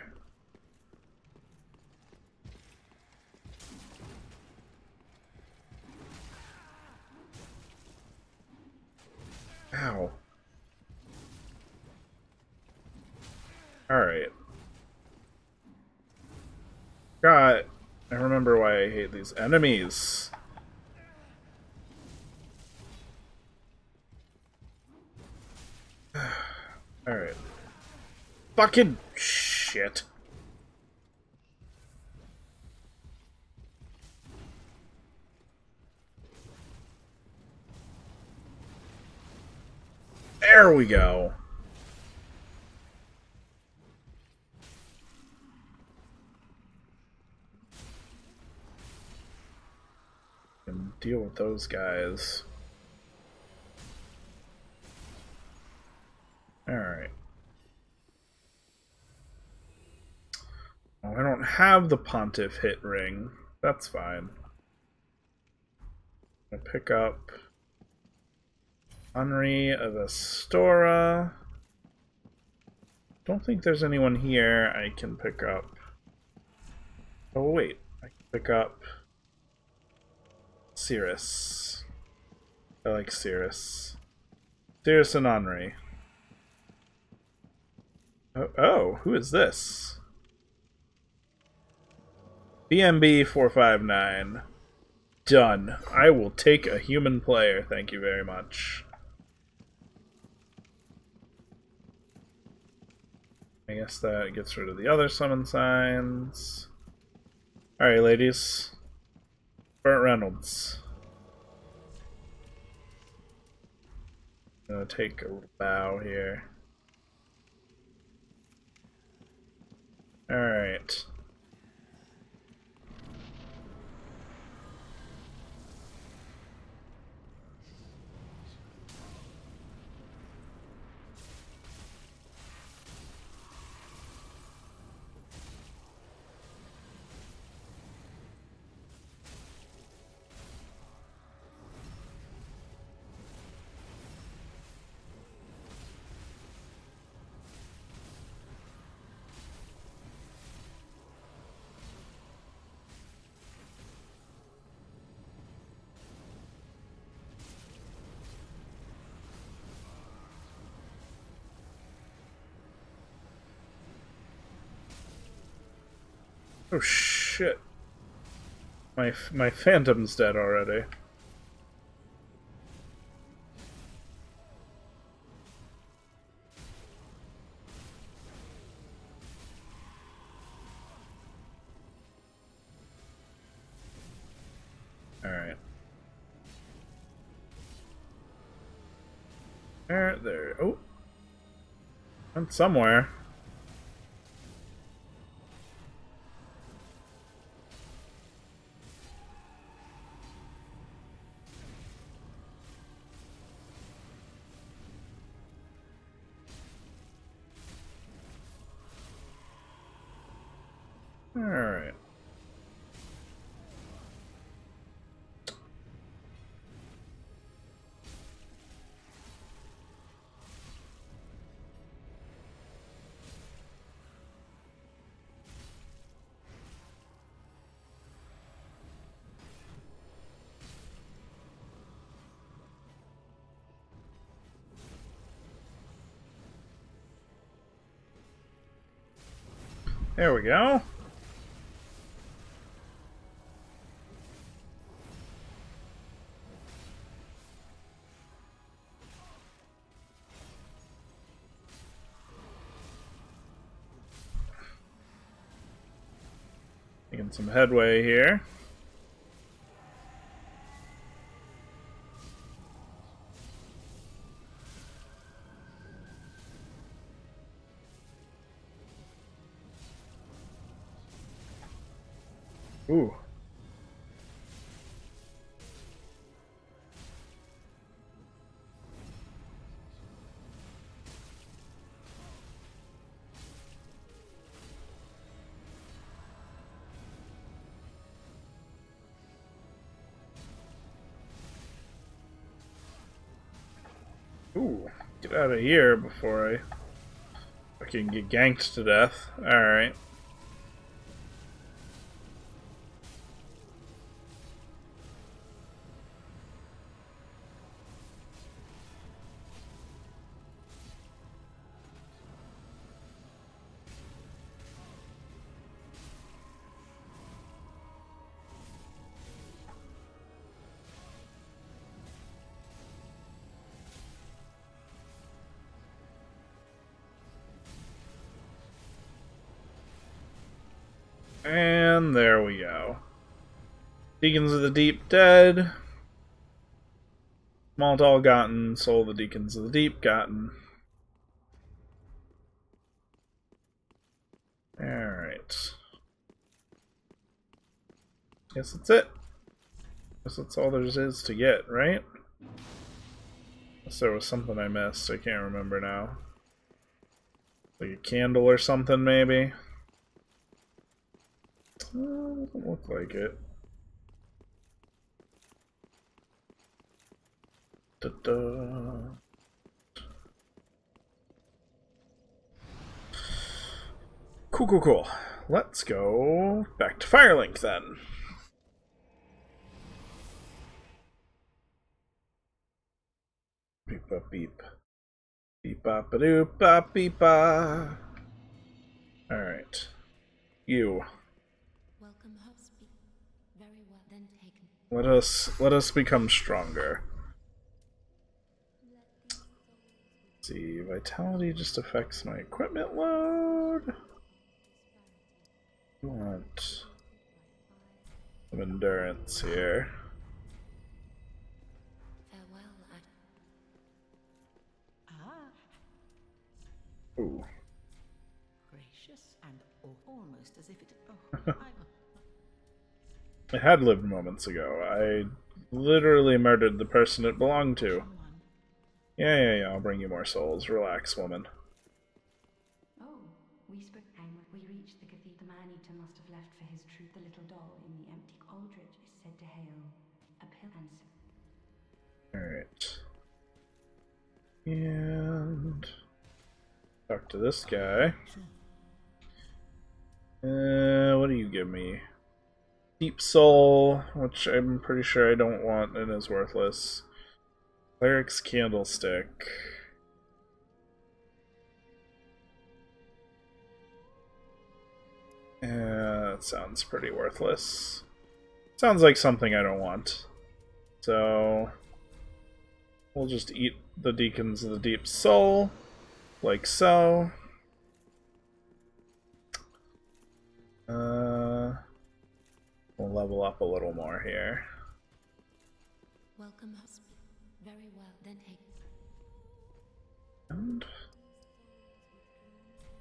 Ow. Alright. God, I remember why I hate these enemies. Alright. Fucking shit. There we go. And deal with those guys. Alright. Oh, I don't have the Pontiff hit ring. That's fine. I pick up Anri of Astora. Don't think there's anyone here I can pick up. Oh wait, I can pick up Sirris. I like Sirris. Sirris and Anri. Oh, oh, who is this? BMB 459. Done. I will take a human player, thank you very much. I guess that gets rid of the other summon signs. Alright, ladies. Burt Reynolds. I'm Gonna take a bow here. Alright. Oh shit. My my phantom's dead already. Alright. There, there. Oh. Went somewhere. There we go. Making some headway here. Ooh, get out of here before I fucking get ganked to death. Alright. Deacons of the Deep dead. Maltall gotten. Soul of the Deacons of the Deep gotten. Alright. Guess that's it. Guess that's all there is to get, right? Unless there was something I missed, I can't remember now. Like a candle or something, maybe? Uh, doesn't look like it. Da -da. Cool, cool, cool. Let's go back to Firelink then. Beep, bop, beep. Beep, bop, ba doop, bop, beep, ba. Alright. You. Welcome, Hospi. Very well then taken. Let us let us become stronger. Let's see, vitality just affects my equipment load. I want some endurance here. Ooh. gracious and almost as if it. Oh, I, had lived moments ago. I literally murdered the person it belonged to. Yeah, yeah, yeah, I'll bring you more souls. Relax, woman. Oh, we spoke. And we reached the cathedral. Man-eater must have left for his troop. The little doll in the empty aldrich is said to hail a pill and Alright. And talk to this guy. Uh, what do you give me? Deep Soul, which I'm pretty sure I don't want and is worthless. Cleric's Candlestick. Yeah, that sounds pretty worthless. Sounds like something I don't want. So, we'll just eat the Deacons of the Deep Soul, like so. Uh, we'll level up a little more here. Welcome,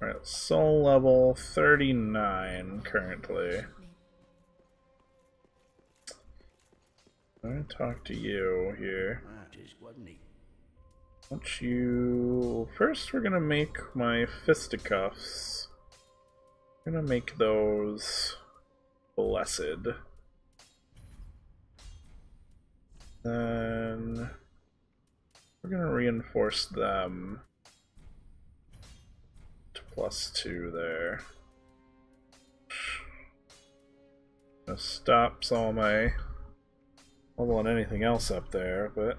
Alright, soul level 39 currently. I'm gonna talk to you here. Don't you... First we're gonna make my fisticuffs. I'm gonna make those blessed. Then we're gonna reinforce them to plus two there. That stops all my leveling anything else up there, but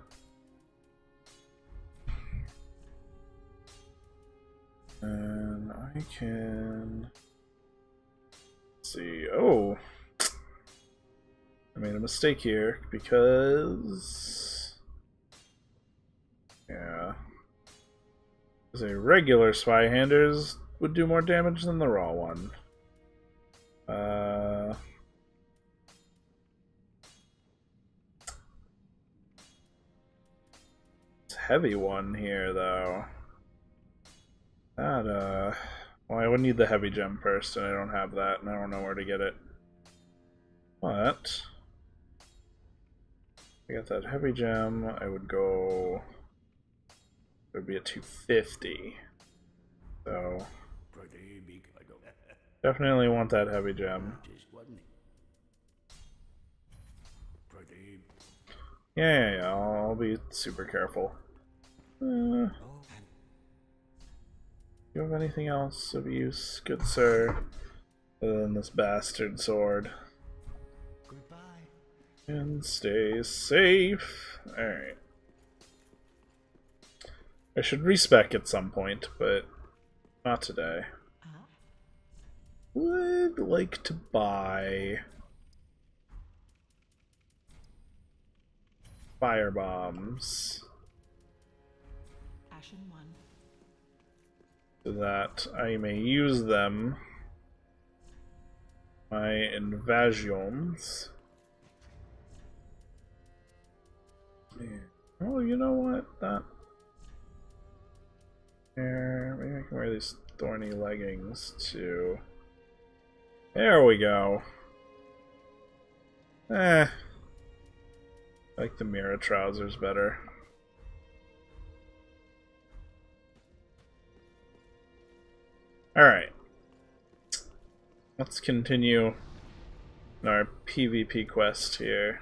And I can see. Oh, I made a mistake here because yeah, because a regular Zweihanders would do more damage than the raw one. Uh. Heavy one here, though. That, uh... Well, I would need the heavy gem first, and I don't have that, and I don't know where to get it. But... I got that heavy gem, I would go... It would be a 250. So... Definitely want that heavy gem. Yeah, yeah, yeah, I'll, be super careful. Uh, you have anything else of use, good sir, other than this bastard sword? goodbye. And stay safe. Alright. I should respec at some point, but not today. Would like to buy fire bombs Ashen one. so that I may use them my invasions. Yeah. Oh, you know what? That. There, maybe I can wear these thorny leggings too. There we go. Eh. I like the Mirrah trousers better. Alright. Let's continue our PvP quest here.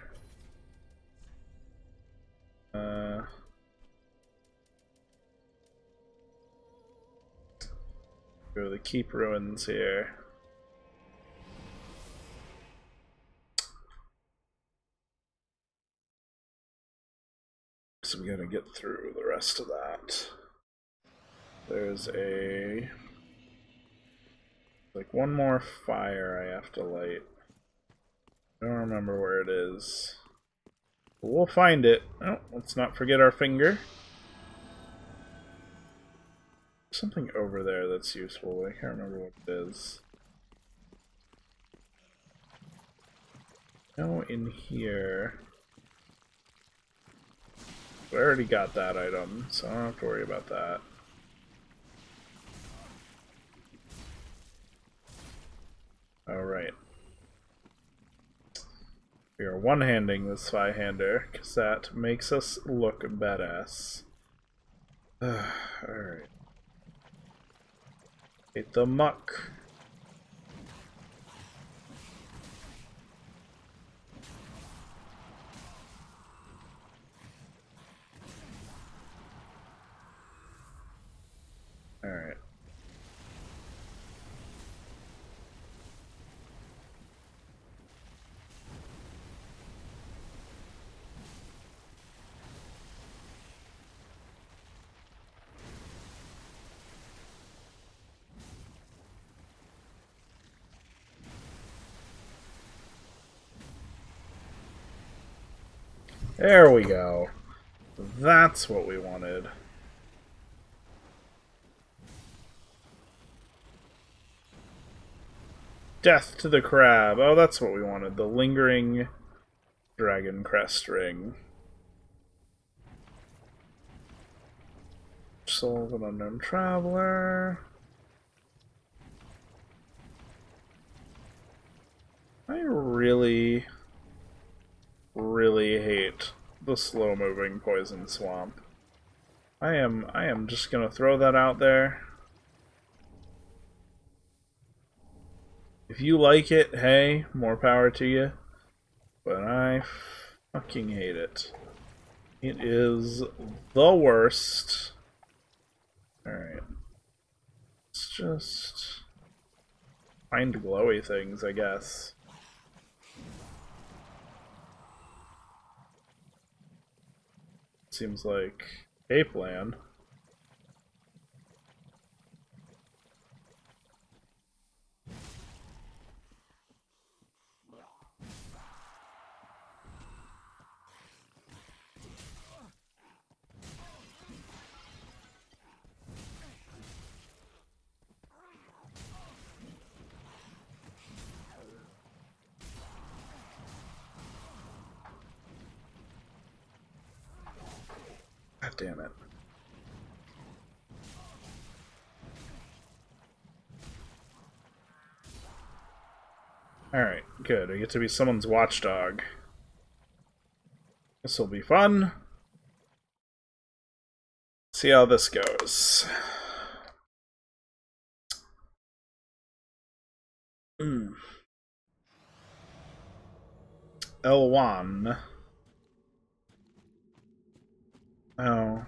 Uh, go to the keep ruins here. So we gotta get through the rest of that. There's a like one more fire I have to light. I don't remember where it is. But we'll find it. Oh, let's not forget our finger. Something over there that's useful. I can't remember what it is. No, in here. I already got that item, so I don't have to worry about that. Alright. We are one-handing this Zweihander, because that makes us look badass. Alright. Hit the muck. Alright. There we go. That's what we wanted. Death to the crab. Oh, that's what we wanted. The lingering dragon crest ring. Soul of an unknown traveler. I really, really hate the slow moving poison swamp. I am I am just gonna throw that out there. If you like it, hey, more power to you. But I fucking hate it. It is the worst. Alright. Let's just find glowy things, I guess. Seems like Ape Land. Alright, good. I get to be someone's watchdog. This will be fun. See how this goes. Mm. L1. Oh.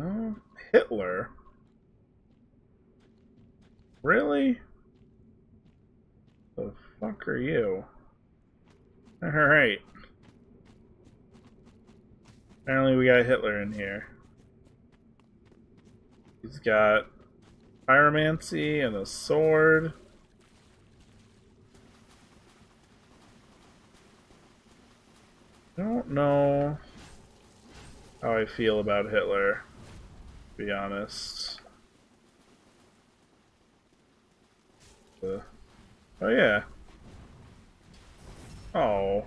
Oh, Hitler. Really? The fuck are you? Alright. Apparently we got Hitler in here. He's got pyromancy and a sword. I don't know how I feel about Hitler, to be honest. Uh, oh yeah. Oh.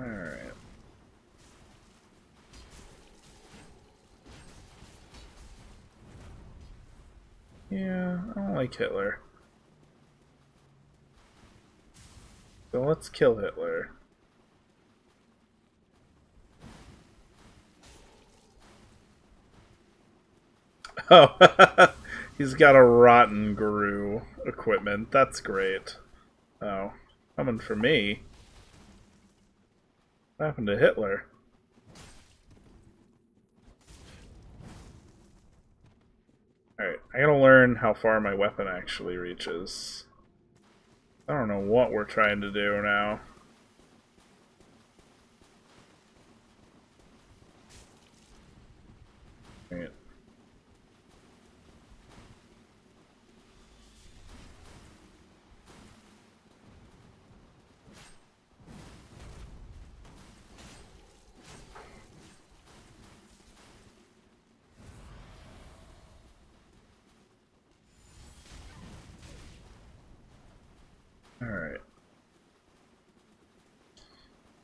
Alright. Yeah, I don't like Hitler. So let's kill Hitler. Oh, he's got a rotten Ghru equipment. That's great. Oh, coming for me. What happened to Hitler? Alright, I gotta learn how far my weapon actually reaches. I don't know what we're trying to do now.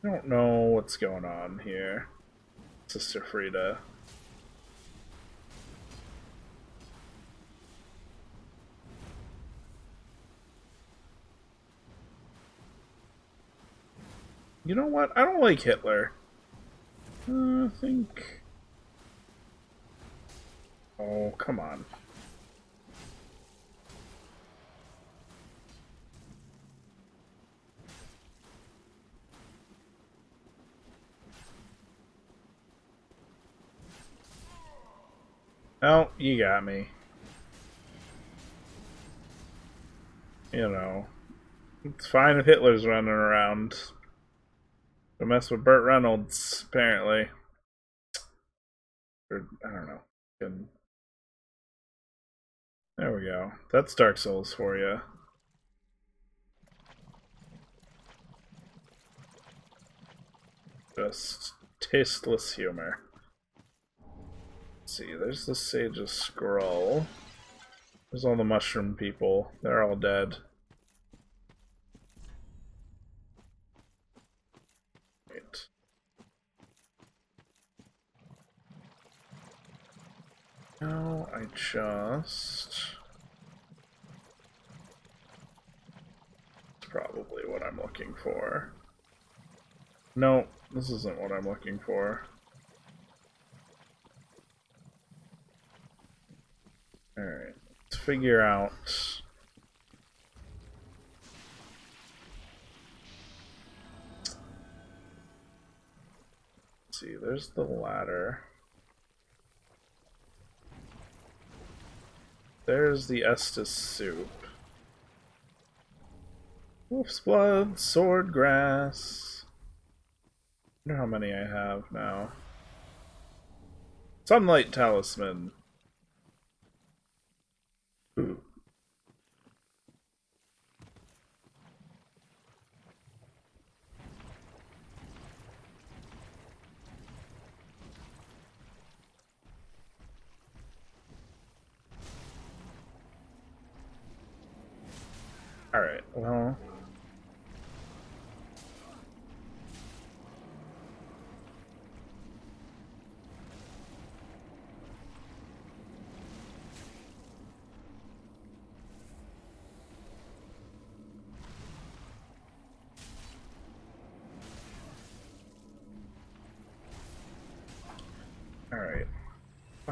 I don't know what's going on here, Sister Frida. You know what? I don't like Hitler. Uh, I think... Oh, come on. Oh, you got me. You know, it's fine if Hitler's running around. Don't mess with Burt Reynolds, apparently. Or, I don't know. There we go. That's Dark Souls for you. Just tasteless humor. Let's see, there's the Sage's Scroll. There's all the mushroom people. They're all dead. Right. Now I just... It's probably what I'm looking for. No, this isn't what I'm looking for. Alright, let's figure out... Let's see, there's the ladder. There's the Estus soup. Wolf's blood, sword grass. I wonder how many I have now. Sunlight talisman. Hmm. Ooh. Alright, well...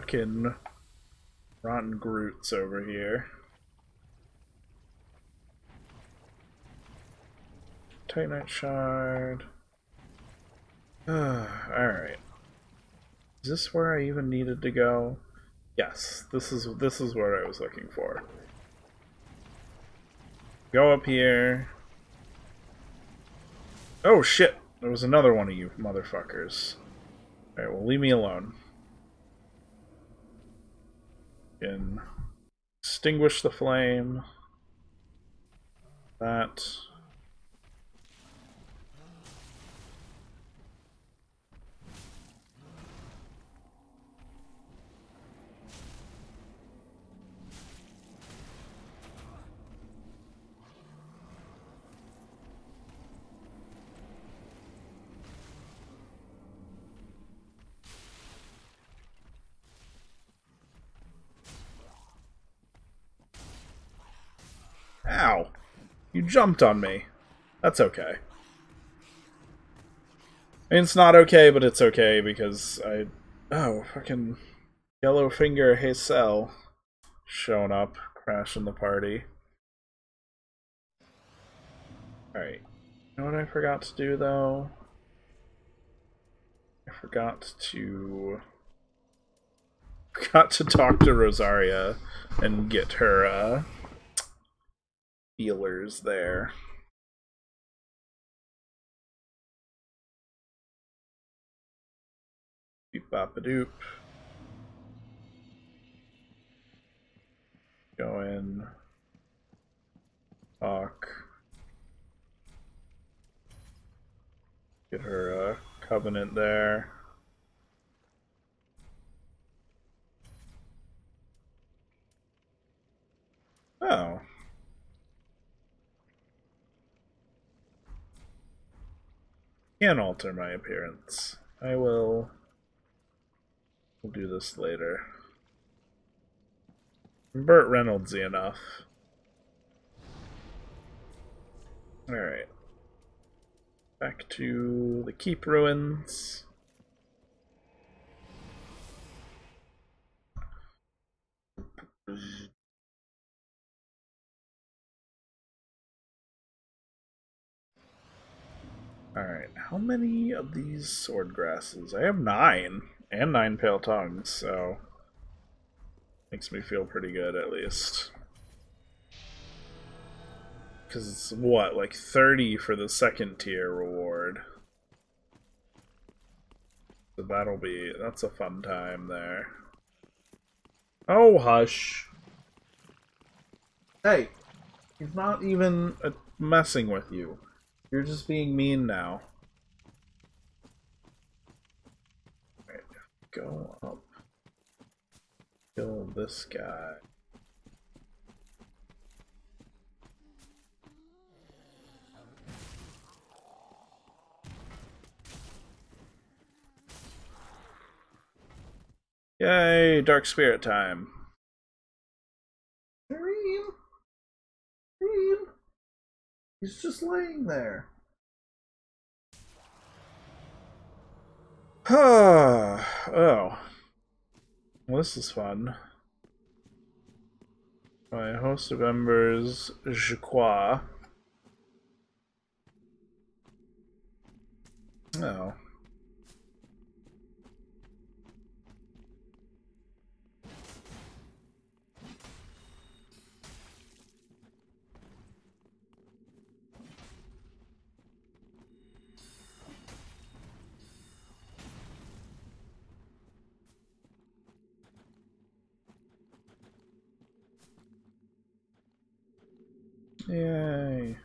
Fucking... Rotten Ghrus over here. Titanite Shard. Alright. Is this where I even needed to go? Yes, this is this is what I was looking for. Go up here. Oh shit! There was another one of you motherfuckers. Alright, well leave me alone. Can extinguish the flame. That. Ow! You jumped on me. That's okay. I mean, it's not okay, but it's okay because I. Oh, fucking. Yellowfinger Heysel showing up, crashing the party. Alright. You know what I forgot to do though? I forgot to. Forgot to talk to Rosaria and get her, uh feelers there. Beep bop a doop. Go in. Talk. Get her a covenant there. Oh. Can alter my appearance. I will we'll do this later. Burt Reynoldsy enough. Alright. Back to the keep ruins. Alright, how many of these sword grasses? I have nine, and nine pale tongues, so makes me feel pretty good at least. Because it's what, like 30 for the second tier reward. So that'll be, that's a fun time there. Oh, hush. Hey, he's not even uh, messing with you. You're just being mean now. Go up. Kill this guy. Yay, Dark Spirit time. Dream. Kareem! He's just laying there. oh. Well, this is fun. My host of embers, Je crois. Oh. Yay.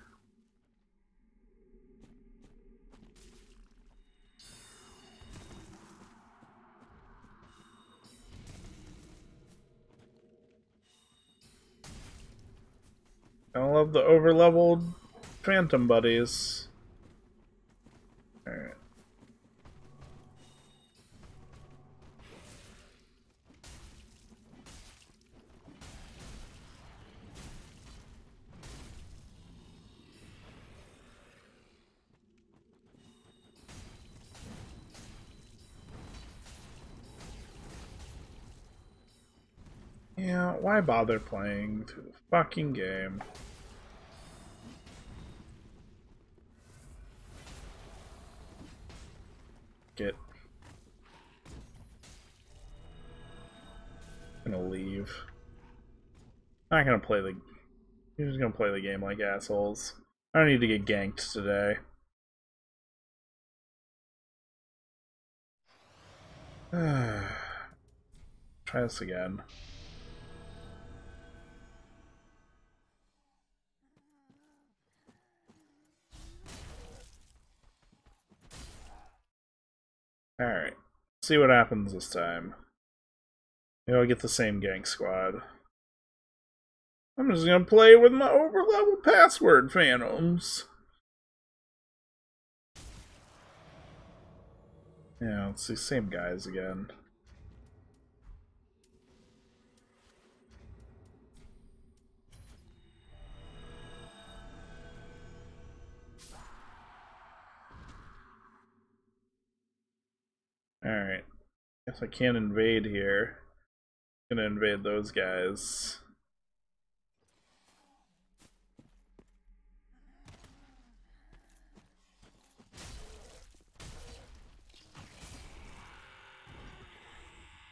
I love the overleveled phantom buddies. Why bother playing through the fucking game? Get. Gonna leave. Not gonna play the. You're just gonna play the game like assholes. I don't need to get ganked today. Try this again. Alright. See what happens this time. Maybe I'll get the same gang squad. I'm just gonna play with my overlevel password phantoms. Yeah, it's the same guys again. Alright. Guess I can't invade here. I'm gonna invade those guys.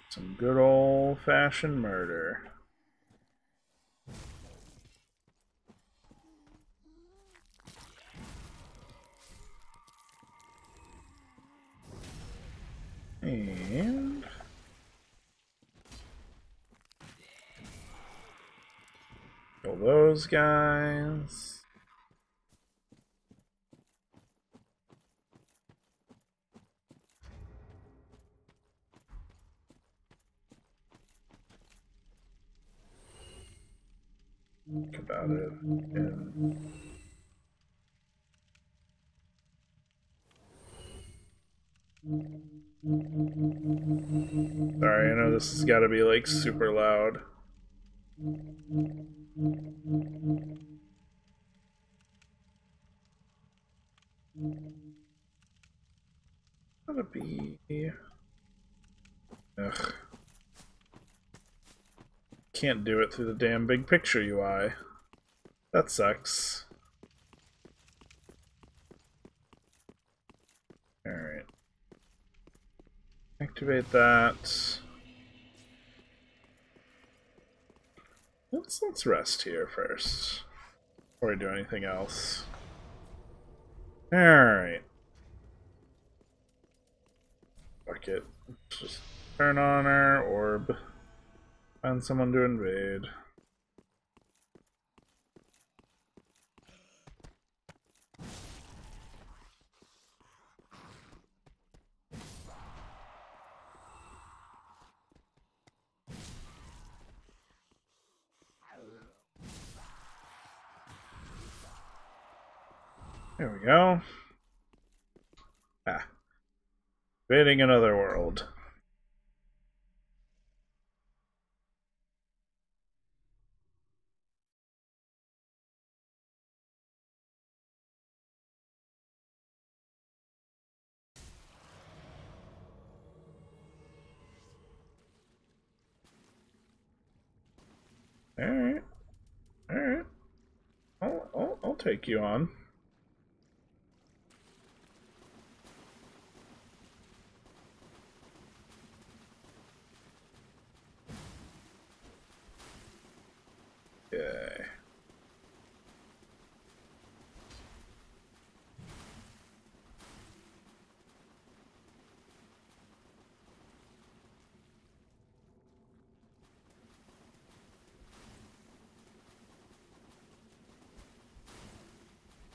Some good old fashioned murder. And kill those guys. Think about it. And Sorry, I know this has got to be like super loud. Gotta be. Ugh. Can't do it through the damn big picture UI. That sucks. Alright. Activate that. Let's let's rest here first. Before we do anything else. Alright. Fuck it. Let's just turn on our orb. Find someone to invade. There we go. Ah. Invading another world. Alright. Alright. I'll, I'll, I'll take you on. Okay.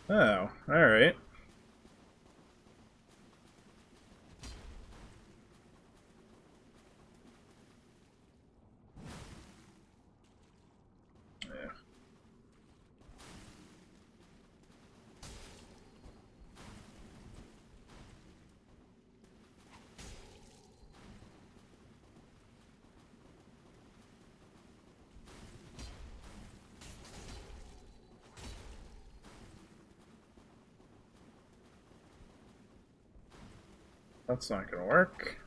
Oh, alright. Yeah. That's not gonna work.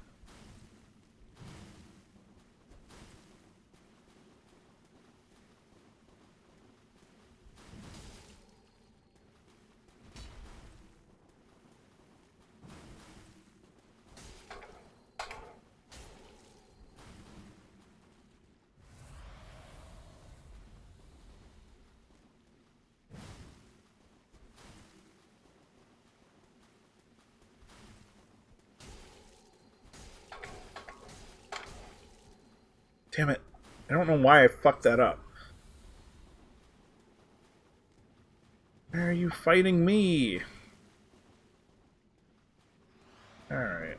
Damn it. I don't know why I fucked that up. Why are you fighting me? Alright.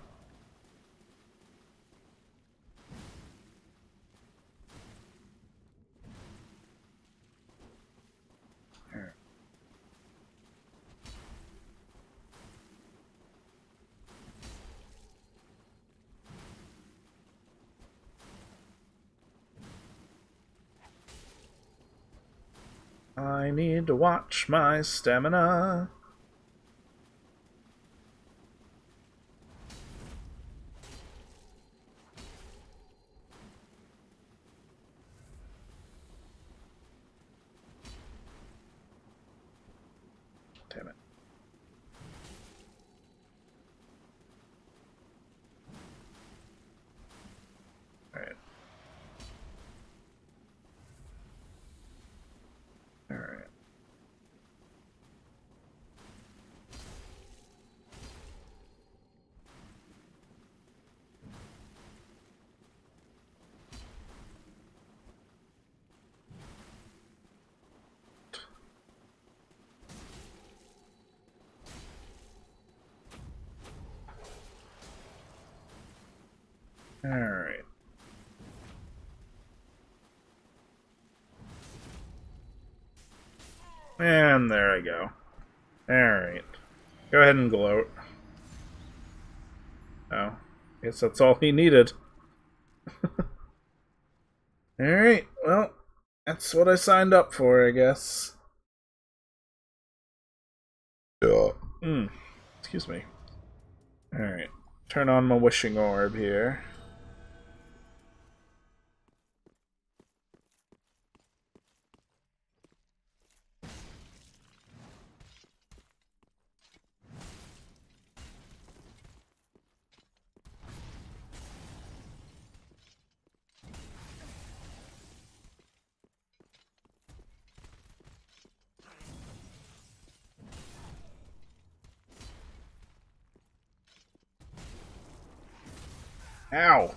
Alright. I need to watch my stamina. Damn it. Alright. Alright. Alright. And there I go. Alright. Go ahead and gloat. Oh. Guess that's all he needed. Alright, well, that's what I signed up for, I guess. Yeah. Hmm. Excuse me. Alright. Turn on my wishing orb here. Ow!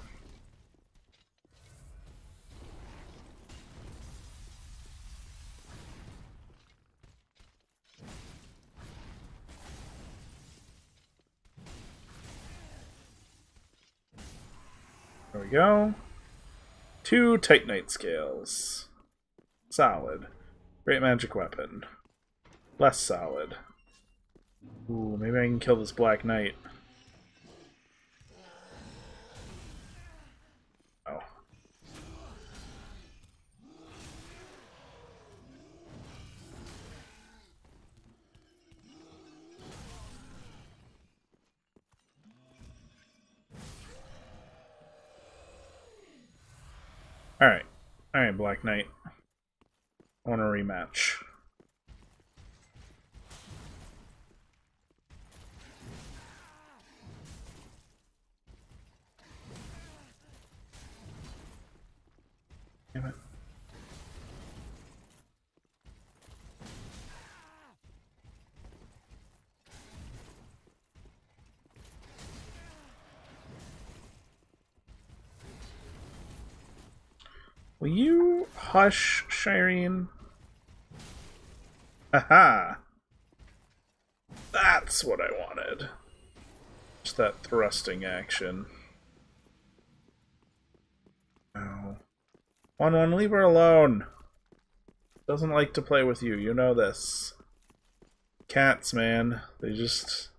There we go. Two Titanite scales. Solid. Great magic weapon. Less solid. Ooh, maybe I can kill this Black Knight. Knight. I want a rematch. Damn it. Will you hush, Shireen? Aha! That's what I wanted. Just that thrusting action. Oh. One one, leave her alone. Doesn't like to play with you, you know this. Cats, man. They just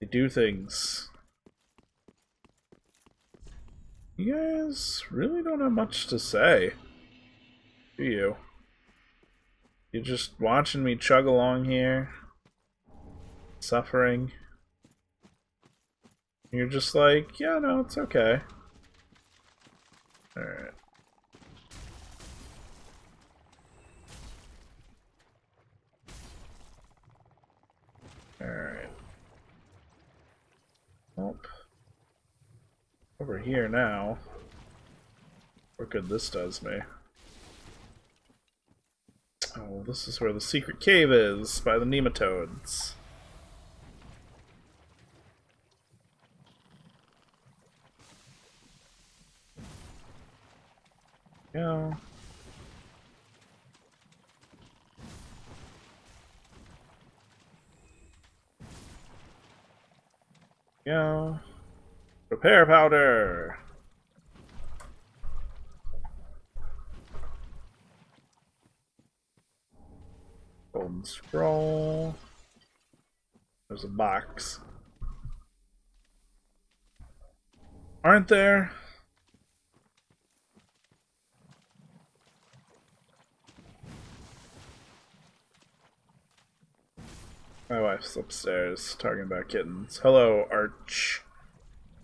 they do things. You guys really don't have much to say. Do you? You're just watching me chug along here. Suffering. You're just like, yeah, no, it's okay. Alright. Alright. Over here now. What good this does me. Oh, this is where the secret cave is, by the nematodes. go. Go. Repair powder. Golden scroll. There's a box. Aren't there? My wife's upstairs talking about kittens. Hello, Arch.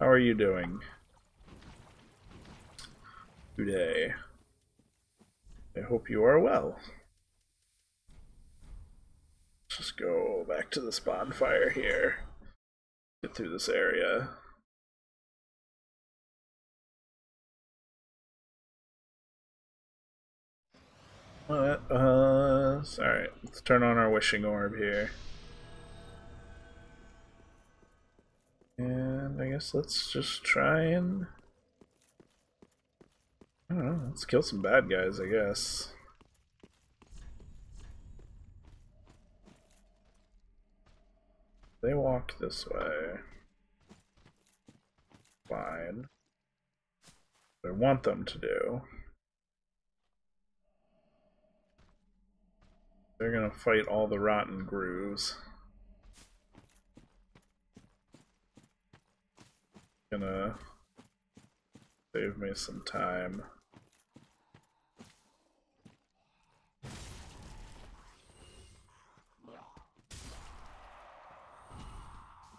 How are you doing? Today. I hope you are well. Let's just go back to this bonfire here. Get through this area. Uh, alright, let's turn on our wishing orb here. And I guess let's just try and. I don't know, let's kill some bad guys, I guess. They walk this way. Fine. I want them to do. They're gonna fight all the rotten Ghrus. Gonna save me some time.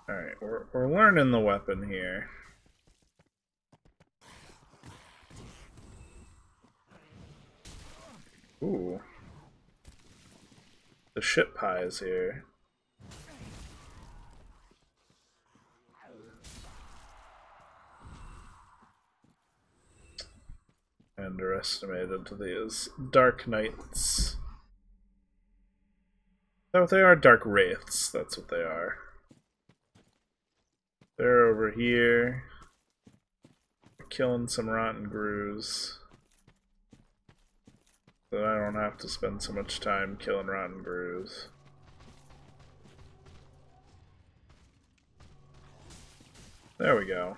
Alright, we're, we're learning the weapon here. Ooh. The shit pies here. Underestimated these Dark Knights. Is what they are? Dark Wraiths, that's what they are. They're over here. Killing some rotten Ghrus. So I don't have to spend so much time killing rotten Ghrus. There we go.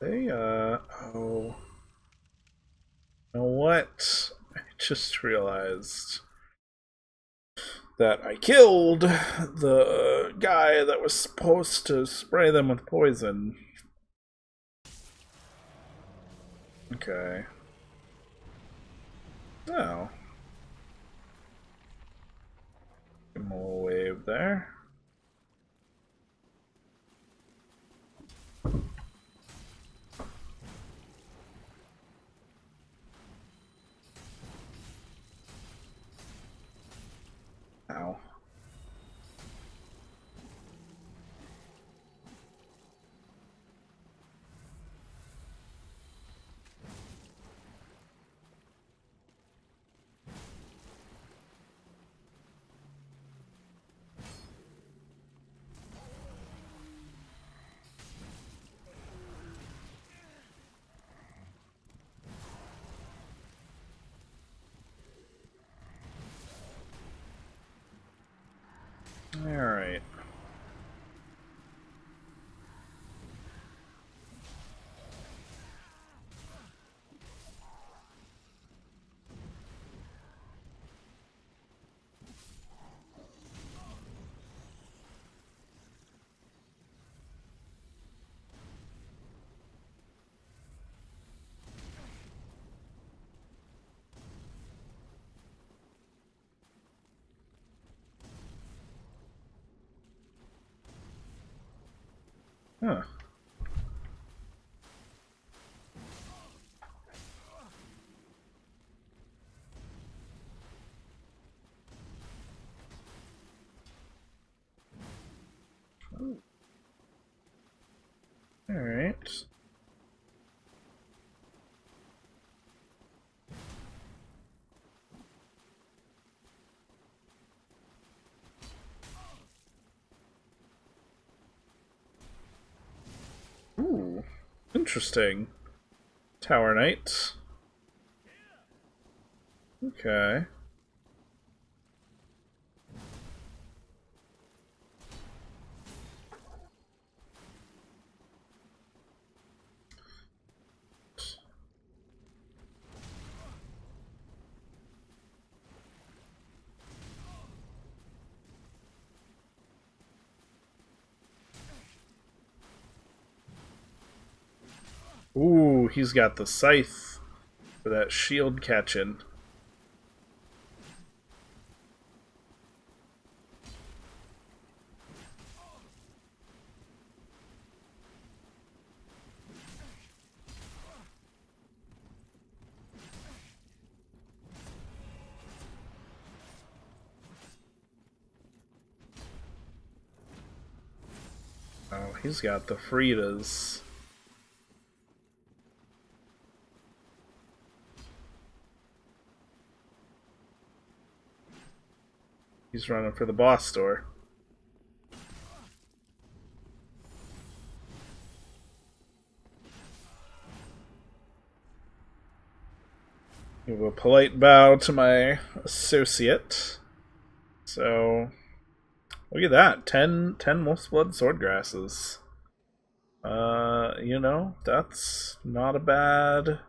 They, uh, oh. You know what? I just realized that I killed the guy that was supposed to spray them with poison. Okay. Oh. Little wave there. Ow. All right. Ooh. Interesting. Tower Knights. Okay. Ooh, he's got the scythe for that shield catching. Oh, he's got the Fridas. He's running for the boss store. Give a polite bow to my associate. So, look at that 10, 10 Wolf's Blood Sword Grasses. Uh, you know, that's not a bad,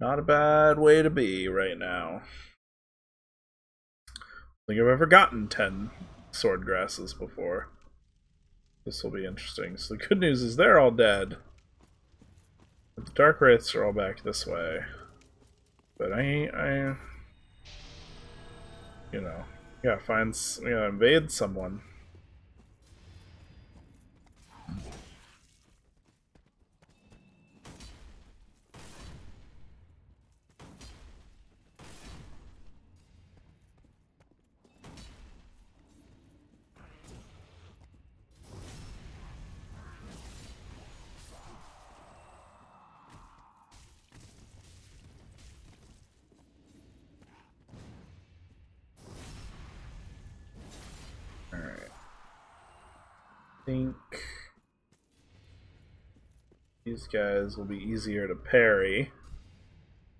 not a bad way to be right now think I've ever gotten 10 sword grasses before. This will be interesting. So the good news is they're all dead. The dark wraiths are all back this way. But I, I, you know, gotta find, gotta invade someone. These guys will be easier to parry.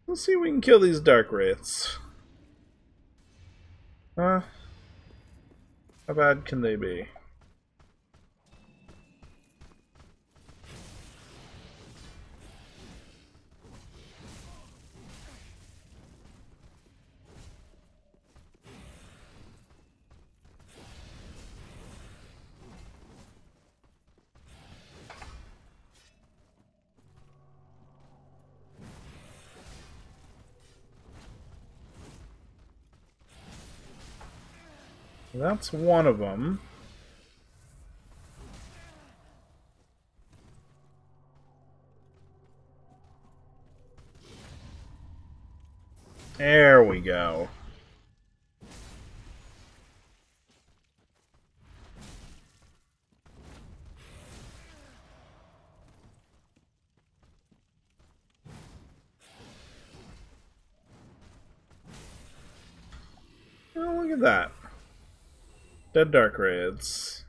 Let's see if we can kill these dark wraiths. Huh? How bad can they be? That's one of them. There we go. Oh, look at that. Dead Dark Wraiths.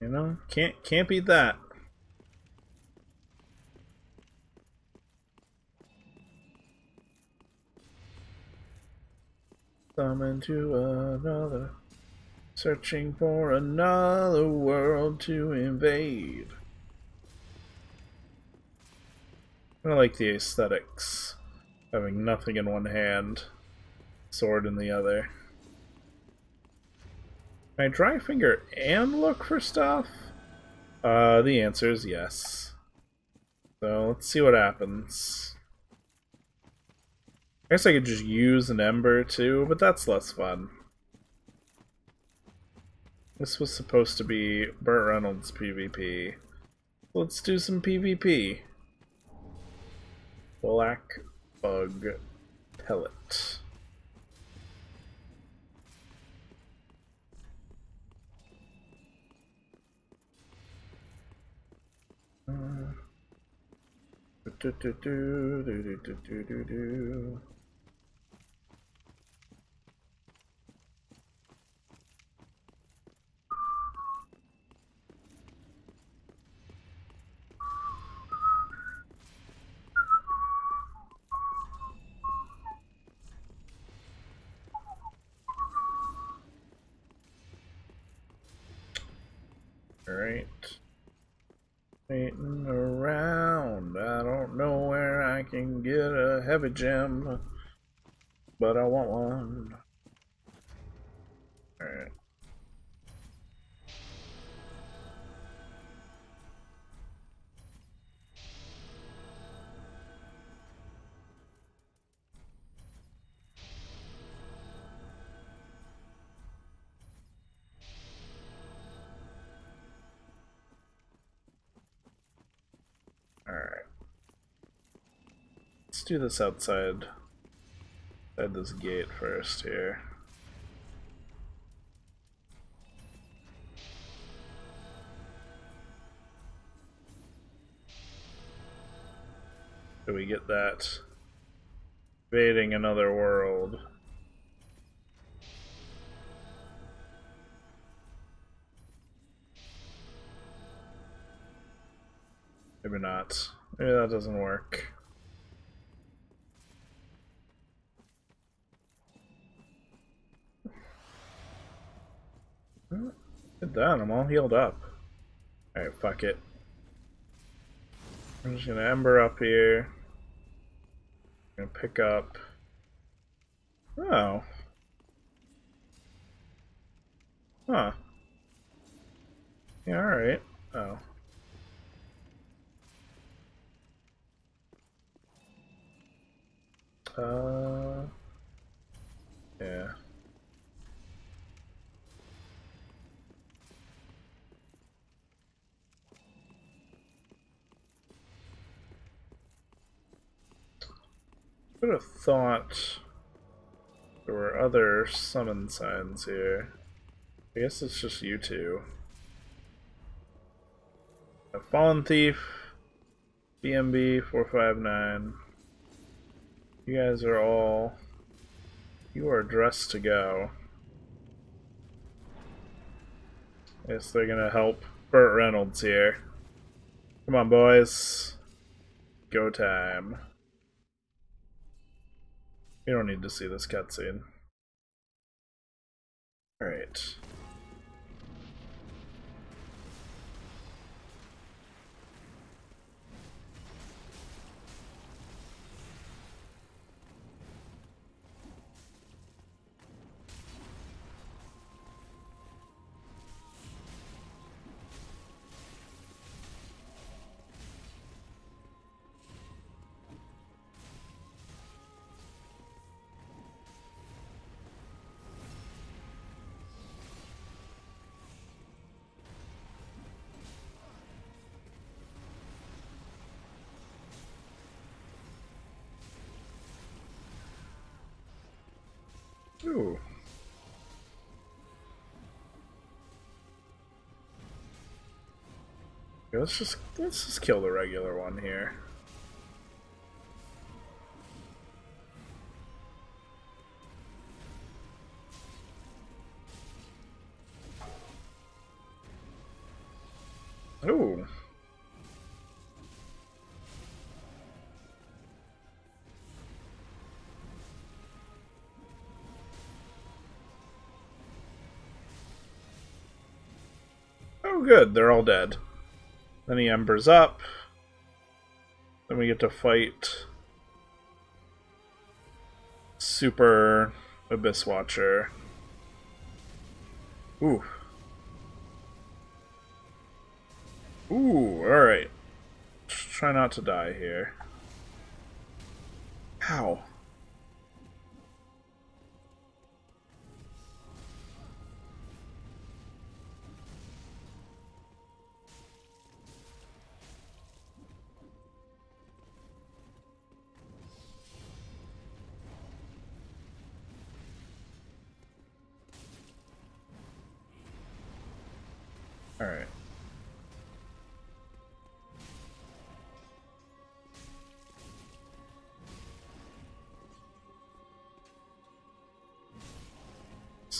You know, can't can't beat that. Summon to another, searching for another world to invade. I like the aesthetics, having nothing in one hand sword in the other. Can I dry finger and look for stuff? Uh, the answer is yes. So let's see what happens. I guess I could just use an ember too, but that's less fun. This was supposed to be Burt Reynolds PvP. Let's do some PvP. Black Bug Pellet. Do, do, do, do, do, do, do, do. All right. Waiting around. I don't know where I can get a heavy gem, but I want one. Alright. Do this outside. Outside this gate first here. Do we get that? Invading another world. Maybe not. Maybe that doesn't work. Get that, I'm all healed up. Alright, fuck it. I'm just gonna ember up here. Gonna pick up. Oh. Huh. Yeah, alright. Oh. Uh, yeah. I would have thought there were other summon signs here. I guess it's just you two. A Fallen Thief, BMB 459. You guys are all. You are dressed to go. I guess they're gonna help Burt Reynolds here. Come on, boys. Go time. We don't need to see this cutscene. Alright. Okay, let's just let's just kill the regular one here. Ooh. Oh, good. They're all dead. Then he embers up. Then we get to fight Super Abyss Watcher. Ooh. Ooh, alright. Try not to die here. How?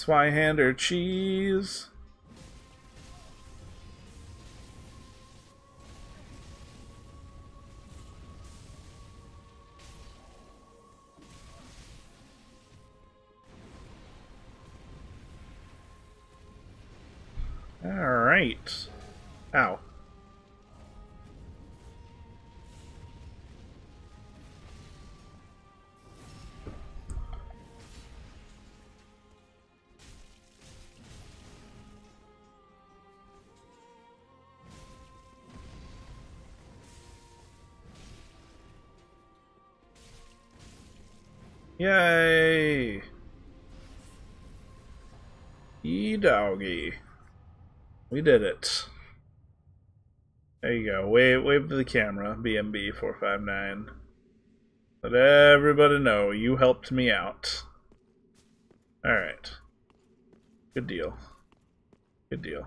Zweihander cheese. Doggy. We did it. There you go. Wave wave to the camera, BMB four five nine. Let everybody know you helped me out. Alright. Good deal. Good deal.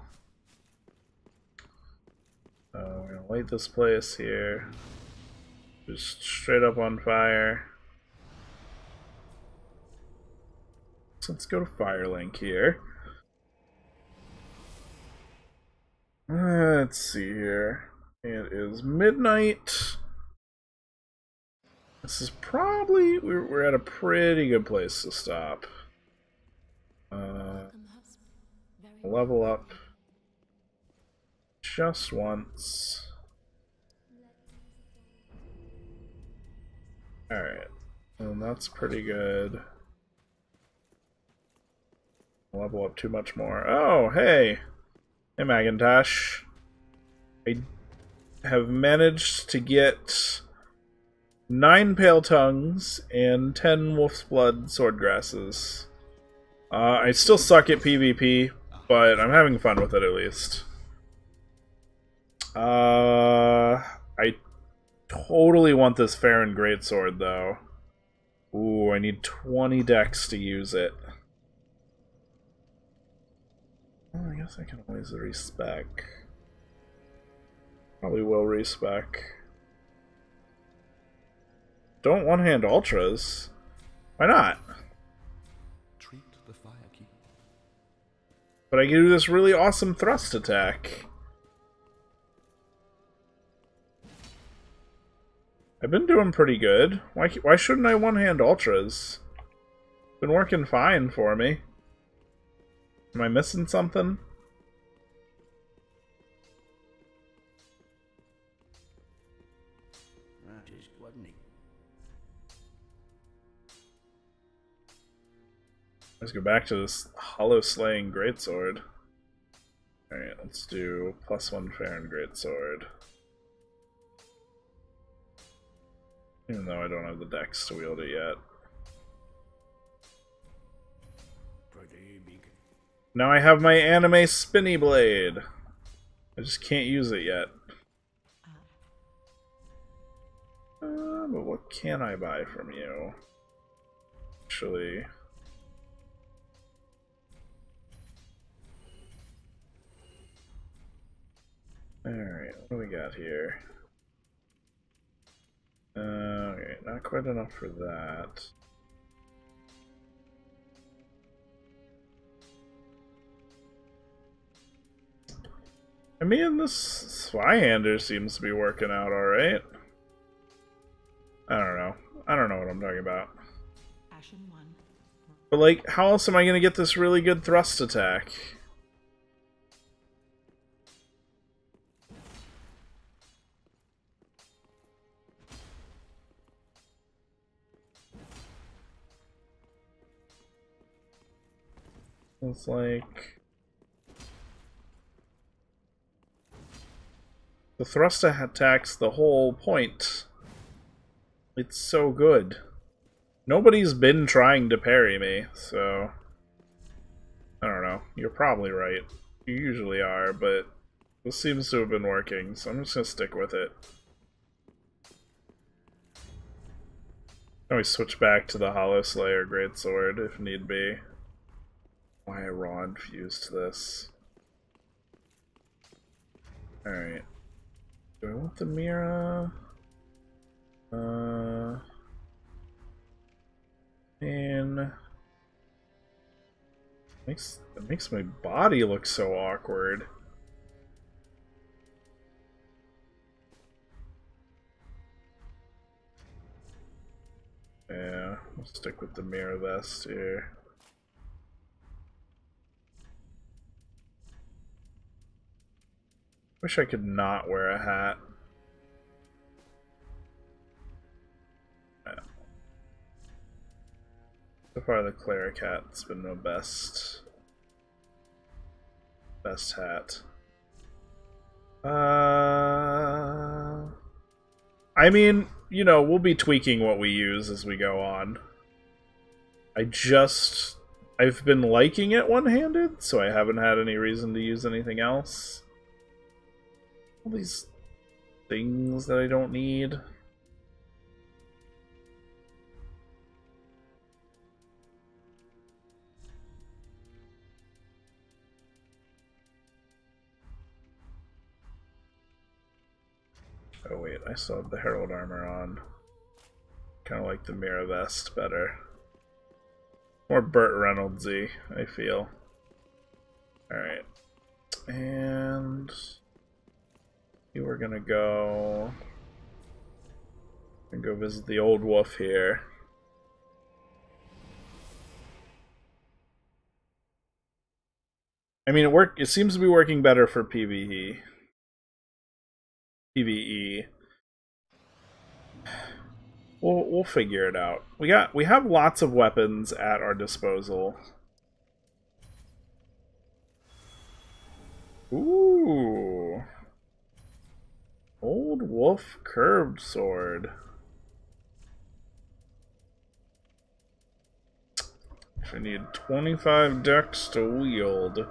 Uh, we're gonna light this place here. Just straight up on fire. So let's go to Firelink here. Let's see here. It is midnight. This is probably we're we're at a pretty good place to stop. Uh, level up just once. Alright. And that's pretty good. Level up too much more. Oh, hey! Hey, Macintosh. I have managed to get nine Pale Tongues and ten Wolf's Blood Sword Grasses. Uh, I still suck at PvP, but I'm having fun with it at least. Uh, I totally want this Farron Greatsword, though. Ooh, I need 20 dex to use it. Well, I guess I can always respec. Probably will respec. Don't one-hand ultras. Why not? Treat the fire key. But I can do this really awesome thrust attack. I've been doing pretty good. Why, why shouldn't I one-hand ultras? Been working fine for me. Am I missing something? Let's go back to this Hollow Slaying Greatsword. Alright, let's do plus one Farron Greatsword. Even though I don't have the dex to wield it yet. Now I have my anime spinny blade. I just can't use it yet. Uh, but what can I buy from you? Actually. Alright, what do we got here? Uh, okay, not quite enough for that. I mean, this Zweihander seems to be working out alright. I don't know. I don't know what I'm talking about. But, like, how else am I going to get this really good thrust attack? It's like... The thrust attack's the whole point. It's so good. Nobody's been trying to parry me, so... I don't know. You're probably right. You usually are, but this seems to have been working, so I'm just gonna stick with it. Always switch back to the Hollow Slayer Greatsword if need be. Why infused to this? Alright. Do I want the Mirrah? Uh. Man. Makes it makes my body look so awkward. Yeah, we'll stick with the Mirrah Vest here. Wish I could not wear a hat. So far, the cleric hat's been my best, best hat. Uh, I mean, you know, we'll be tweaking what we use as we go on. I just I've been liking it one-handed, so I haven't had any reason to use anything else. All these things that I don't need. Oh wait, I still have the Herald armor on. Kind of like the Mirrah Vest better. More Burt Reynoldsy, I feel. Alright. And you were gonna go and go visit the old wolf here. I mean, it work. It seems to be working better for PVE. PVE. We'll we'll figure it out. We got we have lots of weapons at our disposal. Ooh. Old Wolf Curved Sword. I need 25 dex to wield.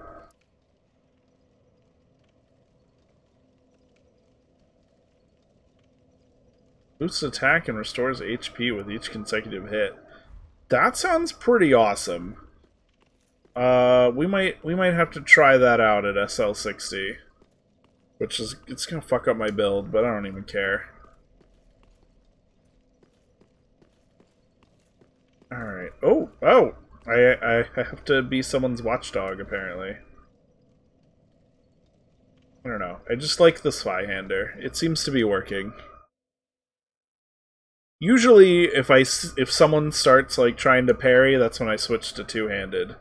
Boosts attack and restores HP with each consecutive hit. That sounds pretty awesome. Uh, we might we might have to try that out at SL60, which is it's gonna fuck up my build, but I don't even care. All right. Oh oh, I I have to be someone's watchdog apparently. I don't know. I just like the Zweihander. It seems to be working usually if I if someone starts like trying to parry, that's when I switch to two-handed.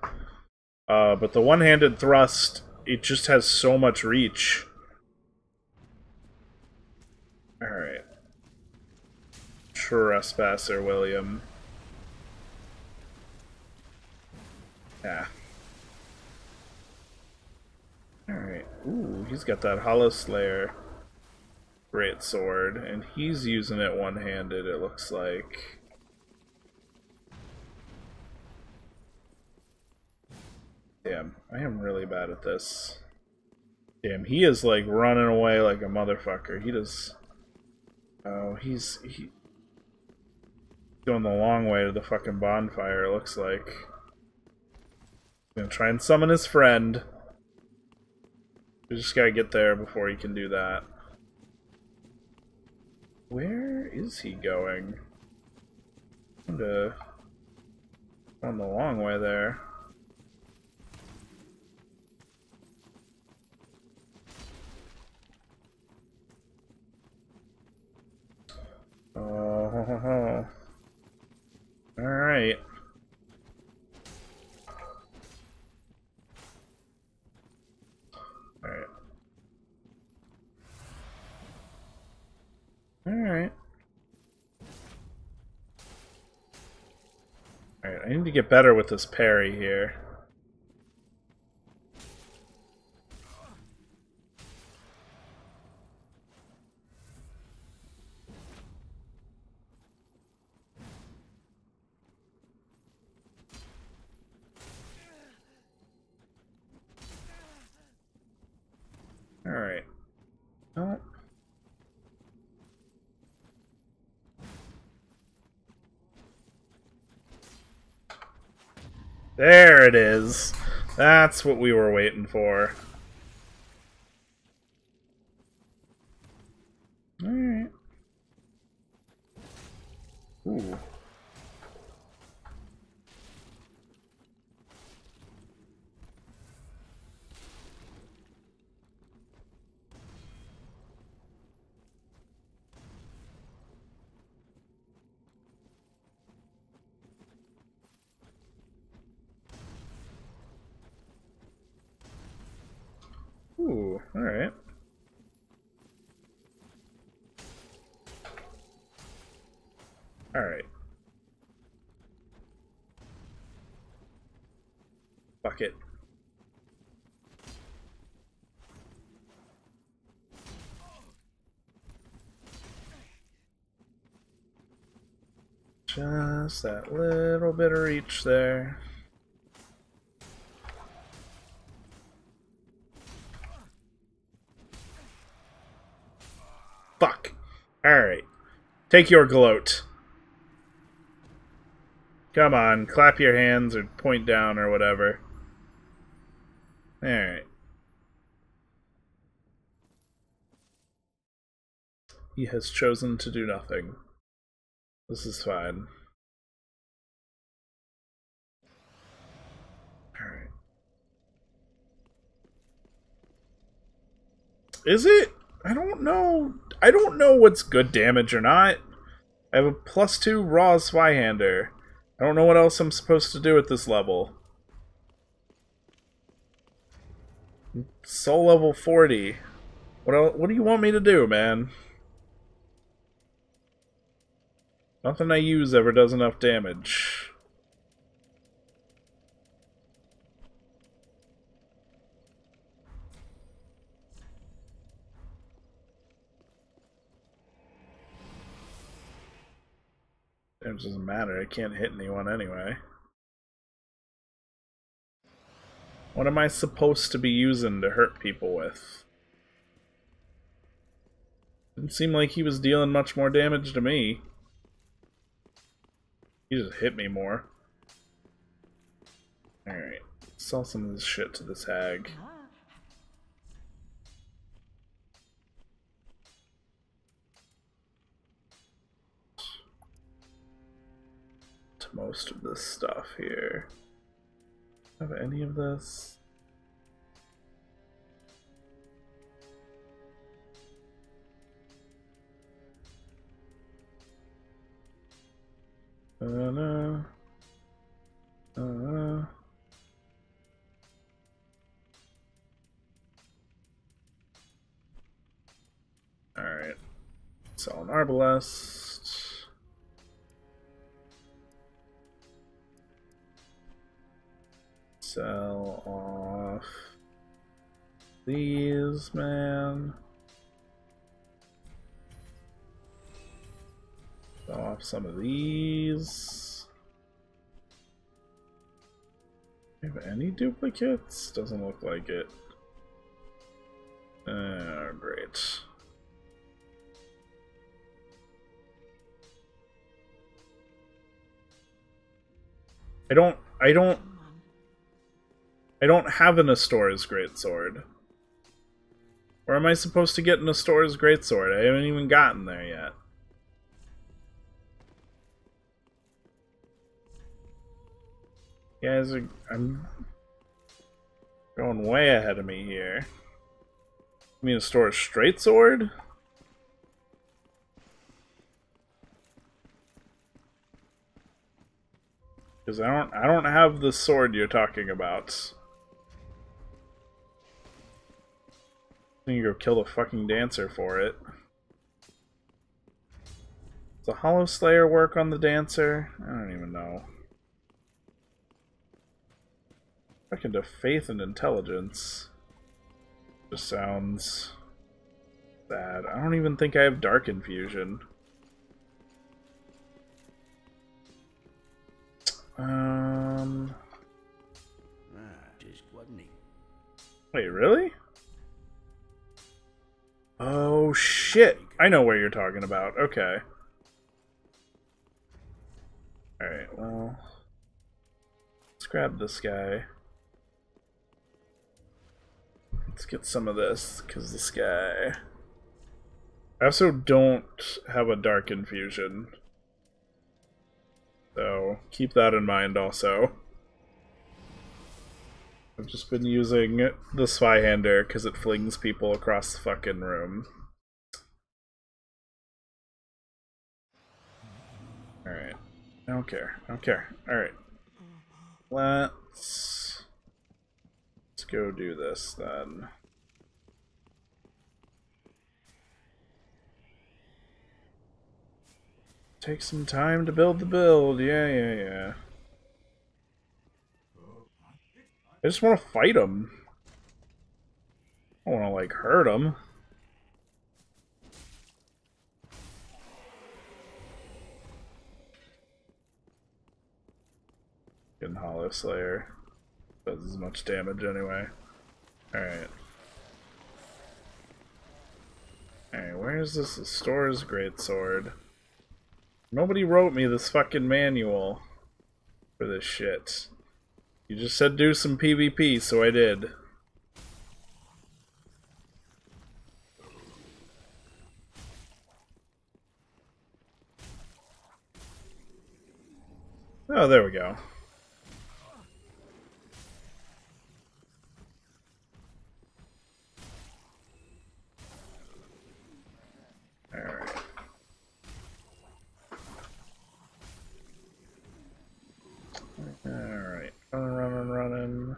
Uh, but the one-handed thrust, it just has so much reach. All right, trespasser William. Yeah. All right. Ooh, he's got that Hollow Slayer great sword, and he's using it one-handed, it looks like. Damn, I am really bad at this. Damn, he is like running away like a motherfucker. He does. Oh, he's he going the long way to the fucking bonfire. Looks like. He's gonna try and summon his friend. We just gotta get there before he can do that. Where is he going? Kinda on the long way there. Oh, all right. All right. Alright. Alright, I need to get better with this parry here. Alright. There it is. That's what we were waiting for. Alright. Ooh. Ooh, alright. Alright. Fuck it. Just that little bit of reach there. Fuck. Alright. Take your gloat. Come on, clap your hands or point down or whatever. Alright. He has chosen to do nothing. This is fine. Alright. Is it? I don't know. I don't know what's good damage or not. I have a plus two raw Zweihander. I don't know what else I'm supposed to do at this level. Soul level 40. What el what do you want me to do, man? Nothing I use ever does enough damage. It doesn't matter, I can't hit anyone anyway. What am I supposed to be using to hurt people with? Didn't seem like he was dealing much more damage to me. He just hit me more. Alright, sell some of this shit to this hag. Ah. Most of this stuff here. Have any of this? Uh, no. Uh, Alright. Sell an arbalest. Sell off these, man. Sell off some of these. Have any duplicates? Doesn't look like it. Oh, great. I don't I don't. I don't have an Astora's Greatsword. Where am I supposed to get an Astora's Greatsword? I haven't even gotten there yet. You guys are I'm going way ahead of me here. You mean Astora's Straight Sword? Because I don't I don't have the sword you're talking about. I think you go kill the fucking dancer for it. Does the Hollow Slayer work on the dancer? I don't even know. Fucking to faith and intelligence. Just sounds bad. I don't even think I have dark infusion. Um Ah, just wasn't he? Wait, really? Oh shit. I know where you're talking about. Okay. Alright, well. Let's grab this guy. Let's get some of this, because this guy. I also don't have a dark infusion. So keep that in mind also. I've just been using the Zweihander because it flings people across the fucking room. Alright. I don't care. I don't care. Alright. Let's... Let's go do this then. Take some time to build the build. Yeah, yeah, yeah. I just want to fight him. I don't want to like hurt him. fucking Hollow Slayer. Does as much damage anyway. Alright. Alright, where is this? Astora's great sword. Nobody wrote me this fucking manual for this shit. You just said do some PvP, so I did. Oh, there we go. Alright. Alright. Running, running, running.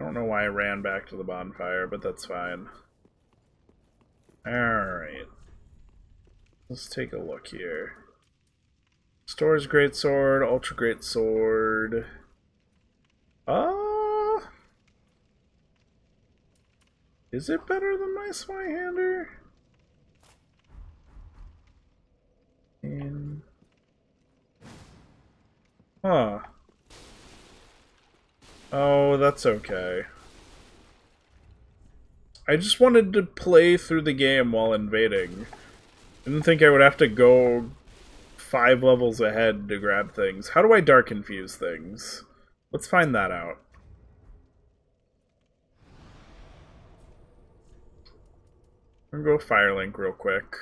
I don't know why I ran back to the bonfire, but that's fine. Alright. Let's take a look here. Store's Great Sword, Ultra Great Sword. Uh, is it better than my Zweihander? In. Huh. Oh, that's okay. I just wanted to play through the game while invading. Didn't think I would have to go five levels ahead to grab things. How do I dark infuse things? Let's find that out. I'm gonna go Firelink real quick.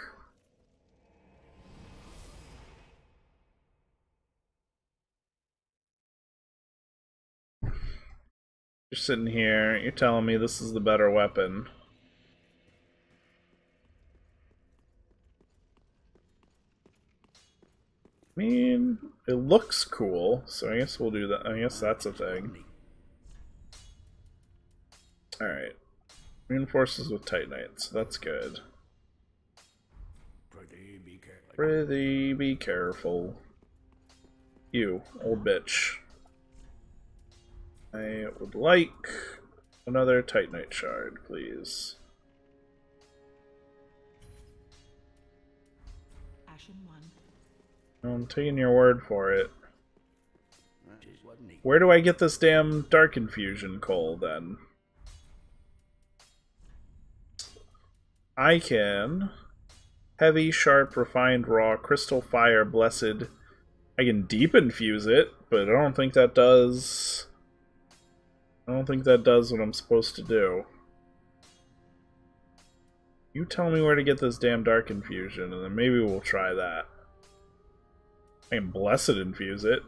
You're sitting here, you're telling me this is the better weapon. I mean, it looks cool, so I guess we'll do that. I guess that's a thing. Alright. Reinforces with Titanite, so that's good. Prithee, be careful. Prithee, be careful. You, old bitch. I would like another Titanite shard, please. One. I'm taking your word for it. Tis what need. Where do I get this damn Dark Infusion coal, then? I can... Heavy, sharp, refined, raw, crystal, fire, blessed. I can deep infuse it, but I don't think that does... I don't think that does what I'm supposed to do. You tell me where to get this damn dark infusion, and then maybe we'll try that. I can blessed infuse it.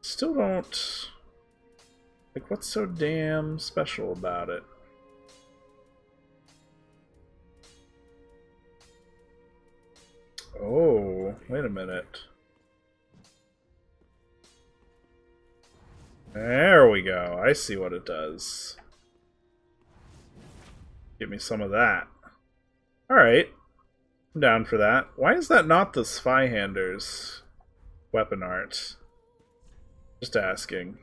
Still don't... Like, what's so damn special about it? Oh, wait a minute. There we go. I see what it does. Give me some of that. Alright. I'm down for that. Why is that not the Zweihander's weapon art? Just asking.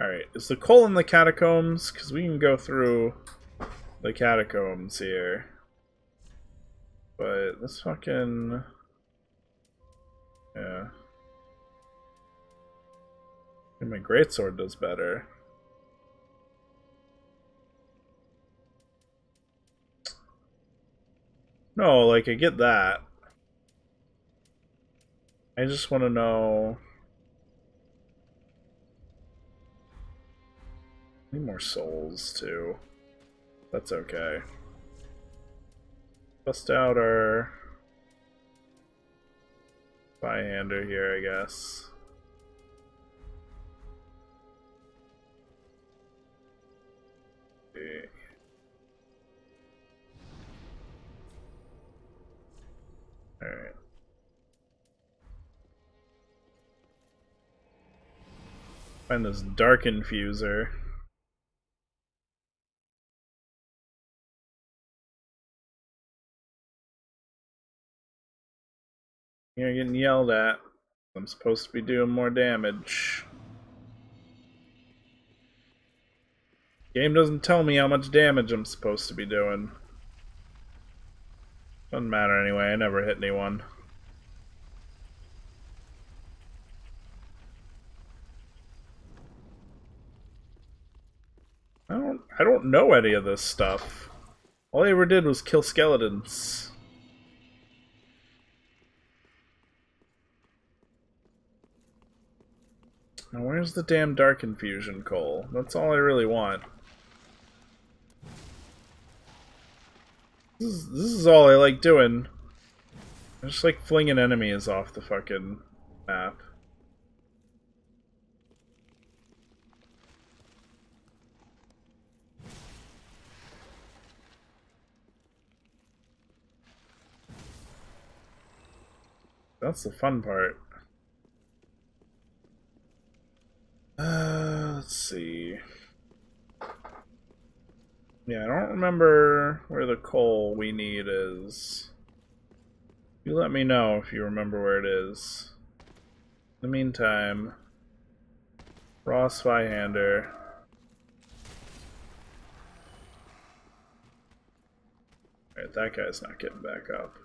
Alright, is the coal in the catacombs? Because we can go through the catacombs here. But this fucking... Yeah. And my greatsword does better. No, like, I get that. I just want to know... Need more souls, too. That's okay. Bust out our... Zweihander here, I guess. Alright. Find this dark infuser. You're getting yelled at. I'm supposed to be doing more damage. Game doesn't tell me how much damage I'm supposed to be doing. Doesn't matter anyway, I never hit anyone. I don't I don't know any of this stuff. All I ever did was kill skeletons. Now where's the damn dark infusion coal? That's all I really want. This is, this is all I like doing. I just like flinging enemies off the fucking map. That's the fun part. Uh, let's see. Yeah, I don't remember where the coal we need is. You let me know if you remember where it is. In the meantime, Raw Zweihander. Alright, that guy's not getting back up.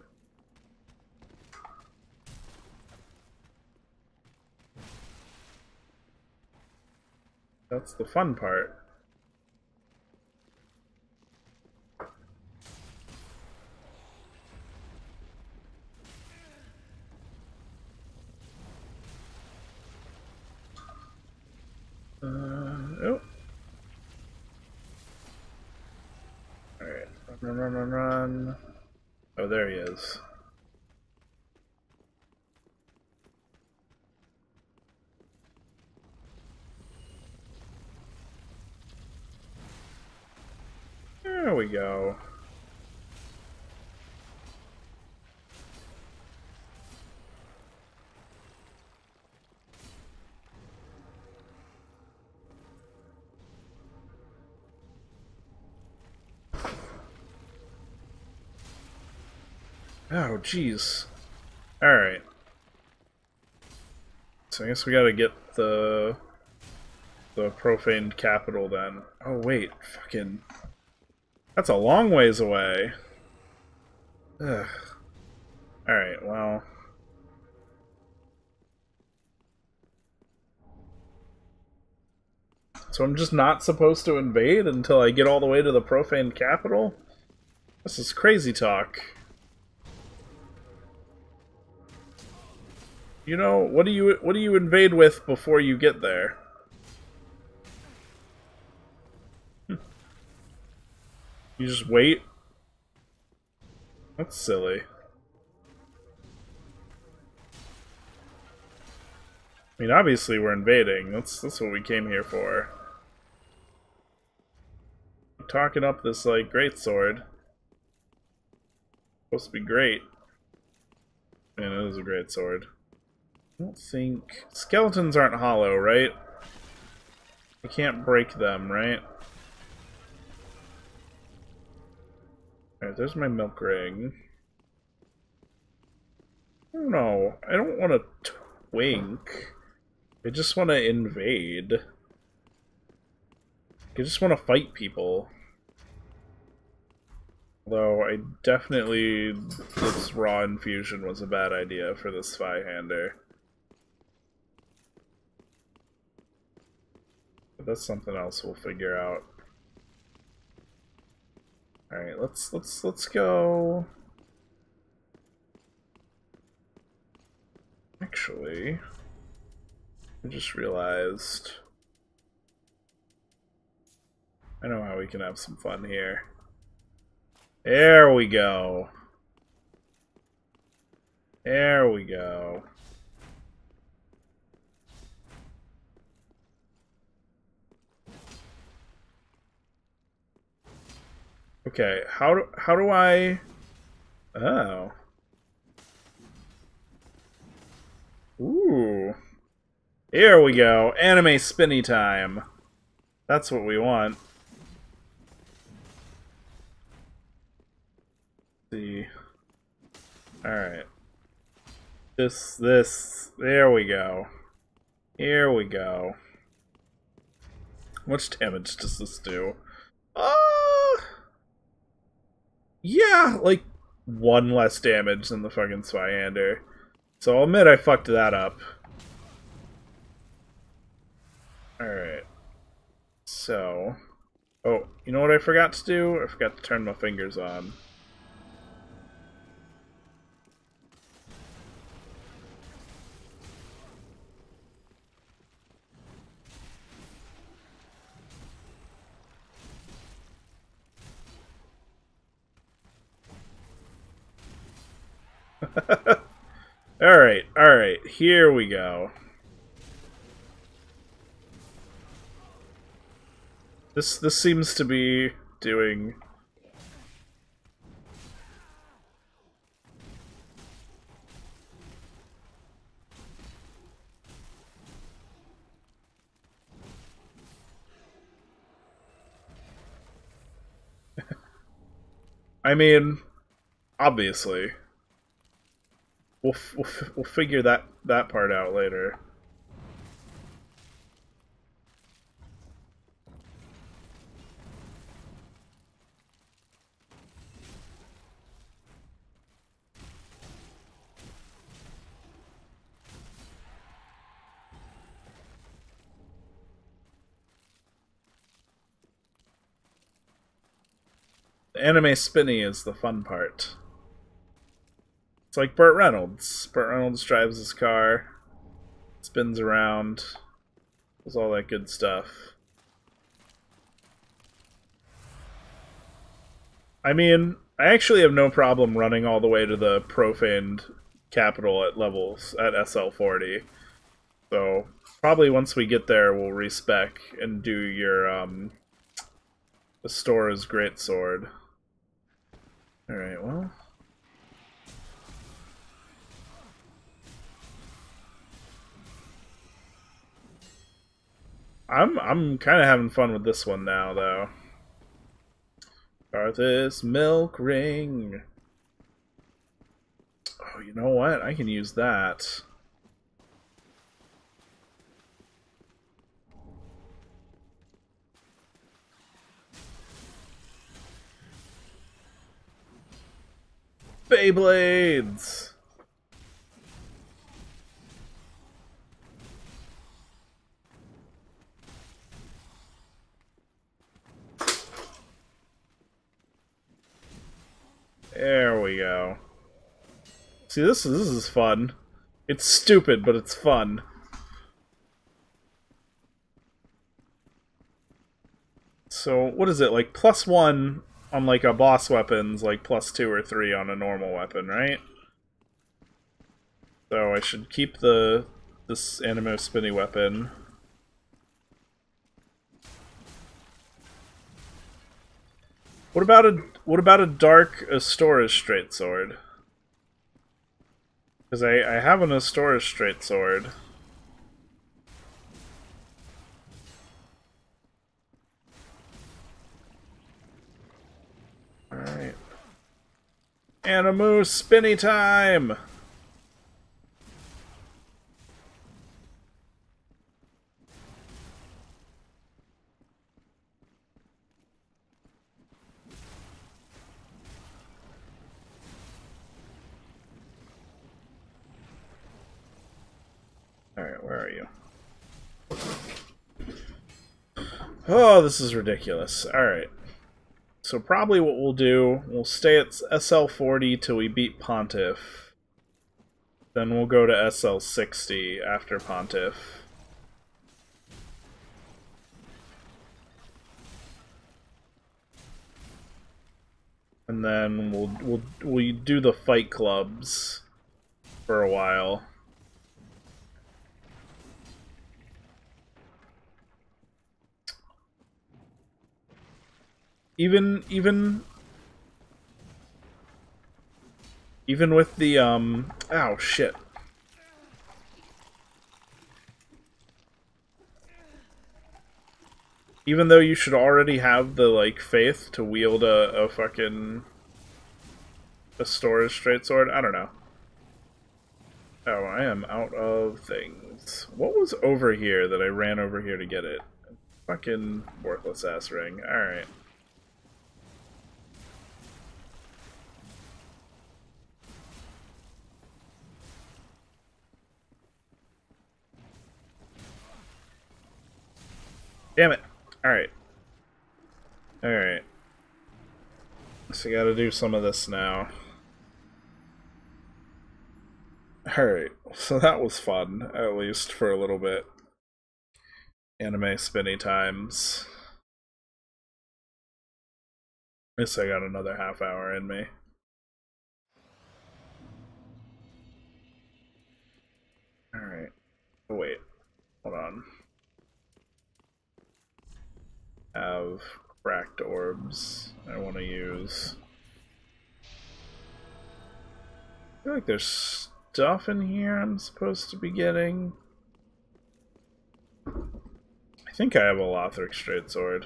That's the fun part. Uh, oh. Alright, run, run. Oh, there he is. There we go. Oh, jeez. Alright. So I guess we gotta get the... the profaned capital then. Oh, wait. Fucking... That's a long ways away. Ugh. Alright, well... So I'm just not supposed to invade until I get all the way to the profaned capital? This is crazy talk. You know, what do you what do you invade with before you get there? Hmm. You just wait? That's silly. I mean, obviously we're invading. That's that's what we came here for. Talking up this like great sword. Supposed to be great. And it is a great sword. I don't think skeletons aren't hollow, right? We can't break them, right? Alright, there's my milk ring. I don't know. I don't want to twink. I just want to invade. I just want to fight people. Although I definitely this raw infusion was a bad idea for the Zweihander. But that's something else we'll figure out. Alright, let's let's let's go. Actually, I just realized I know how we can have some fun here. There we go. There we go. Okay, how do how do I Oh. Ooh. Here we go. Anime spinny time. That's what we want. see. Alright. This, this, there we go. Here we go. Much damage does this do? Uh, yeah, like one less damage than the fucking Zweihander. So I'll admit I fucked that up. Alright. So. Oh, you know what I forgot to do? I forgot to turn my fingers on. Alright, alright, here we go. This this seems to be doing I mean, obviously. We'll, we'll, we'll figure that, that part out later. The anime spinny is the fun part. It's like Burt Reynolds. Burt Reynolds drives his car, spins around, does all that good stuff. I mean, I actually have no problem running all the way to the profaned capital at levels at SL40. So probably once we get there, we'll respec and do your um, Astora's great sword. All right, well. I'm I'm kind of having fun with this one now, though. Arthas milk ring. Oh, you know what? I can use that. Beyblades! There we go. See, this is, this is fun. It's stupid, but it's fun. So, what is it, like plus one on like a boss weapon's like plus two or three on a normal weapon, right? So I should keep the this Animo spinny weapon. What about a what about a dark Astora's straight sword? Because I, I have an Astora's straight sword. Alright. Animu spinny time! Alright, where are you? Oh, this is ridiculous. Alright. So probably what we'll do, we'll stay at SL40 till we beat Pontiff. Then we'll go to SL60 after Pontiff. And then we'll we'll we do the fight clubs for a while. Even even even with the um oh shit. Even though you should already have the like faith to wield a, a fucking Astora's straight sword i don't know. Oh i am out of things. What was over here that i ran over here to get it? Fucking worthless ass ring. All right Damn it. Alright. Alright. So I gotta do some of this now. Alright, so that was fun, at least for a little bit. Anime spinny times. Guess I got another half hour in me. Alright. Wait. Hold on. Have cracked orbs I want to use. I feel like there's stuff in here I'm supposed to be getting. I think I have a Lothric straight sword.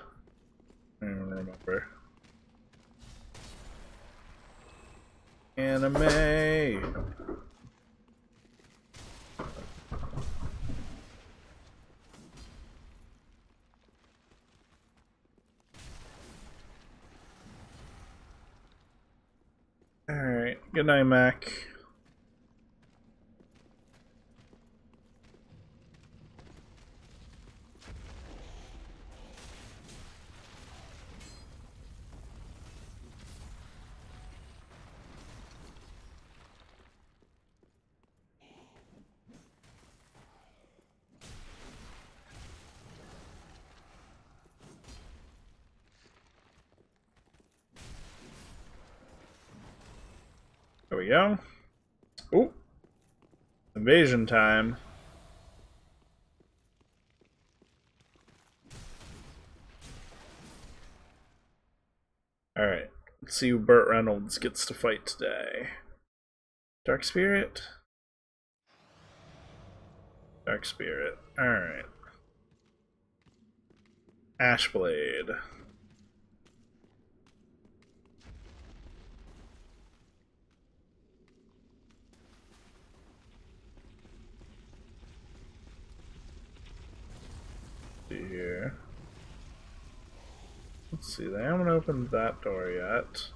I don't remember. Anime! Alright, good night, Mac. There we go. Ooh. Invasion time. Alright. Let's see who Burt Reynolds gets to fight today. Dark Spirit? Dark Spirit. Alright. Ashblade. See here. Let's see, they haven't opened that door yet.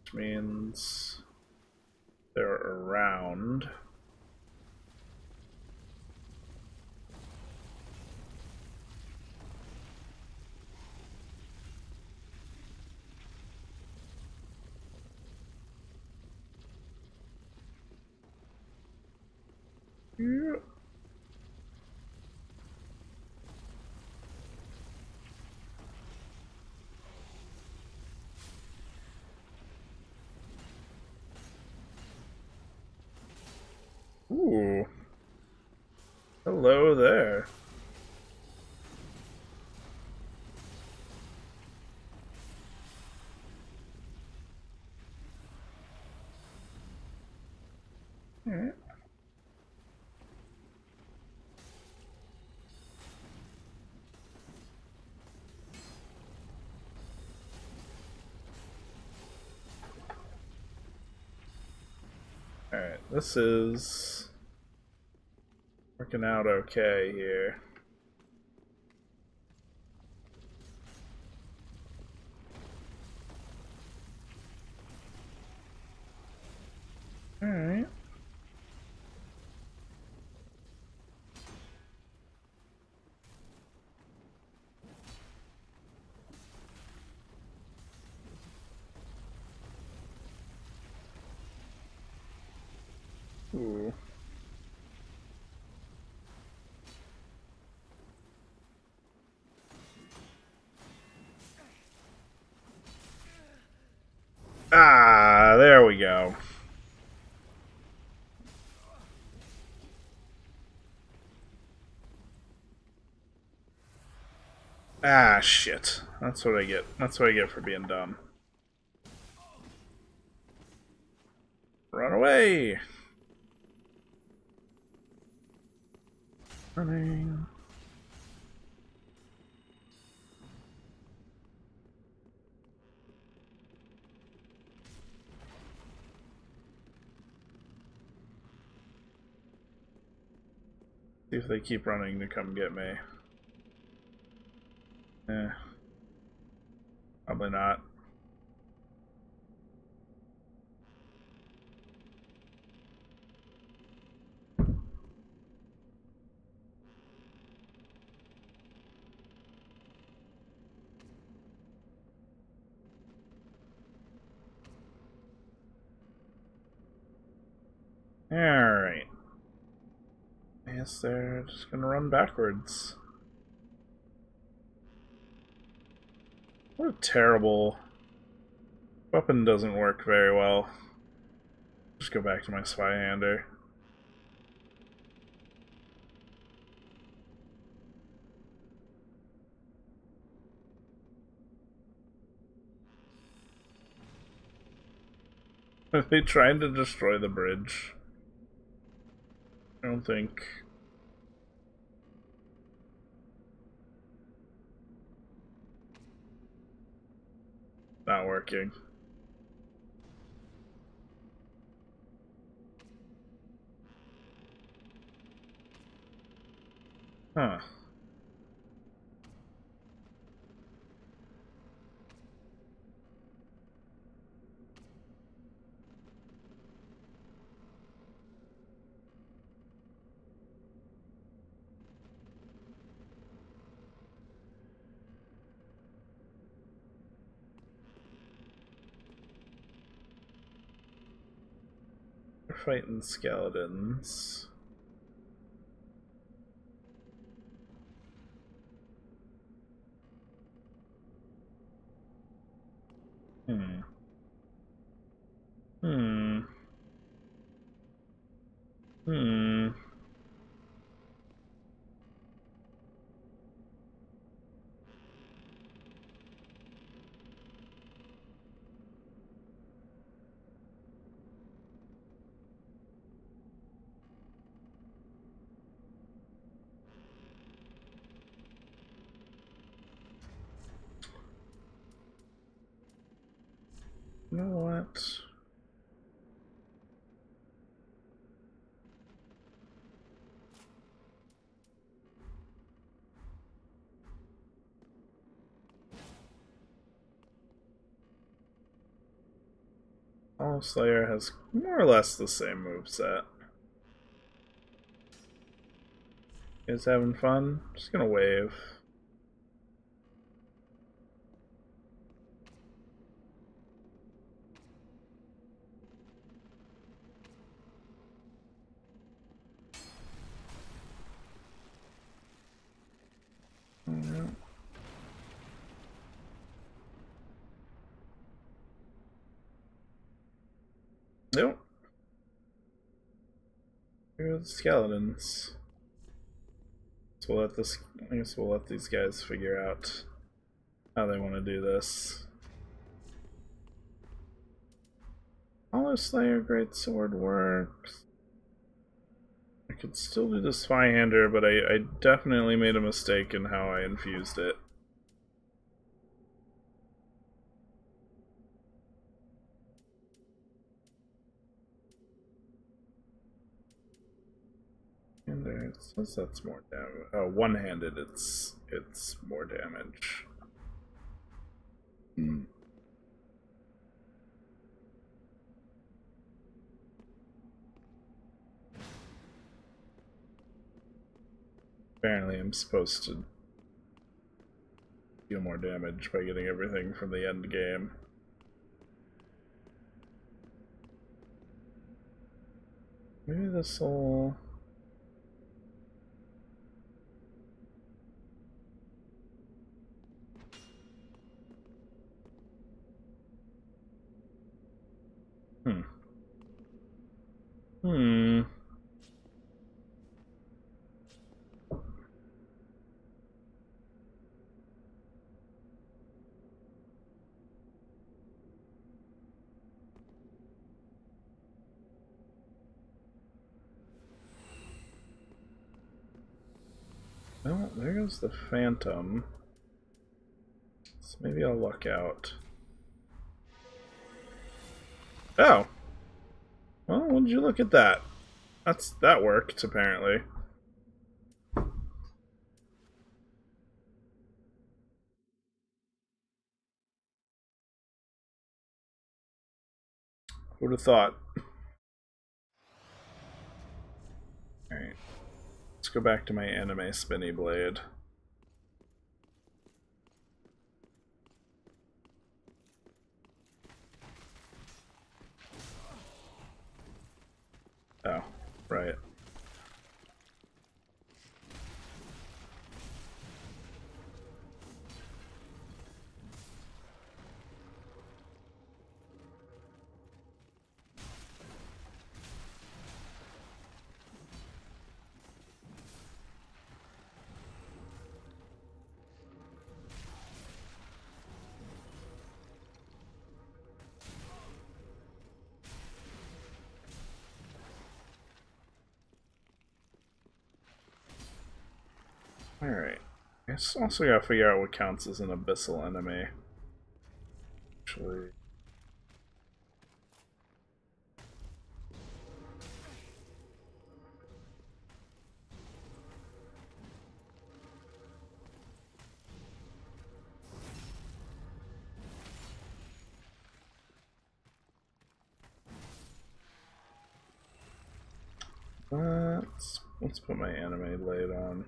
Which means they're around. Yeah. Ooh. Hello there. Alright. Alright, this is working out okay here. Alright. Ooh. Ah, there we go. Ah, shit. That's what I get. That's what I get for being dumb. Run away! Running. See if they keep running to come get me. Yeah, probably not. Alright. I guess they're just gonna run backwards. Terrible weapon doesn't work very well. Just go back to my Zweihander. Are they trying to destroy the bridge? I don't think. Not working. Huh. We're skeletons. Hmm. Hmm. Hmm. You know what? Slayer has more or less the same moveset. You guys having fun? Just gonna wave. Yeah. Nope. Here are the skeletons. So we'll let this. I guess we'll let these guys figure out how they want to do this. Hollow Slayer Great Sword works. I could still do the Zweihander, but I, I definitely made a mistake in how I infused it. It says that's more damage. Uh, one-handed, it's it's more damage. Hmm. Apparently, I'm supposed to deal more damage by getting everything from the end game. Maybe this will. Hmm. Hmm. Well, there goes the Phantom. So maybe I'll luck out. Oh. Well, would you look at that? That's that worked apparently. Who'd have thought? Alright. Let's go back to my anime spinny blade. Oh, right. I also gotta figure out what counts as an abyssal enemy. Actually. Uh, let's let's put my anime blade on.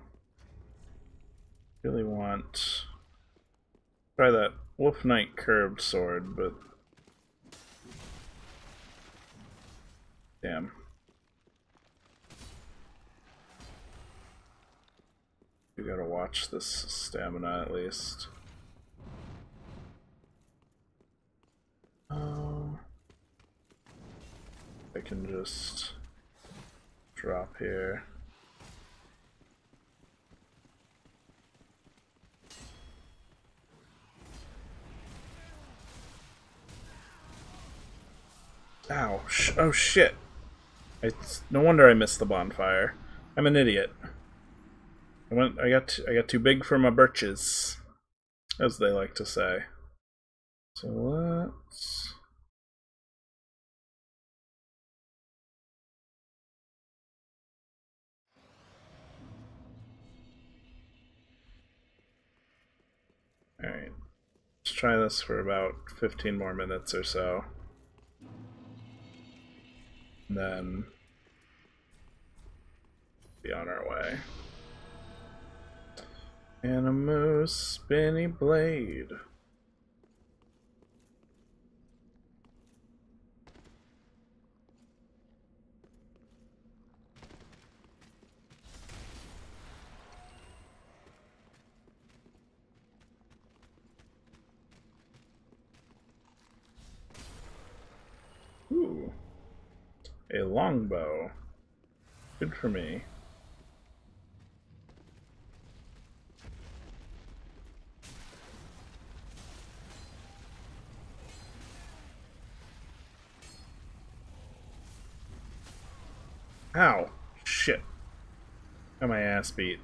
Really want try that Wolf Knight curved sword, but damn. You gotta watch this stamina at least. Oh, I can just drop here. Ow! Sh oh shit! It's no wonder I missed the bonfire. I'm an idiot. I went. I got. I got too big for my birches, as they like to say. So let's. Alright. Let's try this for about 15 more minutes or so. And then be on our way. Animus spinny blade. Ooh. A longbow. Good for me. Ow. Shit. Got my ass beat.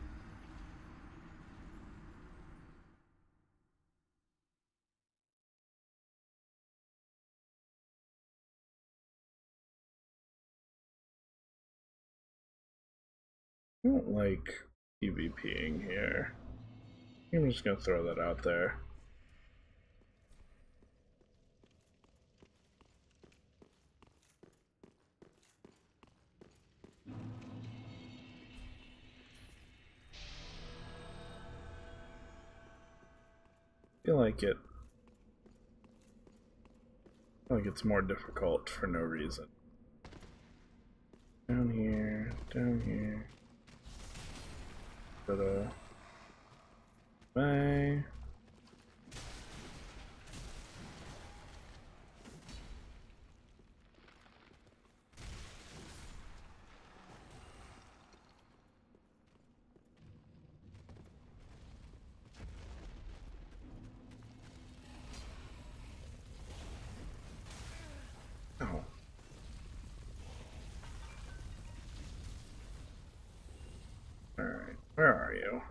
I don't like PvPing here. I'm just gonna throw that out there. feel like it feel like it's more difficult for no reason. Down here, down here. Ta-da. Bye. Oh. Alright, where are you?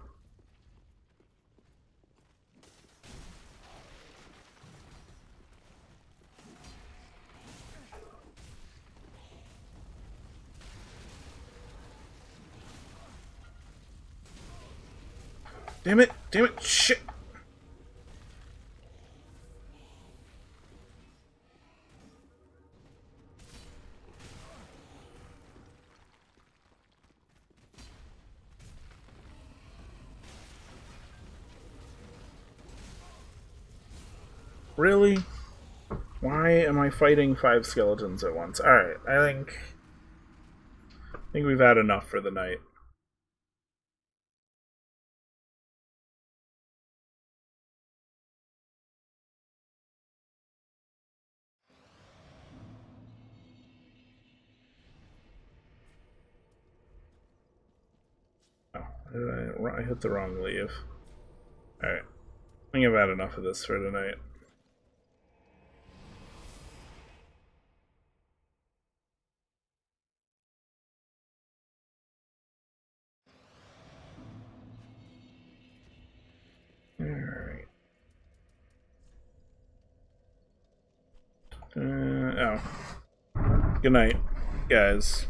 Damn it! Damn it! Shit! Really? Why am I fighting five skeletons at once? Alright, I think... I think we've had enough for the night. Hit the wrong leave. Alright. I think I've had enough of this for tonight. Alright. Uh, oh. Good night, guys.